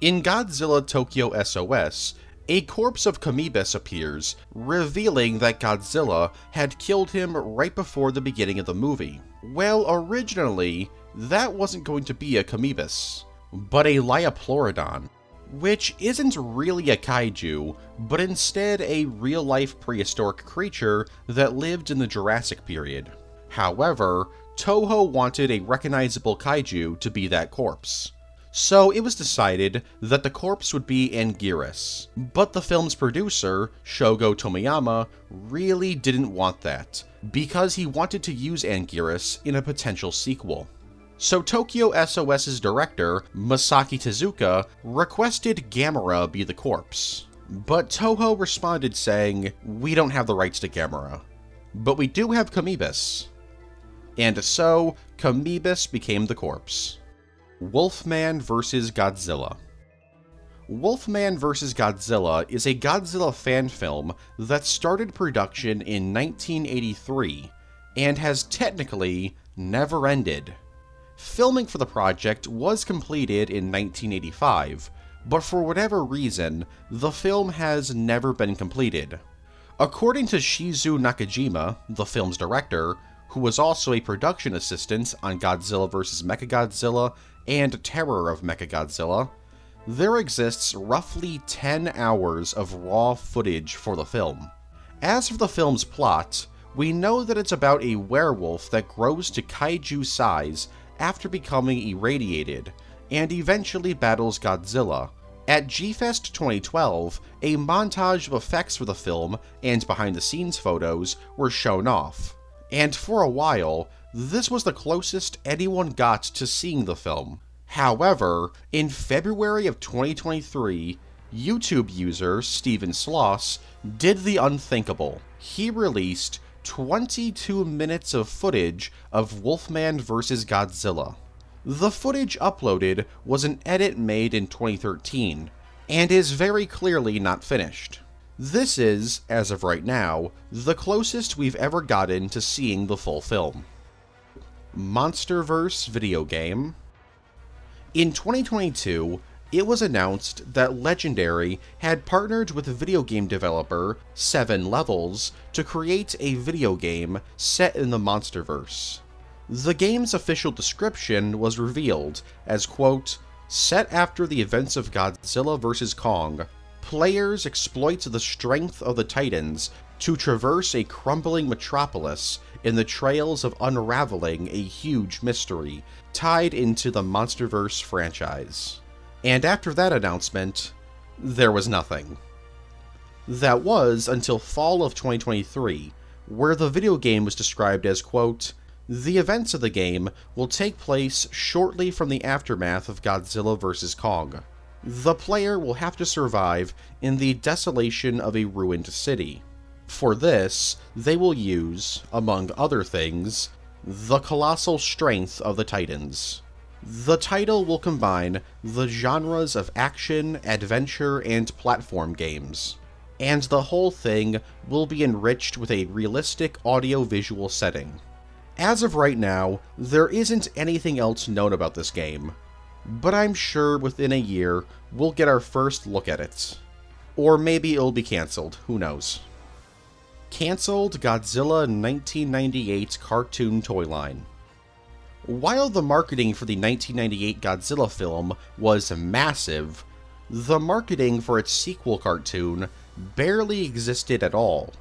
In Godzilla Tokyo SOS, a corpse of Kamoebas appears, revealing that Godzilla had killed him right before the beginning of the movie. Well, originally, that wasn't going to be a Kamoebas, but a Liopleurodon, which isn't really a kaiju, but instead a real-life prehistoric creature that lived in the Jurassic period. However, Toho wanted a recognizable kaiju to be that corpse. So it was decided that the corpse would be Anguirus, but the film's producer, Shogo Tomiyama, really didn't want that, because he wanted to use Anguirus in a potential sequel. So Tokyo SOS's director, Masaki Tezuka, requested Gamera be the corpse. But Toho responded saying, we don't have the rights to Gamera. But we do have Kamoebas. And so, Kamoebas became the corpse. Wolfman vs. Godzilla. Wolfman vs. Godzilla is a Godzilla fan film that started production in 1983 and has technically never ended. Filming for the project was completed in 1985, but for whatever reason, the film has never been completed. According to Shizuo Nakajima, the film's director, who was also a production assistant on Godzilla vs. Mechagodzilla and Terror of Mechagodzilla, there exists roughly 10 hours of raw footage for the film. As for the film's plot, we know that it's about a werewolf that grows to kaiju size after becoming irradiated, and eventually battles Godzilla. At G-Fest 2012, a montage of effects for the film and behind the scenes photos were shown off. And for a while, this was the closest anyone got to seeing the film. However, in February of 2023, YouTube user Steven Sloss did the unthinkable. He released 22 minutes of footage of Wolfman vs. Godzilla. The footage uploaded was an edit made in 2013, and is very clearly not finished. This is, as of right now, the closest we've ever gotten to seeing the full film. Monsterverse video game. In 2022, it was announced that Legendary had partnered with video game developer Seven Levels to create a video game set in the Monsterverse. The game's official description was revealed as, quote, set after the events of Godzilla vs. Kong, players exploit the strength of the Titans to traverse a crumbling metropolis in the trails of unraveling a huge mystery tied into the Monsterverse franchise. And after that announcement, there was nothing. That was until fall of 2023, where the video game was described as, quote, the events of the game will take place shortly from the aftermath of Godzilla vs. Kong. The player will have to survive in the desolation of a ruined city. For this, they will use, among other things, the colossal strength of the Titans. The title will combine the genres of action, adventure, and platform games, and the whole thing will be enriched with a realistic audio-visual setting. As of right now, there isn't anything else known about this game, but I'm sure within a year we'll get our first look at it. Or maybe it'll be cancelled, who knows. Cancelled Godzilla 1998 cartoon toy line. While the marketing for the 1998 Godzilla film was massive, the marketing for its sequel cartoon barely existed at all.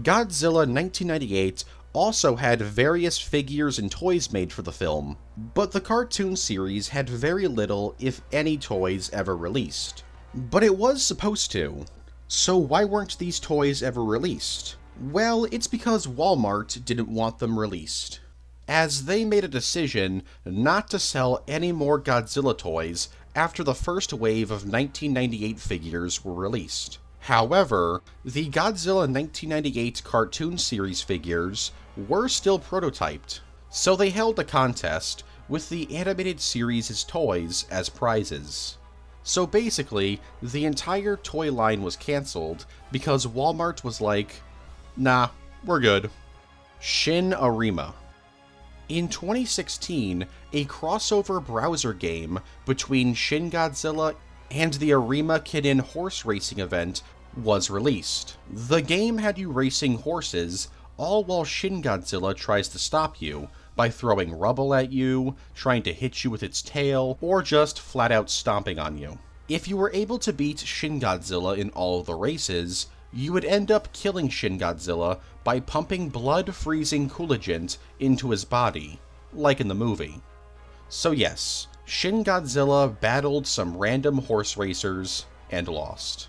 Godzilla 1998 also had various figures and toys made for the film, but the cartoon series had very little, if any, toys ever released. But it was supposed to. So why weren't these toys ever released? Well, it's because Walmart didn't want them released. As they made a decision not to sell any more Godzilla toys after the first wave of 1998 figures were released. However, the Godzilla 1998 cartoon series figures were still prototyped, so they held a contest with the animated series' toys as prizes. So basically, the entire toy line was cancelled because Walmart was like, nah, we're good. Shin Arima. In 2016, a crossover browser game between Shin Godzilla and the Arima Kinen horse racing event was released. The game had you racing horses, all while Shin Godzilla tries to stop you by throwing rubble at you, trying to hit you with its tail, or just flat out stomping on you. If you were able to beat Shin Godzilla in all the races, you would end up killing Shin Godzilla by pumping blood freezing coagulant into his body, like in the movie. So, yes, Shin Godzilla battled some random horse racers and lost.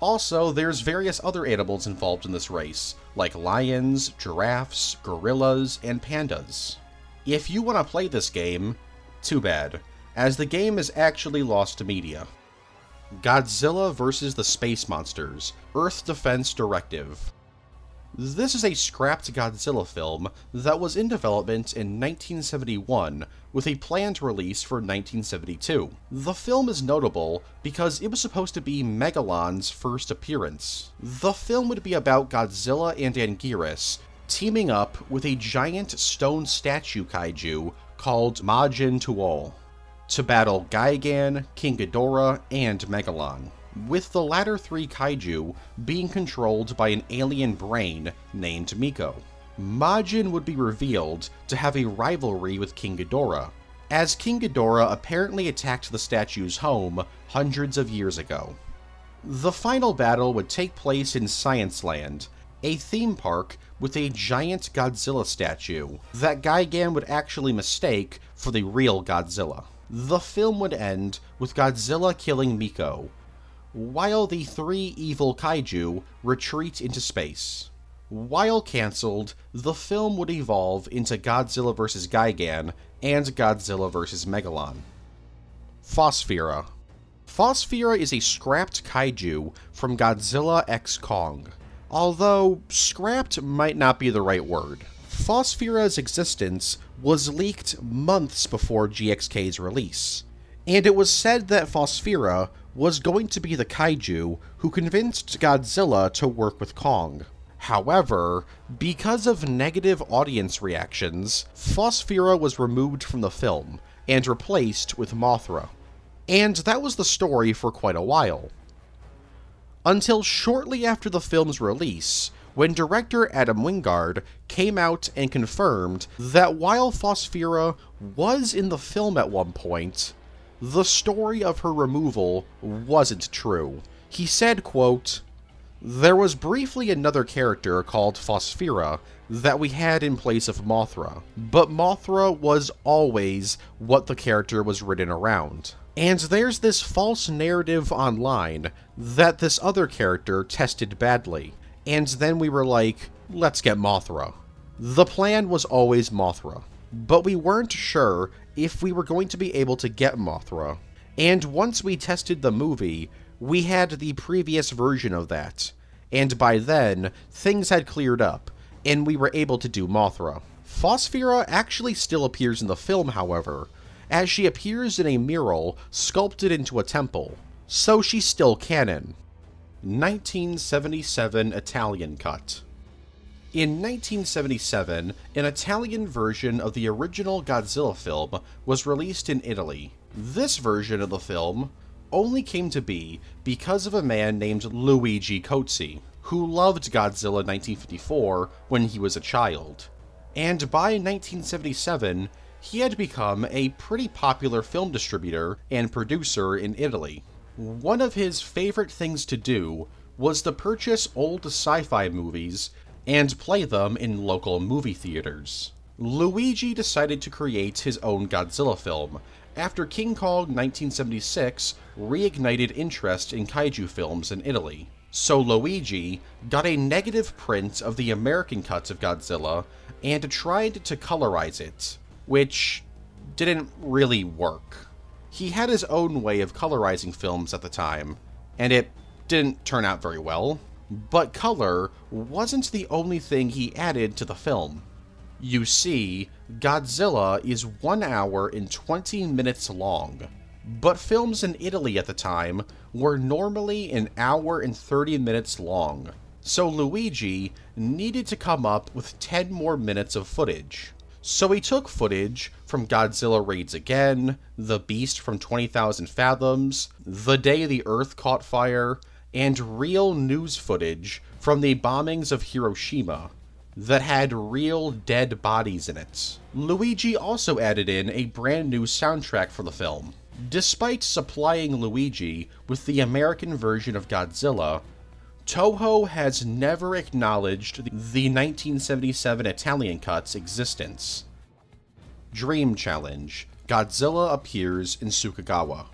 Also, there's various other animals involved in this race, like lions, giraffes, gorillas, and pandas. If you want to play this game, too bad, as the game is actually lost to media. Godzilla vs. the Space Monsters Earth Defense Directive. This is a scrapped Godzilla film that was in development in 1971 with a planned release for 1972. The film is notable because it was supposed to be Megalon's first appearance. The film would be about Godzilla and Anguirus teaming up with a giant stone statue kaiju called Majin Tuol to battle Gigan, King Ghidorah, and Megalon with the latter three kaiju being controlled by an alien brain named Miko. Majin would be revealed to have a rivalry with King Ghidorah, as King Ghidorah apparently attacked the statue's home hundreds of years ago. The final battle would take place in Science Land, a theme park with a giant Godzilla statue that Gigan would actually mistake for the real Godzilla. The film would end with Godzilla killing Miko, while the three evil kaiju retreat into space. While cancelled, the film would evolve into Godzilla vs. Gigan and Godzilla vs. Megalon. Phosphira. Phosphira is a scrapped kaiju from Godzilla X Kong. Although, scrapped might not be the right word. Phosphira's existence was leaked months before GXK's release, and it was said that Phosphira was going to be the kaiju who convinced Godzilla to work with Kong. However, because of negative audience reactions, Phosphira was removed from the film and replaced with Mothra. And that was the story for quite a while. Until shortly after the film's release, when director Adam Wingard came out and confirmed that while Phosphira was in the film at one point, the story of her removal wasn't true. He said, quote, There was briefly another character called Phosphira that we had in place of Mothra, but Mothra was always what the character was written around. And there's this false narrative online that this other character tested badly, and then we were like, let's get Mothra. The plan was always Mothra, but we weren't sure if we were going to be able to get Mothra. And once we tested the movie, we had the previous version of that. And by then, things had cleared up, and we were able to do Mothra. Phosphira actually still appears in the film, however, as she appears in a mural sculpted into a temple, so she's still canon. 1977 Italian Cut in 1977, an Italian version of the original Godzilla film was released in Italy. This version of the film only came to be because of a man named Luigi Cozzi, who loved Godzilla 1954 when he was a child. And by 1977, he had become a pretty popular film distributor and producer in Italy. One of his favorite things to do was to purchase old sci fi movies and play them in local movie theaters. Luigi decided to create his own Godzilla film after King Kong 1976 reignited interest in kaiju films in Italy. So Luigi got a negative print of the American cuts of Godzilla and tried to colorize it, which didn't really work. He had his own way of colorizing films at the time, and it didn't turn out very well. But color wasn't the only thing he added to the film. You see, Godzilla is 1 hour and 20 minutes long, but films in Italy at the time were normally an hour and 30 minutes long, so Luigi needed to come up with 10 more minutes of footage. So he took footage from Godzilla Raids Again, The Beast from 20,000 Fathoms, The Day the Earth Caught Fire, and real news footage from the bombings of Hiroshima that had real dead bodies in it. Luigi also added in a brand new soundtrack for the film. Despite supplying Luigi with the American version of Godzilla, Toho has never acknowledged the 1977 Italian cut's existence. Dream Challenge Godzilla appears in Sukagawa.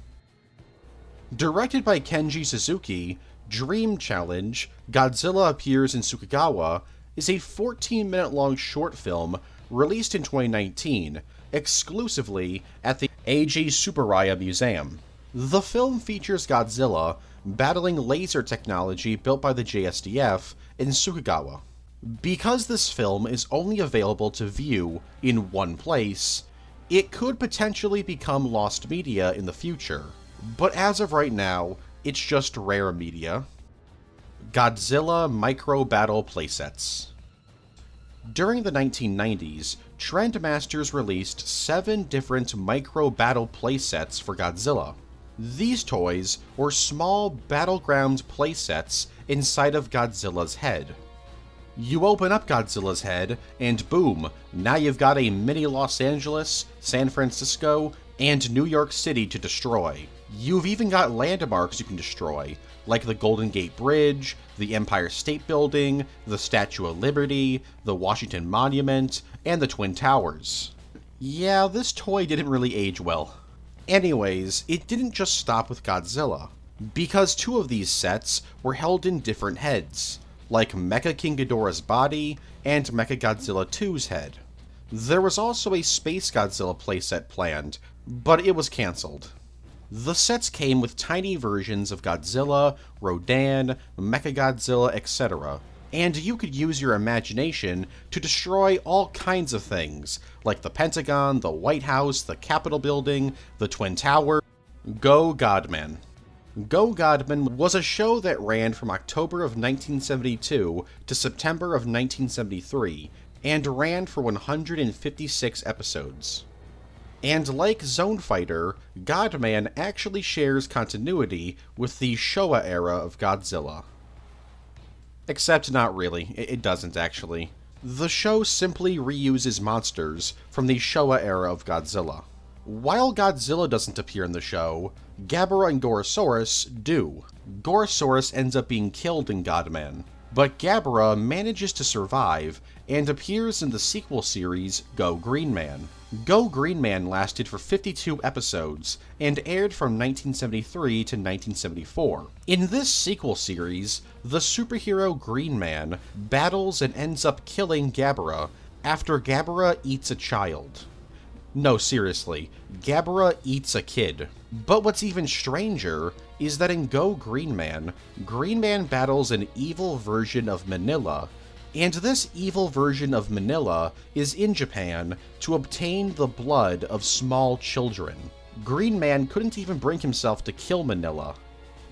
Directed by Kenji Suzuki, Dream Challenge Godzilla appears in Sukagawa is a 14 minute long short film released in 2019 exclusively at the Eiji Tsuburaya Museum. The film features Godzilla battling laser technology built by the JSDF in Sukagawa. Because this film is only available to view in one place, it could potentially become lost media in the future. But as of right now, it's just rare media. Godzilla Micro Battle Playsets. During the 1990s, Trendmasters released seven different micro battle playsets for Godzilla. These toys were small battleground playsets inside of Godzilla's head. You open up Godzilla's head, and boom, now you've got a mini Los Angeles, San Francisco, and New York City to destroy. You've even got landmarks you can destroy, like the Golden Gate Bridge, the Empire State Building, the Statue of Liberty, the Washington Monument, and the Twin Towers. Yeah, this toy didn't really age well. Anyways, it didn't just stop with Godzilla, because two of these sets were held in different heads, like Mecha King Ghidorah's body and Mecha Godzilla 2's head. There was also a Space Godzilla playset planned, but it was cancelled. The sets came with tiny versions of Godzilla, Rodan, Mechagodzilla, etc., and you could use your imagination to destroy all kinds of things, like the Pentagon, the White House, the Capitol Building, the Twin Tower. Go Godman. Go Godman was a show that ran from October of 1972 to September of 1973 and ran for 156 episodes. And like Zone Fighter, Godman actually shares continuity with the Showa era of Godzilla. Except not really, it doesn't actually. The show simply reuses monsters from the Showa era of Godzilla. While Godzilla doesn't appear in the show, Gabara and Gorosaurus do. Gorosaurus ends up being killed in Godman, but Gabara manages to survive and appears in the sequel series Go Green Man. Go Green Man lasted for 52 episodes and aired from 1973 to 1974. In this sequel series, the superhero Green Man battles and ends up killing Gabara after Gabara eats a child. No, seriously, Gabara eats a kid. But what's even stranger is that in Go Green Man, Green Man battles an evil version of Minilla and this evil version of Minilla is in Japan to obtain the blood of small children. Green Man couldn't even bring himself to kill Minilla.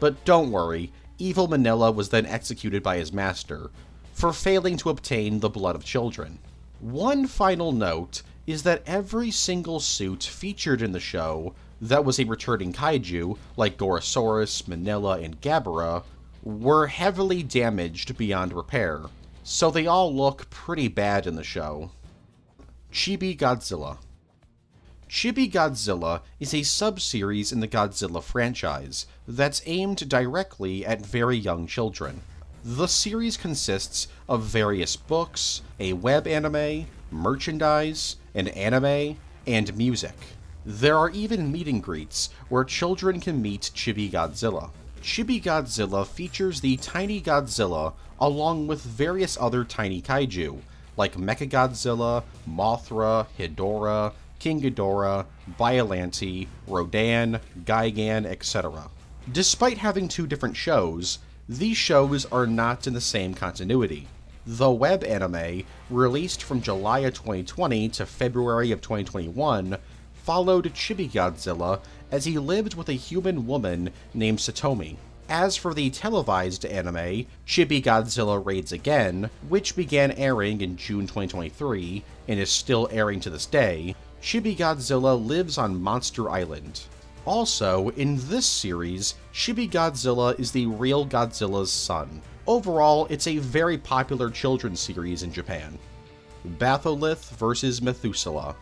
But don't worry, evil Minilla was then executed by his master for failing to obtain the blood of children. One final note is that every single suit featured in the show that was a returning kaiju, like Gorosaurus, Minilla, and Gabara, were heavily damaged beyond repair so they all look pretty bad in the show. Chibi Godzilla. Chibi Godzilla is a sub-series in the Godzilla franchise that's aimed directly at very young children. The series consists of various books, a web anime, merchandise, an anime, and music. There are even meet and greets where children can meet Chibi Godzilla. Chibi Godzilla features the tiny Godzilla along with various other tiny kaiju, like Mechagodzilla, Mothra, Hedorah, King Ghidorah, Biollante, Rodan, Gigan, etc. Despite having two different shows, these shows are not in the same continuity. The web anime, released from July of 2020 to February of 2021, followed Chibi Godzilla as he lived with a human woman named Satomi. As for the televised anime, Chibi Godzilla Raids Again, which began airing in June 2023 and is still airing to this day, Chibi Godzilla lives on Monster Island. Also, in this series, Chibi Godzilla is the real Godzilla's son. Overall, it's a very popular children's series in Japan. Batholith vs. Methuselah.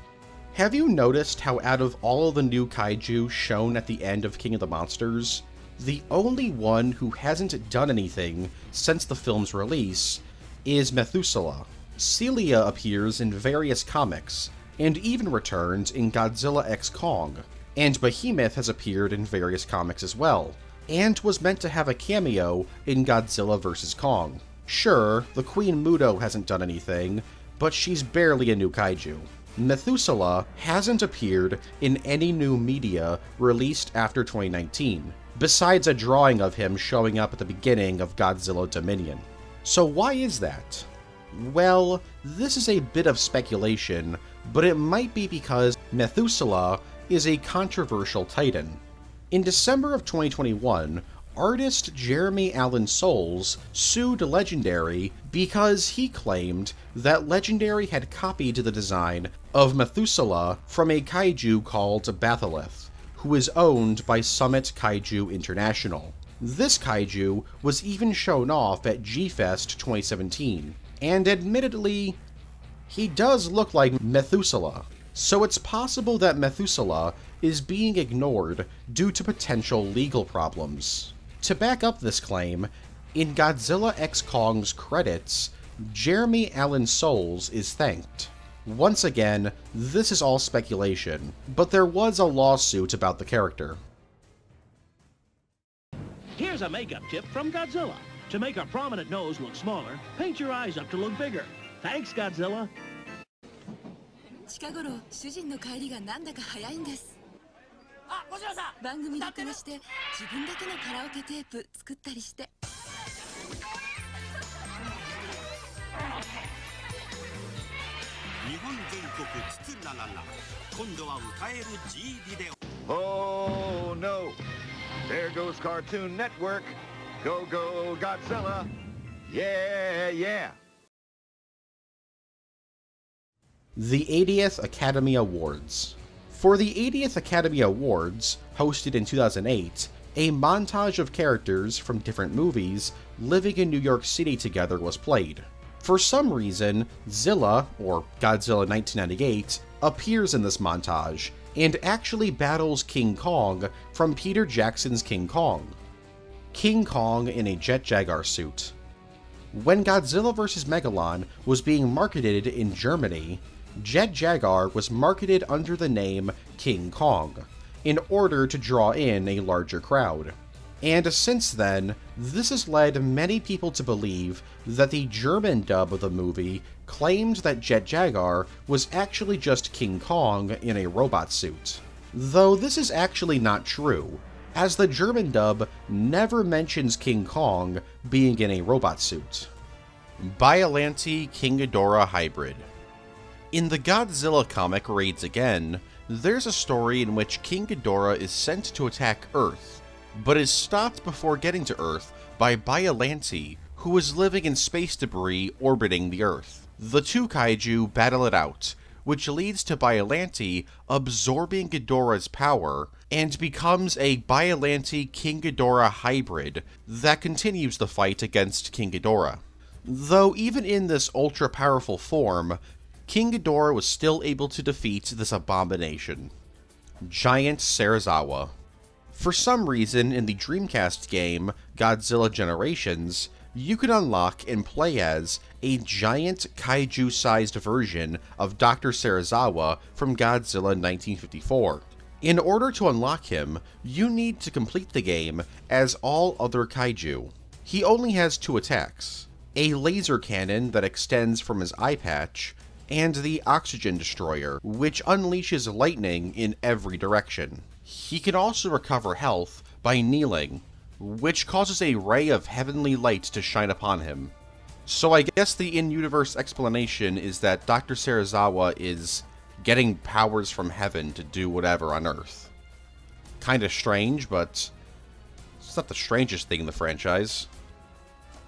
Have you noticed how out of all the new kaiju shown at the end of King of the Monsters, the only one who hasn't done anything since the film's release is Methuselah? Scylla appears in various comics, and even returns in Godzilla X Kong, and Behemoth has appeared in various comics as well, and was meant to have a cameo in Godzilla vs. Kong. Sure, the Queen Muto hasn't done anything, but she's barely a new kaiju. Methuselah hasn't appeared in any new media released after 2019, besides a drawing of him showing up at the beginning of Godzilla Dominion. So why is that? Well, this is a bit of speculation, but it might be because Methuselah is a controversial titan. In December of 2021, artist Jeremy Allen Souls sued Legendary because he claimed that Legendary had copied the design of Methuselah from a kaiju called Batholith, who is owned by Summit Kaiju International. This kaiju was even shown off at G-Fest 2017, and admittedly, he does look like Methuselah. So it's possible that Methuselah is being ignored due to potential legal problems. To back up this claim, in Godzilla X Kong's credits, Jeremy Allen Souls is thanked. Once again, this is all speculation, but there was a lawsuit about the character. Here's a makeup tip from Godzilla. To make a prominent nose look smaller, paint your eyes up to look bigger. Thanks, Godzilla. 近頃主人の帰りがなんだか早いんです番組録画して自分だけのカラオケテープ作ったりして 日本全国津々浦々今度は歌える G ビデオ Oh no! There goes Cartoon Network. Go go Godzilla. Yeah, yeah. The 80th Academy Awards. For the 80th Academy Awards, hosted in 2008, a montage of characters from different movies living in New York City together was played. For some reason, Zilla, or Godzilla 1998, appears in this montage and actually battles King Kong from Peter Jackson's King Kong. King Kong in a Jet Jaguar suit. When Godzilla vs. Megalon was being marketed in Germany, Jet Jaguar was marketed under the name King Kong, in order to draw in a larger crowd. And since then, this has led many people to believe that the German dub of the movie claimed that Jet Jaguar was actually just King Kong in a robot suit. Though this is actually not true, as the German dub never mentions King Kong being in a robot suit. Biollante King Ghidorah Hybrid In the Godzilla comic Raids Again, there's a story in which King Ghidorah is sent to attack Earth, but is stopped before getting to Earth by Biollante, who is living in space debris orbiting the Earth. The two kaiju battle it out, which leads to Biollante absorbing Ghidorah's power and becomes a Biollante King Ghidorah hybrid that continues the fight against King Ghidorah. Though even in this ultra powerful form, King Ghidorah was still able to defeat this abomination. Giant Serizawa. For some reason, in the Dreamcast game Godzilla Generations, you can unlock and play as a giant kaiju sized version of Dr. Serizawa from Godzilla 1954. In order to unlock him, you need to complete the game as all other kaiju. He only has two attacks a laser cannon that extends from his eye patch, and the Oxygen Destroyer, which unleashes lightning in every direction. He can also recover health by kneeling, which causes a ray of heavenly light to shine upon him. So I guess the in-universe explanation is that Dr. Serizawa is getting powers from heaven to do whatever on Earth. Kinda strange, but it's not the strangest thing in the franchise.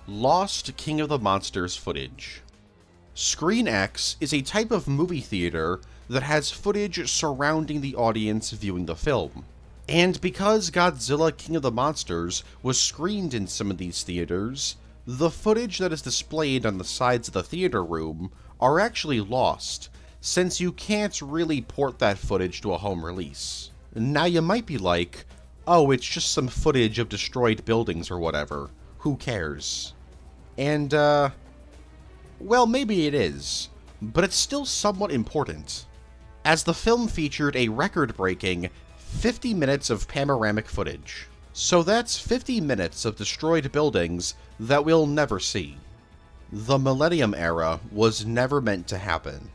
Lost King of the Monsters footage. Screen X is a type of movie theater that has footage surrounding the audience viewing the film. And because Godzilla King of the Monsters was screened in some of these theaters, the footage that is displayed on the sides of the theater room are actually lost, since you can't really port that footage to a home release. Now you might be like, oh, it's just some footage of destroyed buildings or whatever. Who cares? And, uh, well, maybe it is, but it's still somewhat important, as the film featured a record breaking 50 minutes of panoramic footage. So that's 50 minutes of destroyed buildings that we'll never see. The Millennium Era was never meant to happen.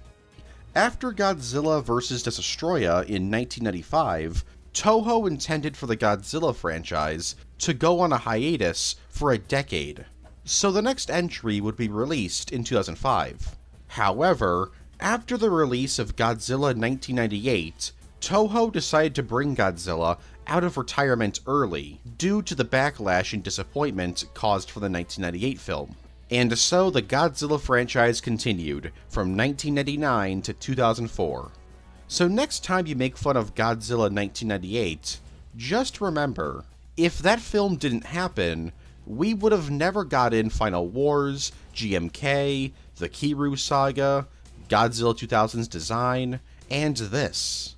After Godzilla vs. Destoroyah in 1995, Toho intended for the Godzilla franchise to go on a hiatus for a decade, so the next entry would be released in 2005. However, after the release of Godzilla 1998, Toho decided to bring Godzilla out of retirement early due to the backlash and disappointment caused for the 1998 film. And so the Godzilla franchise continued from 1999 to 2004. So next time you make fun of Godzilla 1998, just remember, if that film didn't happen, we would have never gotten Final Wars, GMK, the Kiryu Saga, Godzilla 2000's design, and this.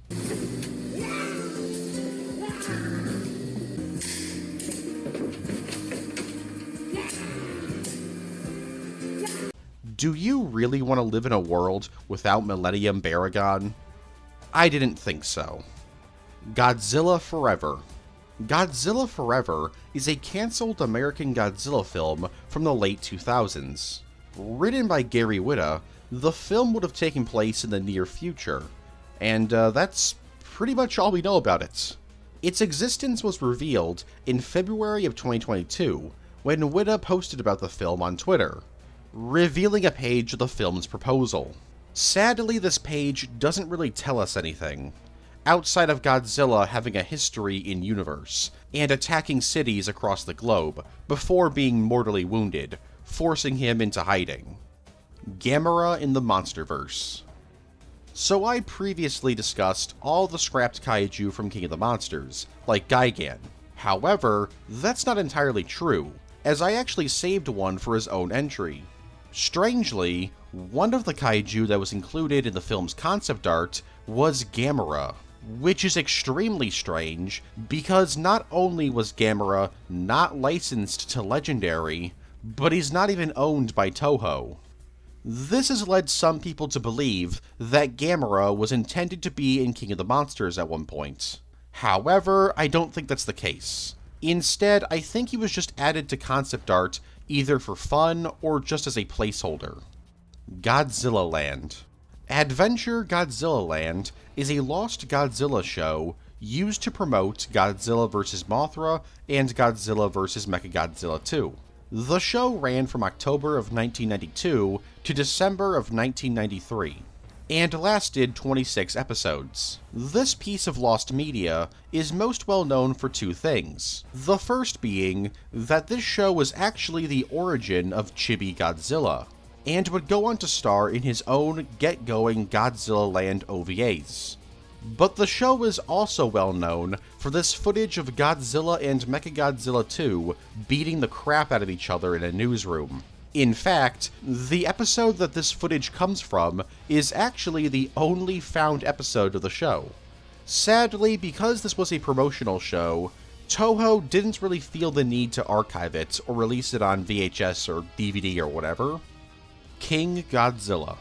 Do you really want to live in a world without Millennium Baragon? I didn't think so. Godzilla Forever. Godzilla Forever is a cancelled American Godzilla film from the late 2000s. Written by Gary Whitta, the film would have taken place in the near future, and uh, that's pretty much all we know about it. Its existence was revealed in February of 2022 when Whitta posted about the film on Twitter, revealing a page of the film's proposal. Sadly, this page doesn't really tell us anything, outside of Godzilla having a history in universe, and attacking cities across the globe, before being mortally wounded, forcing him into hiding. Gamera in the Monsterverse. So I previously discussed all the scrapped kaiju from King of the Monsters, like Gigan. However, that's not entirely true, as I actually saved one for his own entry. Strangely, one of the kaiju that was included in the film's concept art was Gamera, which is extremely strange because not only was Gamera not licensed to Legendary, but he's not even owned by Toho. This has led some people to believe that Gamera was intended to be in King of the Monsters at one point. However, I don't think that's the case. Instead, I think he was just added to concept art either for fun or just as a placeholder. Godzilland. Adventure Godzilland is a Lost Godzilla show used to promote Godzilla vs. Mothra and Godzilla vs. Mechagodzilla 2. The show ran from October of 1992 to December of 1993 and lasted 26 episodes. This piece of lost media is most well known for two things. The first being that this show was actually the origin of Chibi Godzilla, and would go on to star in his own Get Going Godzilland OVAs. But the show is also well known for this footage of Godzilla and Mechagodzilla 2 beating the crap out of each other in a newsroom. In fact, the episode that this footage comes from is actually the only found episode of the show. Sadly, because this was a promotional show, Toho didn't really feel the need to archive it or release it on VHS or DVD or whatever. King Godzilla.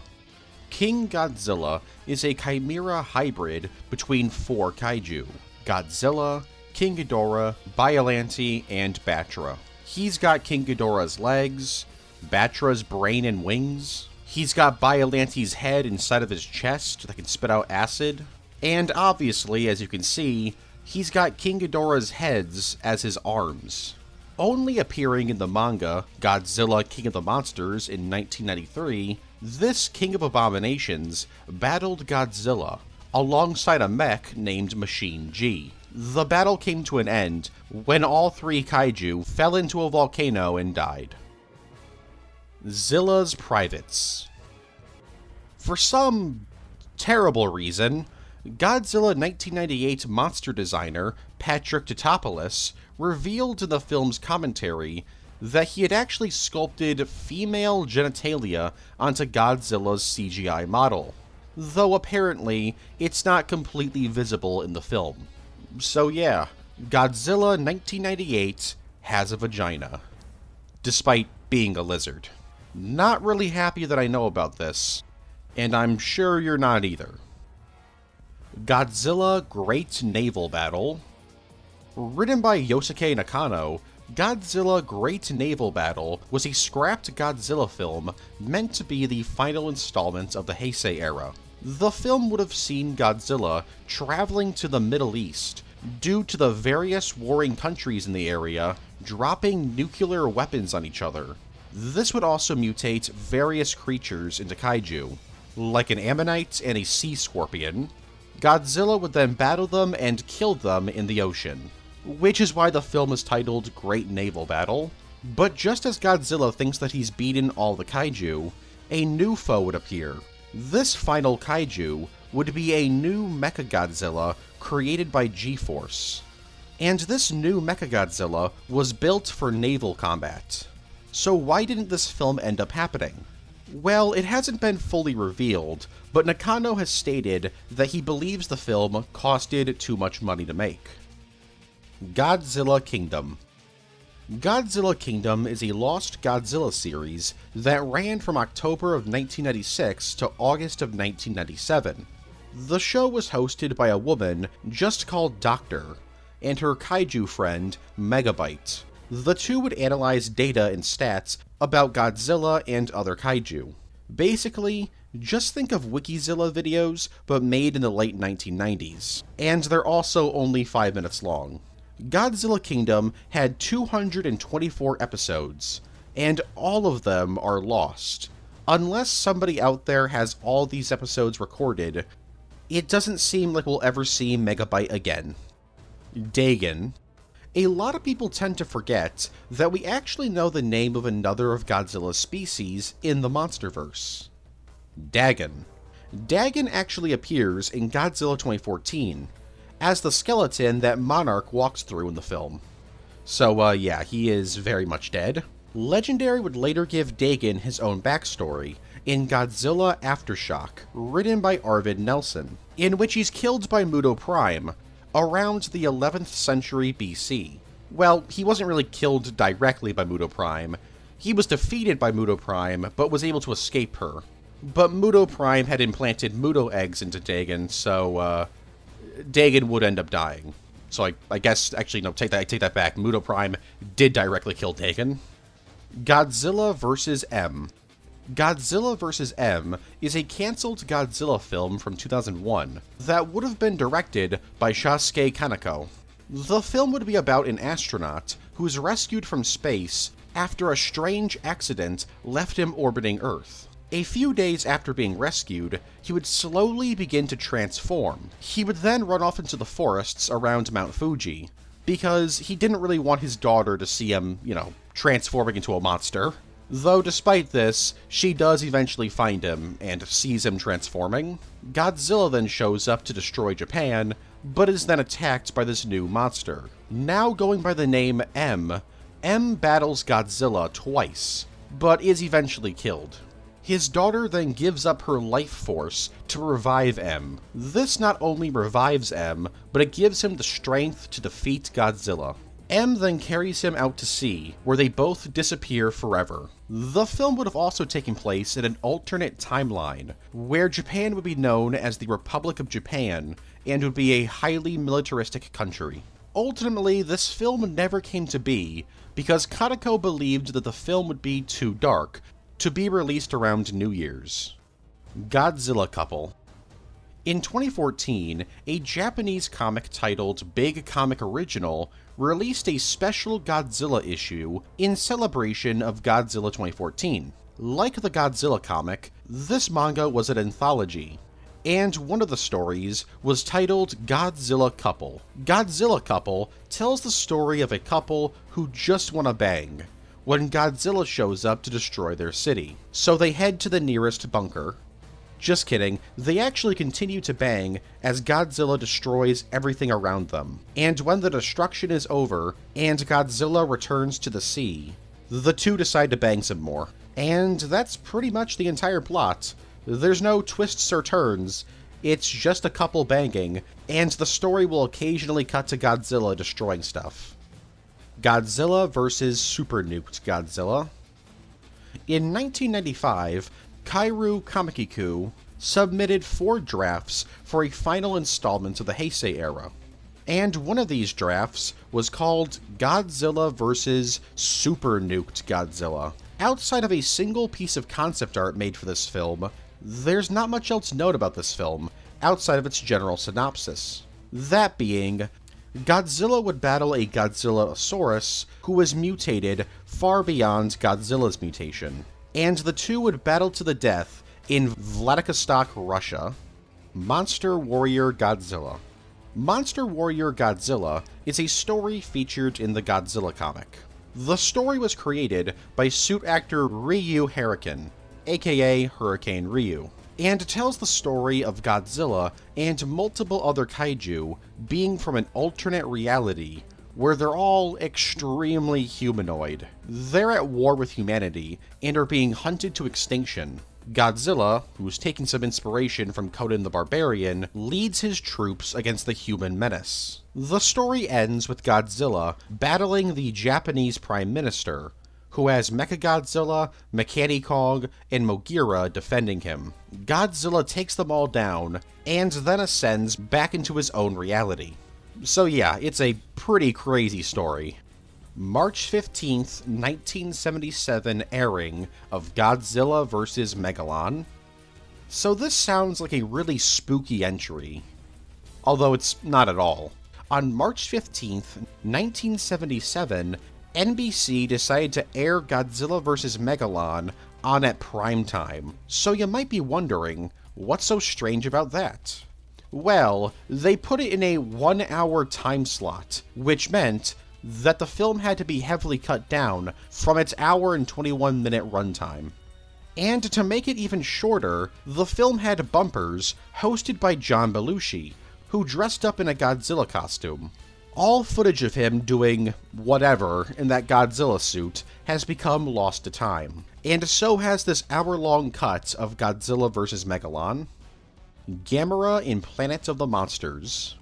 King Godzilla is a chimera hybrid between four kaiju Godzilla, King Ghidorah, Biollante, and Batra. He's got King Ghidorah's legs, Batra's brain and wings. He's got Biollante's head inside of his chest that can spit out acid. And obviously, as you can see, he's got King Ghidorah's heads as his arms. Only appearing in the manga Godzilla King of the Monsters in 1993, this King of Abominations battled Godzilla alongside a mech named Machine G. The battle came to an end when all three kaiju fell into a volcano and died. Zilla's Privates. For some terrible reason, Godzilla 1998 monster designer Patrick Tatopoulos revealed in the film's commentary that he had actually sculpted female genitalia onto Godzilla's CGI model, though apparently it's not completely visible in the film. So yeah, Godzilla 1998 has a vagina, despite being a lizard. Not really happy that I know about this, and I'm sure you're not either. Godzilla Great Naval Battle. Written by Yosuke Nakano, Godzilla Great Naval Battle was a scrapped Godzilla film meant to be the final installment of the Heisei era. The film would have seen Godzilla traveling to the Middle East due to the various warring countries in the area dropping nuclear weapons on each other. This would also mutate various creatures into kaiju, like an ammonite and a sea scorpion. Godzilla would then battle them and kill them in the ocean, which is why the film is titled Great Naval Battle. But just as Godzilla thinks that he's beaten all the kaiju, a new foe would appear. This final kaiju would be a new Mechagodzilla created by G-Force. And this new Mechagodzilla was built for naval combat. So why didn't this film end up happening? Well, it hasn't been fully revealed, but Nakano has stated that he believes the film costed too much money to make. Godzilla Kingdom Godzilla Kingdom is a Lost Godzilla series that ran from October of 1996 to August of 1997. The show was hosted by a woman just called Doctor, and her kaiju friend, Megabyte. The two would analyze data and stats about Godzilla and other kaiju. Basically, just think of Wikizilla videos, but made in the late 1990s. And they're also only 5 minutes long. Godzilla Kingdom had 224 episodes, and all of them are lost. Unless somebody out there has all these episodes recorded, it doesn't seem like we'll ever see Megabyte again. Dagon. A lot of people tend to forget that we actually know the name of another of Godzilla's species in the Monsterverse. Dagon. Dagon actually appears in Godzilla 2014, as the skeleton that Monarch walks through in the film. So, uh, yeah, he is very much dead. Legendary would later give Dagon his own backstory in Godzilla Aftershock, written by Arvid Nelson, in which he's killed by Muto Prime around the 11th century BC. Well, he wasn't really killed directly by Muto Prime. He was defeated by Muto Prime, but was able to escape her. But Muto Prime had implanted Muto eggs into Dagon, so, uh, Dagon would end up dying. So I, I guess, actually, no, take that, I take that back. Muto Prime did directly kill Dagon. Godzilla vs. M. Godzilla vs. M is a cancelled Godzilla film from 2001 that would have been directed by Shusuke Kaneko. The film would be about an astronaut who is rescued from space after a strange accident left him orbiting Earth. A few days after being rescued, he would slowly begin to transform. He would then run off into the forests around Mount Fuji, because he didn't really want his daughter to see him, you know, transforming into a monster. Though despite this, she does eventually find him and sees him transforming. Godzilla then shows up to destroy Japan, but is then attacked by this new monster. Now going by the name M, M battles Godzilla twice, but is eventually killed. His daughter then gives up her life force to revive M. This not only revives M, but it gives him the strength to defeat Godzilla. M then carries him out to sea, where they both disappear forever. The film would have also taken place in an alternate timeline, where Japan would be known as the Republic of Japan and would be a highly militaristic country. Ultimately, this film never came to be because Kaneko believed that the film would be too dark to be released around New Year's. Godzilla Couple in 2014, a Japanese comic titled Big Comic Original released a special Godzilla issue in celebration of Godzilla 2014. Like the Godzilla comic, this manga was an anthology, and one of the stories was titled Godzilla Couple. Godzilla Couple tells the story of a couple who just want to bang when Godzilla shows up to destroy their city. So they head to the nearest bunker. Just kidding, they actually continue to bang as Godzilla destroys everything around them. And when the destruction is over and Godzilla returns to the sea, the two decide to bang some more. And that's pretty much the entire plot. There's no twists or turns, it's just a couple banging, and the story will occasionally cut to Godzilla destroying stuff. Godzilla vs. Super Nuked Godzilla. In 1995, Kairu Kamikiku submitted four drafts for a final installment of the Heisei era. And one of these drafts was called Godzilla vs. Super Nuked Godzilla. Outside of a single piece of concept art made for this film, there's not much else note about this film, outside of its general synopsis. That being, Godzilla would battle a Godzillasaurus who was mutated far beyond Godzilla's mutation, and the two would battle to the death in Vladivostok, Russia. Monster Warrior Godzilla. Monster Warrior Godzilla is a story featured in the Godzilla comic. The story was created by suit actor Ryu Hurricane, aka Hurricane Ryu and tells the story of Godzilla and multiple other kaiju being from an alternate reality where they're all extremely humanoid. They're at war with humanity and are being hunted to extinction. Godzilla, who's taking some inspiration from Conan the Barbarian, leads his troops against the human menace. The story ends with Godzilla battling the Japanese Prime Minister, who has Mechagodzilla, Mechani-Kong, and Moguera defending him. Godzilla takes them all down, and then ascends back into his own reality. So yeah, it's a pretty crazy story. March 15th, 1977 airing of Godzilla vs. Megalon. So this sounds like a really spooky entry, although it's not at all. On March 15th, 1977, NBC decided to air Godzilla vs. Megalon on at prime time. So you might be wondering, what's so strange about that? Well, they put it in a one hour time slot, which meant that the film had to be heavily cut down from its hour and 21 minute runtime. And to make it even shorter, the film had bumpers hosted by John Belushi, who dressed up in a Godzilla costume. All footage of him doing whatever in that Godzilla suit has become lost to time, and so has this hour long cut of Godzilla vs. Megalon. Gamera in Planet of the Monsters.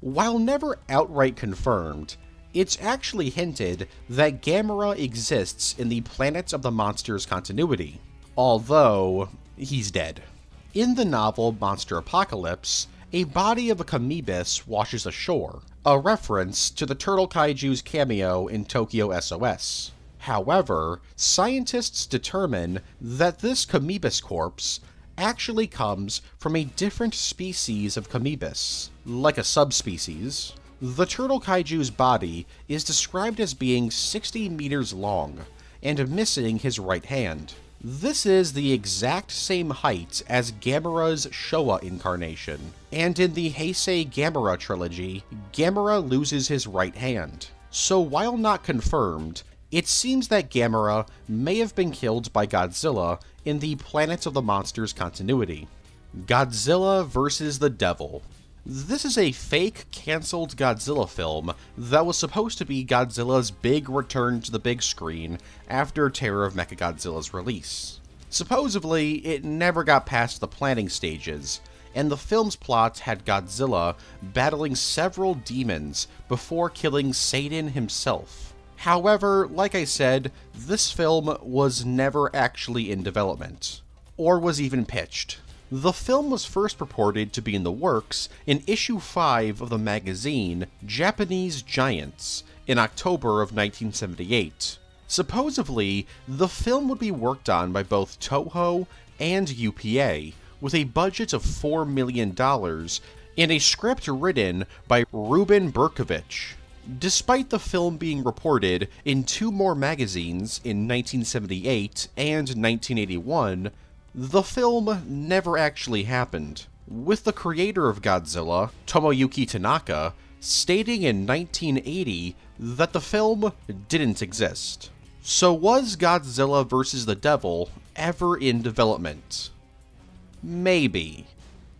While never outright confirmed, it's actually hinted that Gamera exists in the Planet of the Monsters continuity, although he's dead. In the novel Monster Apocalypse, a body of a Kamoebas washes ashore, a reference to the Turtle Kaiju's cameo in Tokyo SOS. However, scientists determine that this Kamoebas corpse actually comes from a different species of Kamoebas, like a subspecies. The Turtle Kaiju's body is described as being 60 meters long and missing his right hand. This is the exact same height as Gamera's Showa incarnation, and in the Heisei Gamera trilogy, Gamera loses his right hand. So while not confirmed, it seems that Gamera may have been killed by Godzilla in the Planet of the Monsters continuity. Godzilla vs. the Devil. This is a fake, cancelled Godzilla film that was supposed to be Godzilla's big return to the big screen after Terror of Mechagodzilla's release. Supposedly, it never got past the planning stages, and the film's plot had Godzilla battling several demons before killing Satan himself. However, like I said, this film was never actually in development, or was even pitched. The film was first purported to be in the works in issue 5 of the magazine Japanese Giants in October of 1978. Supposedly, the film would be worked on by both Toho and UPA, with a budget of $4 million and a script written by Reuben Bercovitch. Despite the film being reported in two more magazines in 1978 and 1981, the film never actually happened, with the creator of Godzilla, Tomoyuki Tanaka, stating in 1980 that the film didn't exist. So was Godzilla vs. the Devil ever in development? Maybe.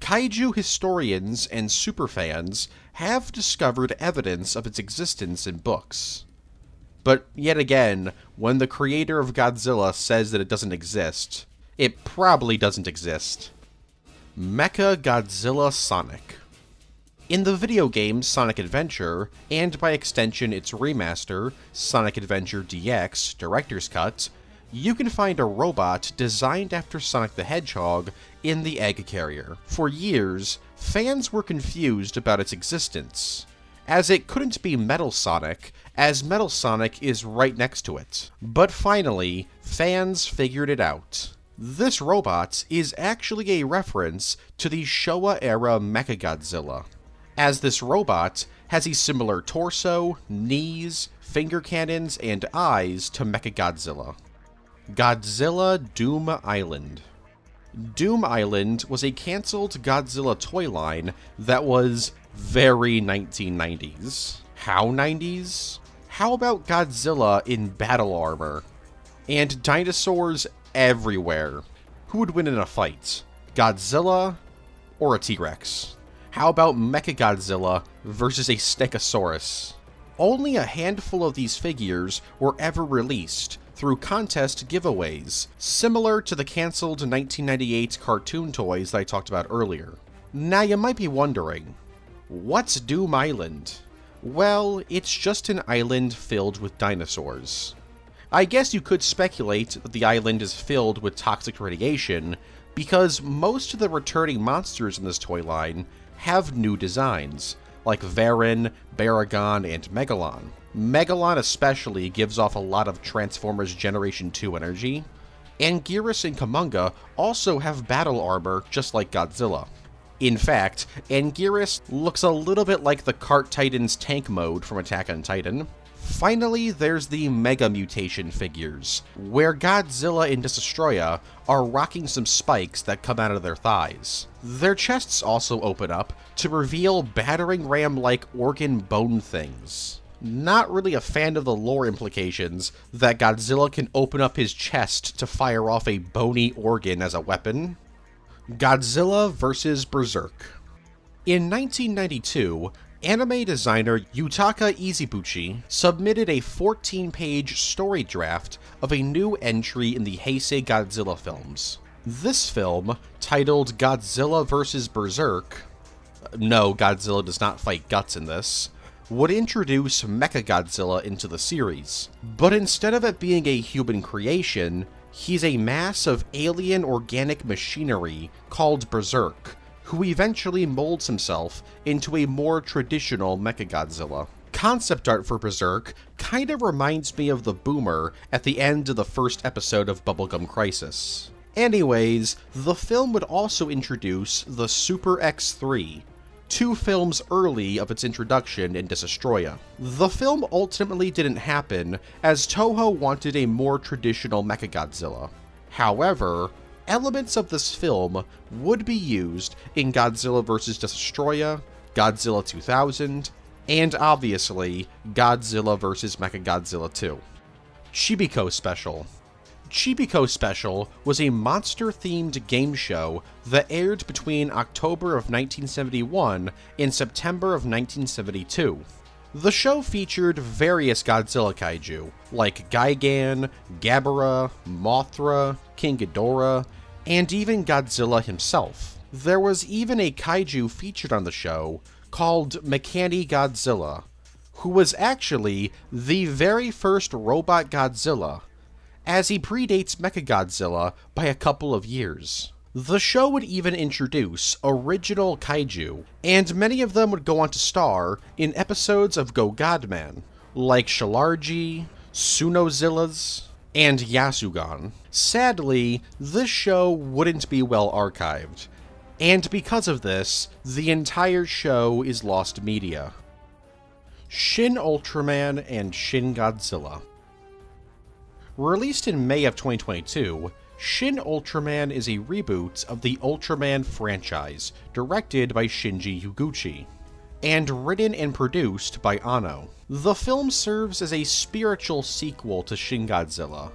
Kaiju historians and superfans have discovered evidence of its existence in books. But yet again, when the creator of Godzilla says that it doesn't exist, it probably doesn't exist. Mecha Godzilla Sonic. In the video game Sonic Adventure, and by extension its remaster, Sonic Adventure DX Director's Cut, you can find a robot designed after Sonic the Hedgehog in the egg carrier. For years, fans were confused about its existence, as it couldn't be Metal Sonic, as Metal Sonic is right next to it. But finally, fans figured it out. This robot is actually a reference to the Showa era Mechagodzilla, as this robot has a similar torso, knees, finger cannons, and eyes to Mechagodzilla. Godzilla Doom Island. Doom Island was a cancelled Godzilla toy line that was very 1990s. How 90s? How about Godzilla in battle armor? And dinosaurs everywhere. Who would win in a fight? Godzilla or a T-Rex? How about Mechagodzilla versus a Stegosaurus? Only a handful of these figures were ever released, through contest giveaways, similar to the cancelled 1998 cartoon toys that I talked about earlier. Now you might be wondering, what's Doom Island? Well, it's just an island filled with dinosaurs. I guess you could speculate that the island is filled with toxic radiation, because most of the returning monsters in this toy line have new designs, like Varan, Baragon, and Megalon. Megalon especially gives off a lot of Transformers Generation 2 energy. and Anguirus and Kumonga also have battle armor just like Godzilla. In fact, Anguirus looks a little bit like the Cart Titan's tank mode from Attack on Titan. Finally, there's the Mega Mutation figures, where Godzilla and Destoroyah are rocking some spikes that come out of their thighs. Their chests also open up to reveal battering ram-like organ bone things not really a fan of the lore implications that Godzilla can open up his chest to fire off a bony organ as a weapon. Godzilla vs. Berserk. In 1992, anime designer Yutaka Izubuchi submitted a 14 page story draft of a new entry in the Heisei Godzilla films. This film, titled Godzilla vs. Berserk, no, Godzilla does not fight guts in this, would introduce Mechagodzilla into the series. But instead of it being a human creation, he's a mass of alien organic machinery called Berserk, who eventually molds himself into a more traditional Mechagodzilla. Concept art for Berserk kind of reminds me of the Boomer at the end of the first episode of Bubblegum Crisis. Anyways, the film would also introduce the Super X3, two films early of its introduction in Destoroyah. The film ultimately didn't happen, as Toho wanted a more traditional Mechagodzilla. However, elements of this film would be used in Godzilla vs. Destoroyah, Godzilla 2000, and obviously, Godzilla vs. Mechagodzilla 2. Chibico Special Chibico Special was a monster-themed game show that aired between October of 1971 and September of 1972. The show featured various Godzilla kaiju, like Gigan, Gabara, Mothra, King Ghidorah, and even Godzilla himself. There was even a kaiju featured on the show called Mechani Godzilla, who was actually the very first robot Godzilla, as he predates Mechagodzilla by a couple of years. The show would even introduce original kaiju, and many of them would go on to star in episodes of Go Godman, like Shalargi, Sunozillas, and Yasugan. Sadly, this show wouldn't be well archived, and because of this, the entire show is lost media. Shin Ultraman and Shin Godzilla. Released in May of 2022, Shin Ultraman is a reboot of the Ultraman franchise, directed by Shinji Higuchi, and written and produced by Anno. The film serves as a spiritual sequel to Shin Godzilla,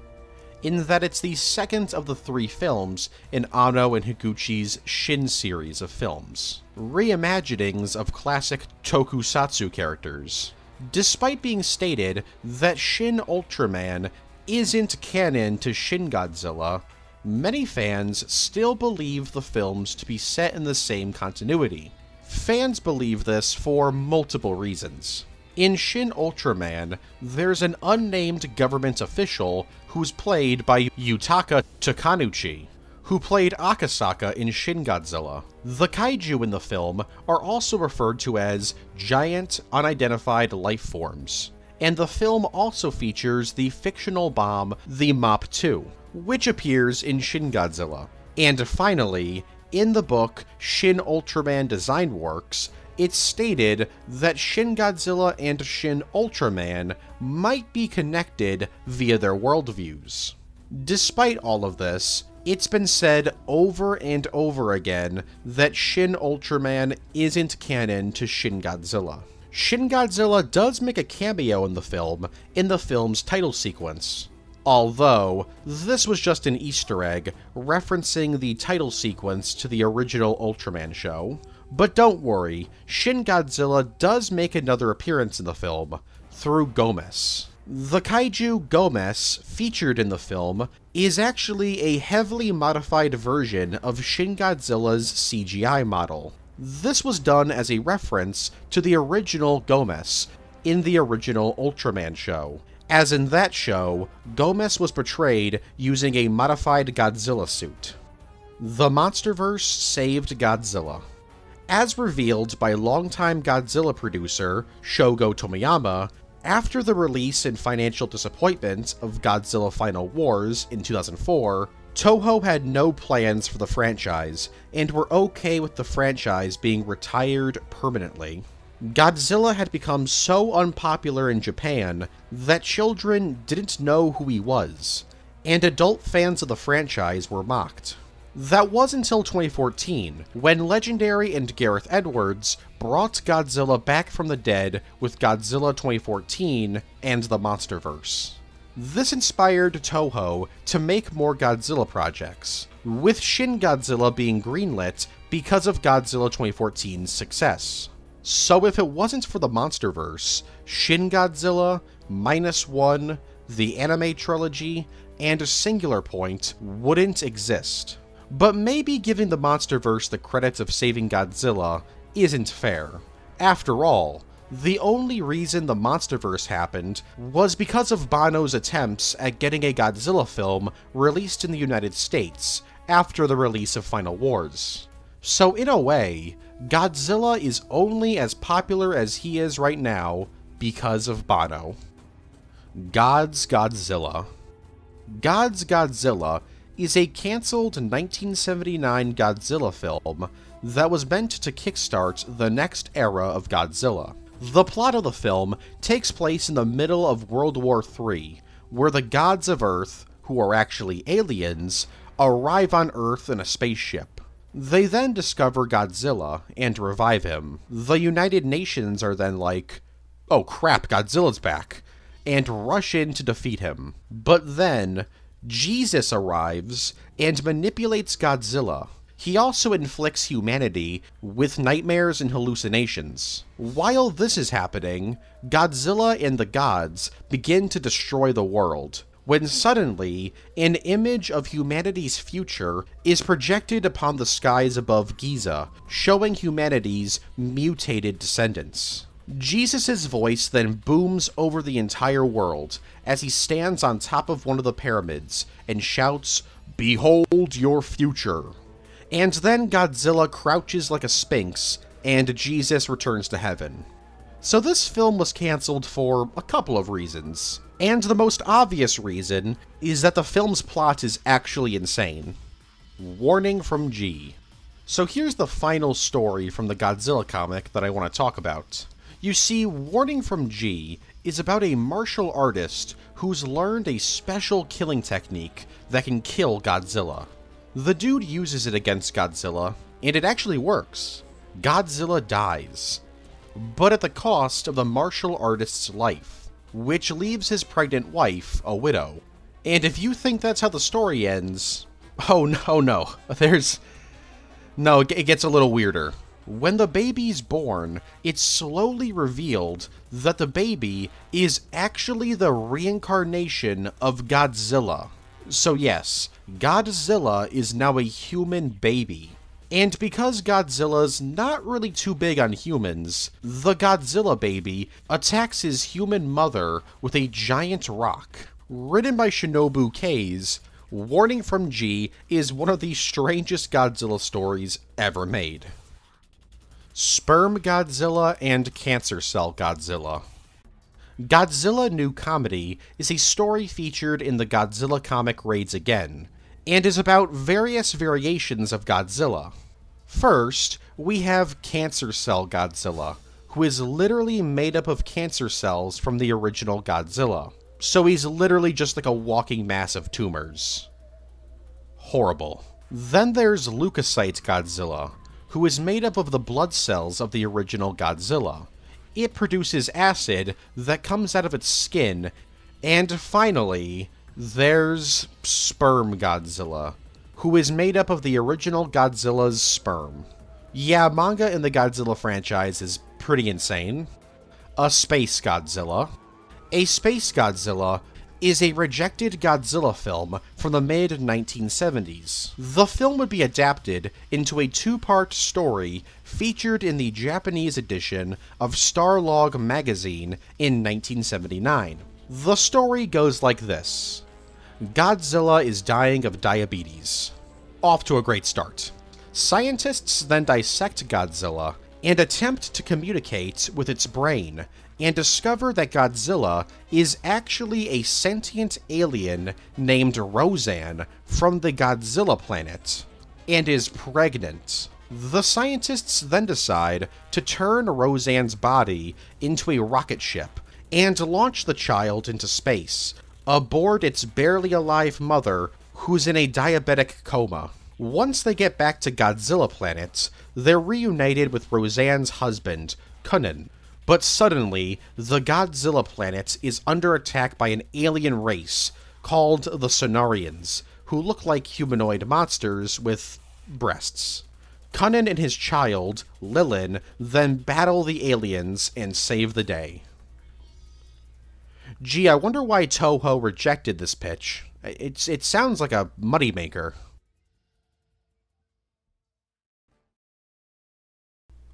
in that it's the second of the three films in Anno and Higuchi's Shin series of films, reimaginings of classic tokusatsu characters. Despite being stated that Shin Ultraman isn't canon to Shin Godzilla, many fans still believe the films to be set in the same continuity. Fans believe this for multiple reasons. In Shin Ultraman, there's an unnamed government official who's played by Yutaka Takenouchi, who played Akasaka in Shin Godzilla. The kaiju in the film are also referred to as giant, unidentified life forms. And the film also features the fictional bomb, the MOP 2, which appears in Shin Godzilla. And finally, in the book Shin Ultraman Design Works, it's stated that Shin Godzilla and Shin Ultraman might be connected via their worldviews. Despite all of this, it's been said over and over again that Shin Ultraman isn't canon to Shin Godzilla. Shin Godzilla does make a cameo in the film in the film's title sequence, although this was just an Easter egg referencing the title sequence to the original Ultraman show. But don't worry, Shin Godzilla does make another appearance in the film, through Gomez. The kaiju Gomez, featured in the film, is actually a heavily modified version of Shin Godzilla's CGI model. This was done as a reference to the original Gomez in the original Ultraman show, as in that show, Gomez was portrayed using a modified Godzilla suit. The Monsterverse saved Godzilla. As revealed by longtime Godzilla producer Shogo Tomiyama, after the release and financial disappointment of Godzilla Final Wars in 2004, Toho had no plans for the franchise and were okay with the franchise being retired permanently. Godzilla had become so unpopular in Japan that children didn't know who he was, and adult fans of the franchise were mocked. That was until 2014, when Legendary and Gareth Edwards brought Godzilla back from the dead with Godzilla 2014 and the Monsterverse. This inspired Toho to make more Godzilla projects, with Shin Godzilla being greenlit because of Godzilla 2014's success. So if it wasn't for the Monsterverse, Shin Godzilla, Minus One, the anime trilogy, and Singular Point wouldn't exist. But maybe giving the Monsterverse the credits of saving Godzilla isn't fair. After all, the only reason the Monsterverse happened was because of Banno's attempts at getting a Godzilla film released in the United States after the release of Final Wars. So in a way, Godzilla is only as popular as he is right now because of Banno. God's Godzilla. God's Godzilla is a cancelled 1979 Godzilla film that was meant to kickstart the next era of Godzilla. The plot of the film takes place in the middle of World War III, where the gods of Earth, who are actually aliens, arrive on Earth in a spaceship. They then discover Godzilla and revive him. The United Nations are then like, oh crap, Godzilla's back, and rush in to defeat him. But then, Jesus arrives and manipulates Godzilla. he also inflicts humanity with nightmares and hallucinations. While this is happening, Godzilla and the gods begin to destroy the world, when suddenly an image of humanity's future is projected upon the skies above Giza, showing humanity's mutated descendants. Jesus' voice then booms over the entire world as he stands on top of one of the pyramids and shouts, Behold your future. And then Godzilla crouches like a sphinx, and Jesus returns to heaven. So this film was cancelled for a couple of reasons. And the most obvious reason is that the film's plot is actually insane. Warning from G. So here's the final story from the Godzilla comic that I want to talk about. You see, Warning from G is about a martial artist who's learned a special killing technique that can kill Godzilla. The dude uses it against Godzilla, and it actually works. Godzilla dies, but at the cost of the martial artist's life, which leaves his pregnant wife a widow. And if you think that's how the story ends, oh no, no, there's. No, it gets a little weirder. When the baby's born, it's slowly revealed that the baby is actually the reincarnation of Godzilla. So, yes, Godzilla is now a human baby. And because Godzilla's not really too big on humans, the Godzilla baby attacks his human mother with a giant rock. Written by Shinobu Kase, Warning from G is one of the strangest Godzilla stories ever made. Sperm Godzilla and Cancer Cell Godzilla. Godzilla New Comedy is a story featured in the Godzilla comic Raids Again, and is about various variations of Godzilla. First, we have Cancer Cell Godzilla, who is literally made up of cancer cells from the original Godzilla. So he's literally just like a walking mass of tumors. Horrible. Then there's Leukocyte Godzilla, who is made up of the blood cells of the original Godzilla. It produces acid that comes out of its skin. And finally, there's Sperm Godzilla, who is made up of the original Godzilla's sperm. Yeah, manga in the Godzilla franchise is pretty insane. A Space Godzilla. A Space Godzilla is a rejected Godzilla film from the mid 1970s. The film would be adapted into a two part story featured in the Japanese edition of Starlog magazine in 1979. The story goes like this Godzilla is dying of diabetes. Off to a great start. Scientists then dissect Godzilla and attempt to communicate with its brain and discover that Godzilla is actually a sentient alien named Roseanne from the Godzilla planet and is pregnant. The scientists then decide to turn Roseanne's body into a rocket ship and launch the child into space aboard its barely alive mother who's in a diabetic coma. Once they get back to Godzilla planet, they're reunited with Roseanne's husband, Kunnan, but suddenly, the Godzilla planet is under attack by an alien race called the Sonarians, who look like humanoid monsters with breasts. Kunnan and his child, Lilin, then battle the aliens and save the day. Gee, I wonder why Toho rejected this pitch. It's, it sounds like a moneymaker.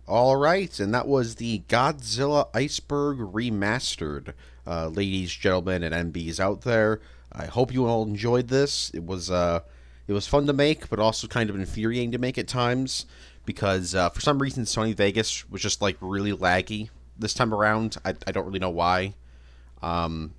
All right, and that was the Godzilla Iceberg Remastered. Uh, ladies, gentlemen, and MBs out there, I hope you all enjoyed this. It was uh, it was fun to make, but also kind of infuriating to make at times because uh, for some reason Sony Vegas was just like really laggy this time around. I, I don't really know why. Um,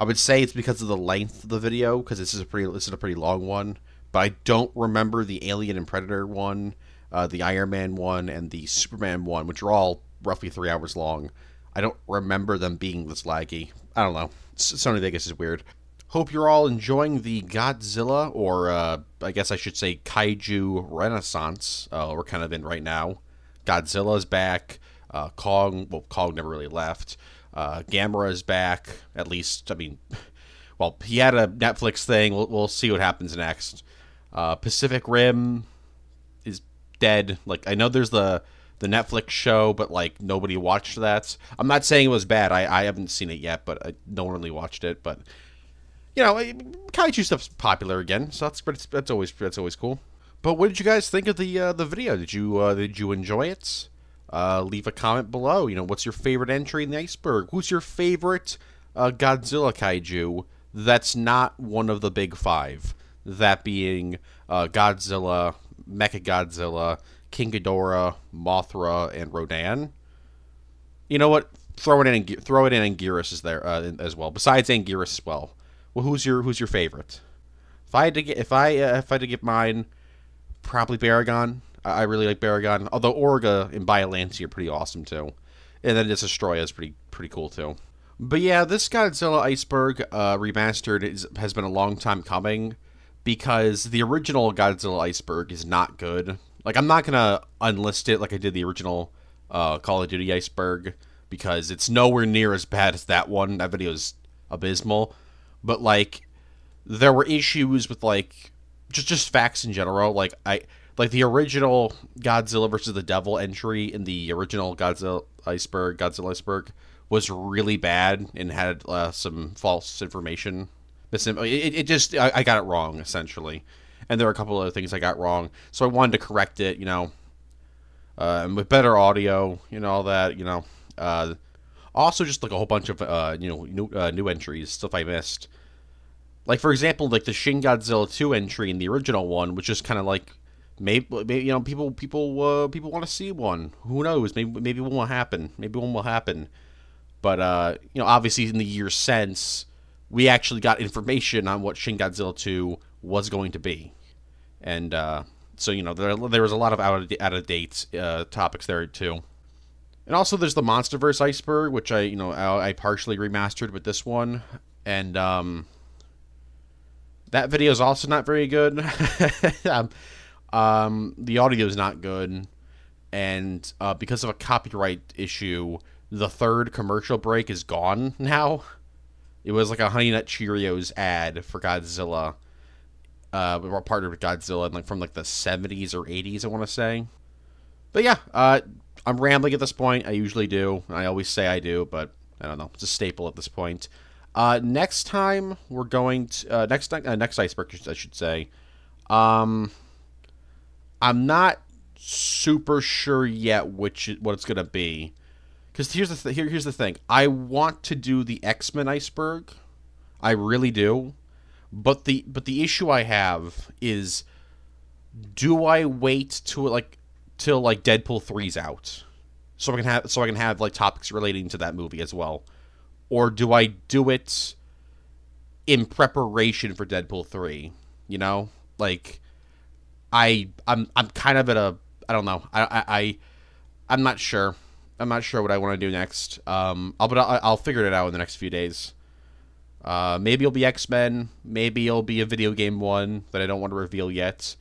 I would say it's because of the length of the video because this is a pretty this is a pretty long one, but I don't remember the Alien and Predator one uh, the Iron Man one, and the Superman one, which are all roughly three hours long. I don't remember them being this laggy. I don't know. Sony Vegas is weird. Hope you're all enjoying the Godzilla, or uh, I guess I should say Kaiju Renaissance uh, we're kind of in right now. Godzilla's back. Uh, Kong, well, Kong never really left. Uh, Gamera is back. At least, I mean, well, he had a Netflix thing. We'll, we'll see what happens next. Uh, Pacific Rim, dead. Like I know there's the the Netflix show, but like nobody watched that. I'm not saying it was bad. I, I haven't seen it yet, but I, no one really watched it. But you know, kaiju stuff's popular again, so that's that's, that's always that's always cool. But what did you guys think of the uh, the video? Did you uh, did you enjoy it? Uh, leave a comment below. You know, what's your favorite entry in the iceberg? Who's your favorite uh, Godzilla kaiju that's not one of the big five? That being uh, Godzilla, Mechagodzilla, King Ghidorah, Mothra, and Rodan. You know what? Throw it in. Throw it in. Anguirus is there uh, as well. Besides Anguirus as well. Well, who's your who's your favorite? If I had to get if I uh, if I had to get mine, probably Baragon. I, I really like Baragon. Although Orga and Biollante are pretty awesome too, and then Destoroyah is pretty pretty cool too. But yeah, this Godzilla Iceberg uh, remastered is, has been a long time coming because the original Godzilla Iceberg is not good. Like I'm not gonna unlist it like I did the original uh, Call of Duty Iceberg because it's nowhere near as bad as that one. That video is abysmal. But like there were issues with like just just facts in general. Like I like the original Godzilla versus the Devil entry in the original Godzilla Iceberg, Godzilla Iceberg was really bad and had uh, some false information. It, it just I, I, got it wrong essentially, and there were a couple other things I got wrong. So I wanted to correct it, you know, uh, with better audio, you know, all that, you know. Uh, also, just like a whole bunch of uh, you know new uh, new entries, stuff I missed. Like for example, like the Shin Godzilla two entry in the original one, which is kind of like maybe, maybe you know people people uh, people want to see one. Who knows? Maybe maybe one will happen. Maybe one will happen. But uh, you know, obviously in the years since, we actually got information on what Shin Godzilla two was going to be, and uh, so you know there there was a lot of out of out of date uh, topics there too. And also, there's the MonsterVerse iceberg, which I you know I, I partially remastered with this one, and um, that video is also not very good. um, um, the audio is not good, and uh, because of a copyright issue, the third commercial break is gone now. It was like a Honey Nut Cheerios ad for Godzilla. Uh, we were partnered with Godzilla like from like the 70s or 80s, I want to say. But yeah, uh, I'm rambling at this point. I usually do. I always say I do, but I don't know. It's a staple at this point. Uh, next time we're going to uh, next uh, next iceberg, I should say. Um, I'm not super sure yet which what it's gonna be, because here's the th- here, here's the thing. I want to do the X Men iceberg, I really do, but the but the issue I have is, do I wait to like till like Deadpool 3's out, so I can have so I can have like topics relating to that movie as well or do I do it in preparation for Deadpool 3? You know? Like I I'm I'm kind of at a I don't know. I I, I I'm not sure. I'm not sure what I want to do next. Um I'll but I'll, I'll figure it out in the next few days. Uh, maybe it'll be X Men. Maybe it'll be a video game one that I don't want to reveal yet.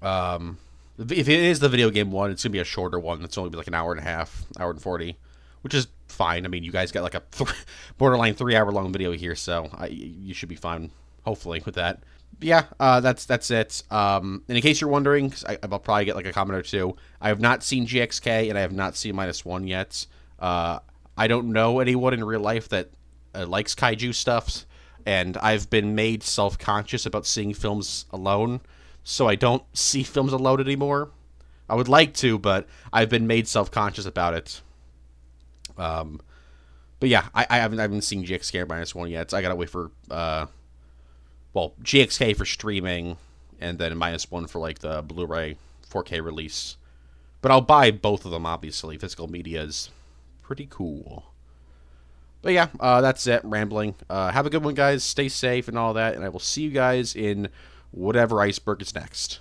Um, if it is the video game one, it's gonna be a shorter one. It's only be like an hour and a half, hour and forty, which is fine. I mean, you guys got like a th- borderline three hour long video here, so I, you should be fine, hopefully, with that. Yeah, uh, that's that's it. Um, in case you're wondering, I, will probably get like a comment or two. I have not seen GXK and I have not seen minus one yet. Uh, I don't know anyone in real life that uh, likes kaiju stuff, and I've been made self conscious about seeing films alone, so I don't see films alone anymore. I would like to, but I've been made self conscious about it. Um, but yeah, I, I haven't I haven't seen GXK minus one yet. So I gotta wait for uh, well GXK for streaming, and then minus one for like the Blu-ray 4K release. But I'll buy both of them. Obviously, physical media is pretty cool. But yeah, uh, that's it. Rambling. Uh, have a good one, guys. Stay safe and all that, and I will see you guys in whatever iceberg is next.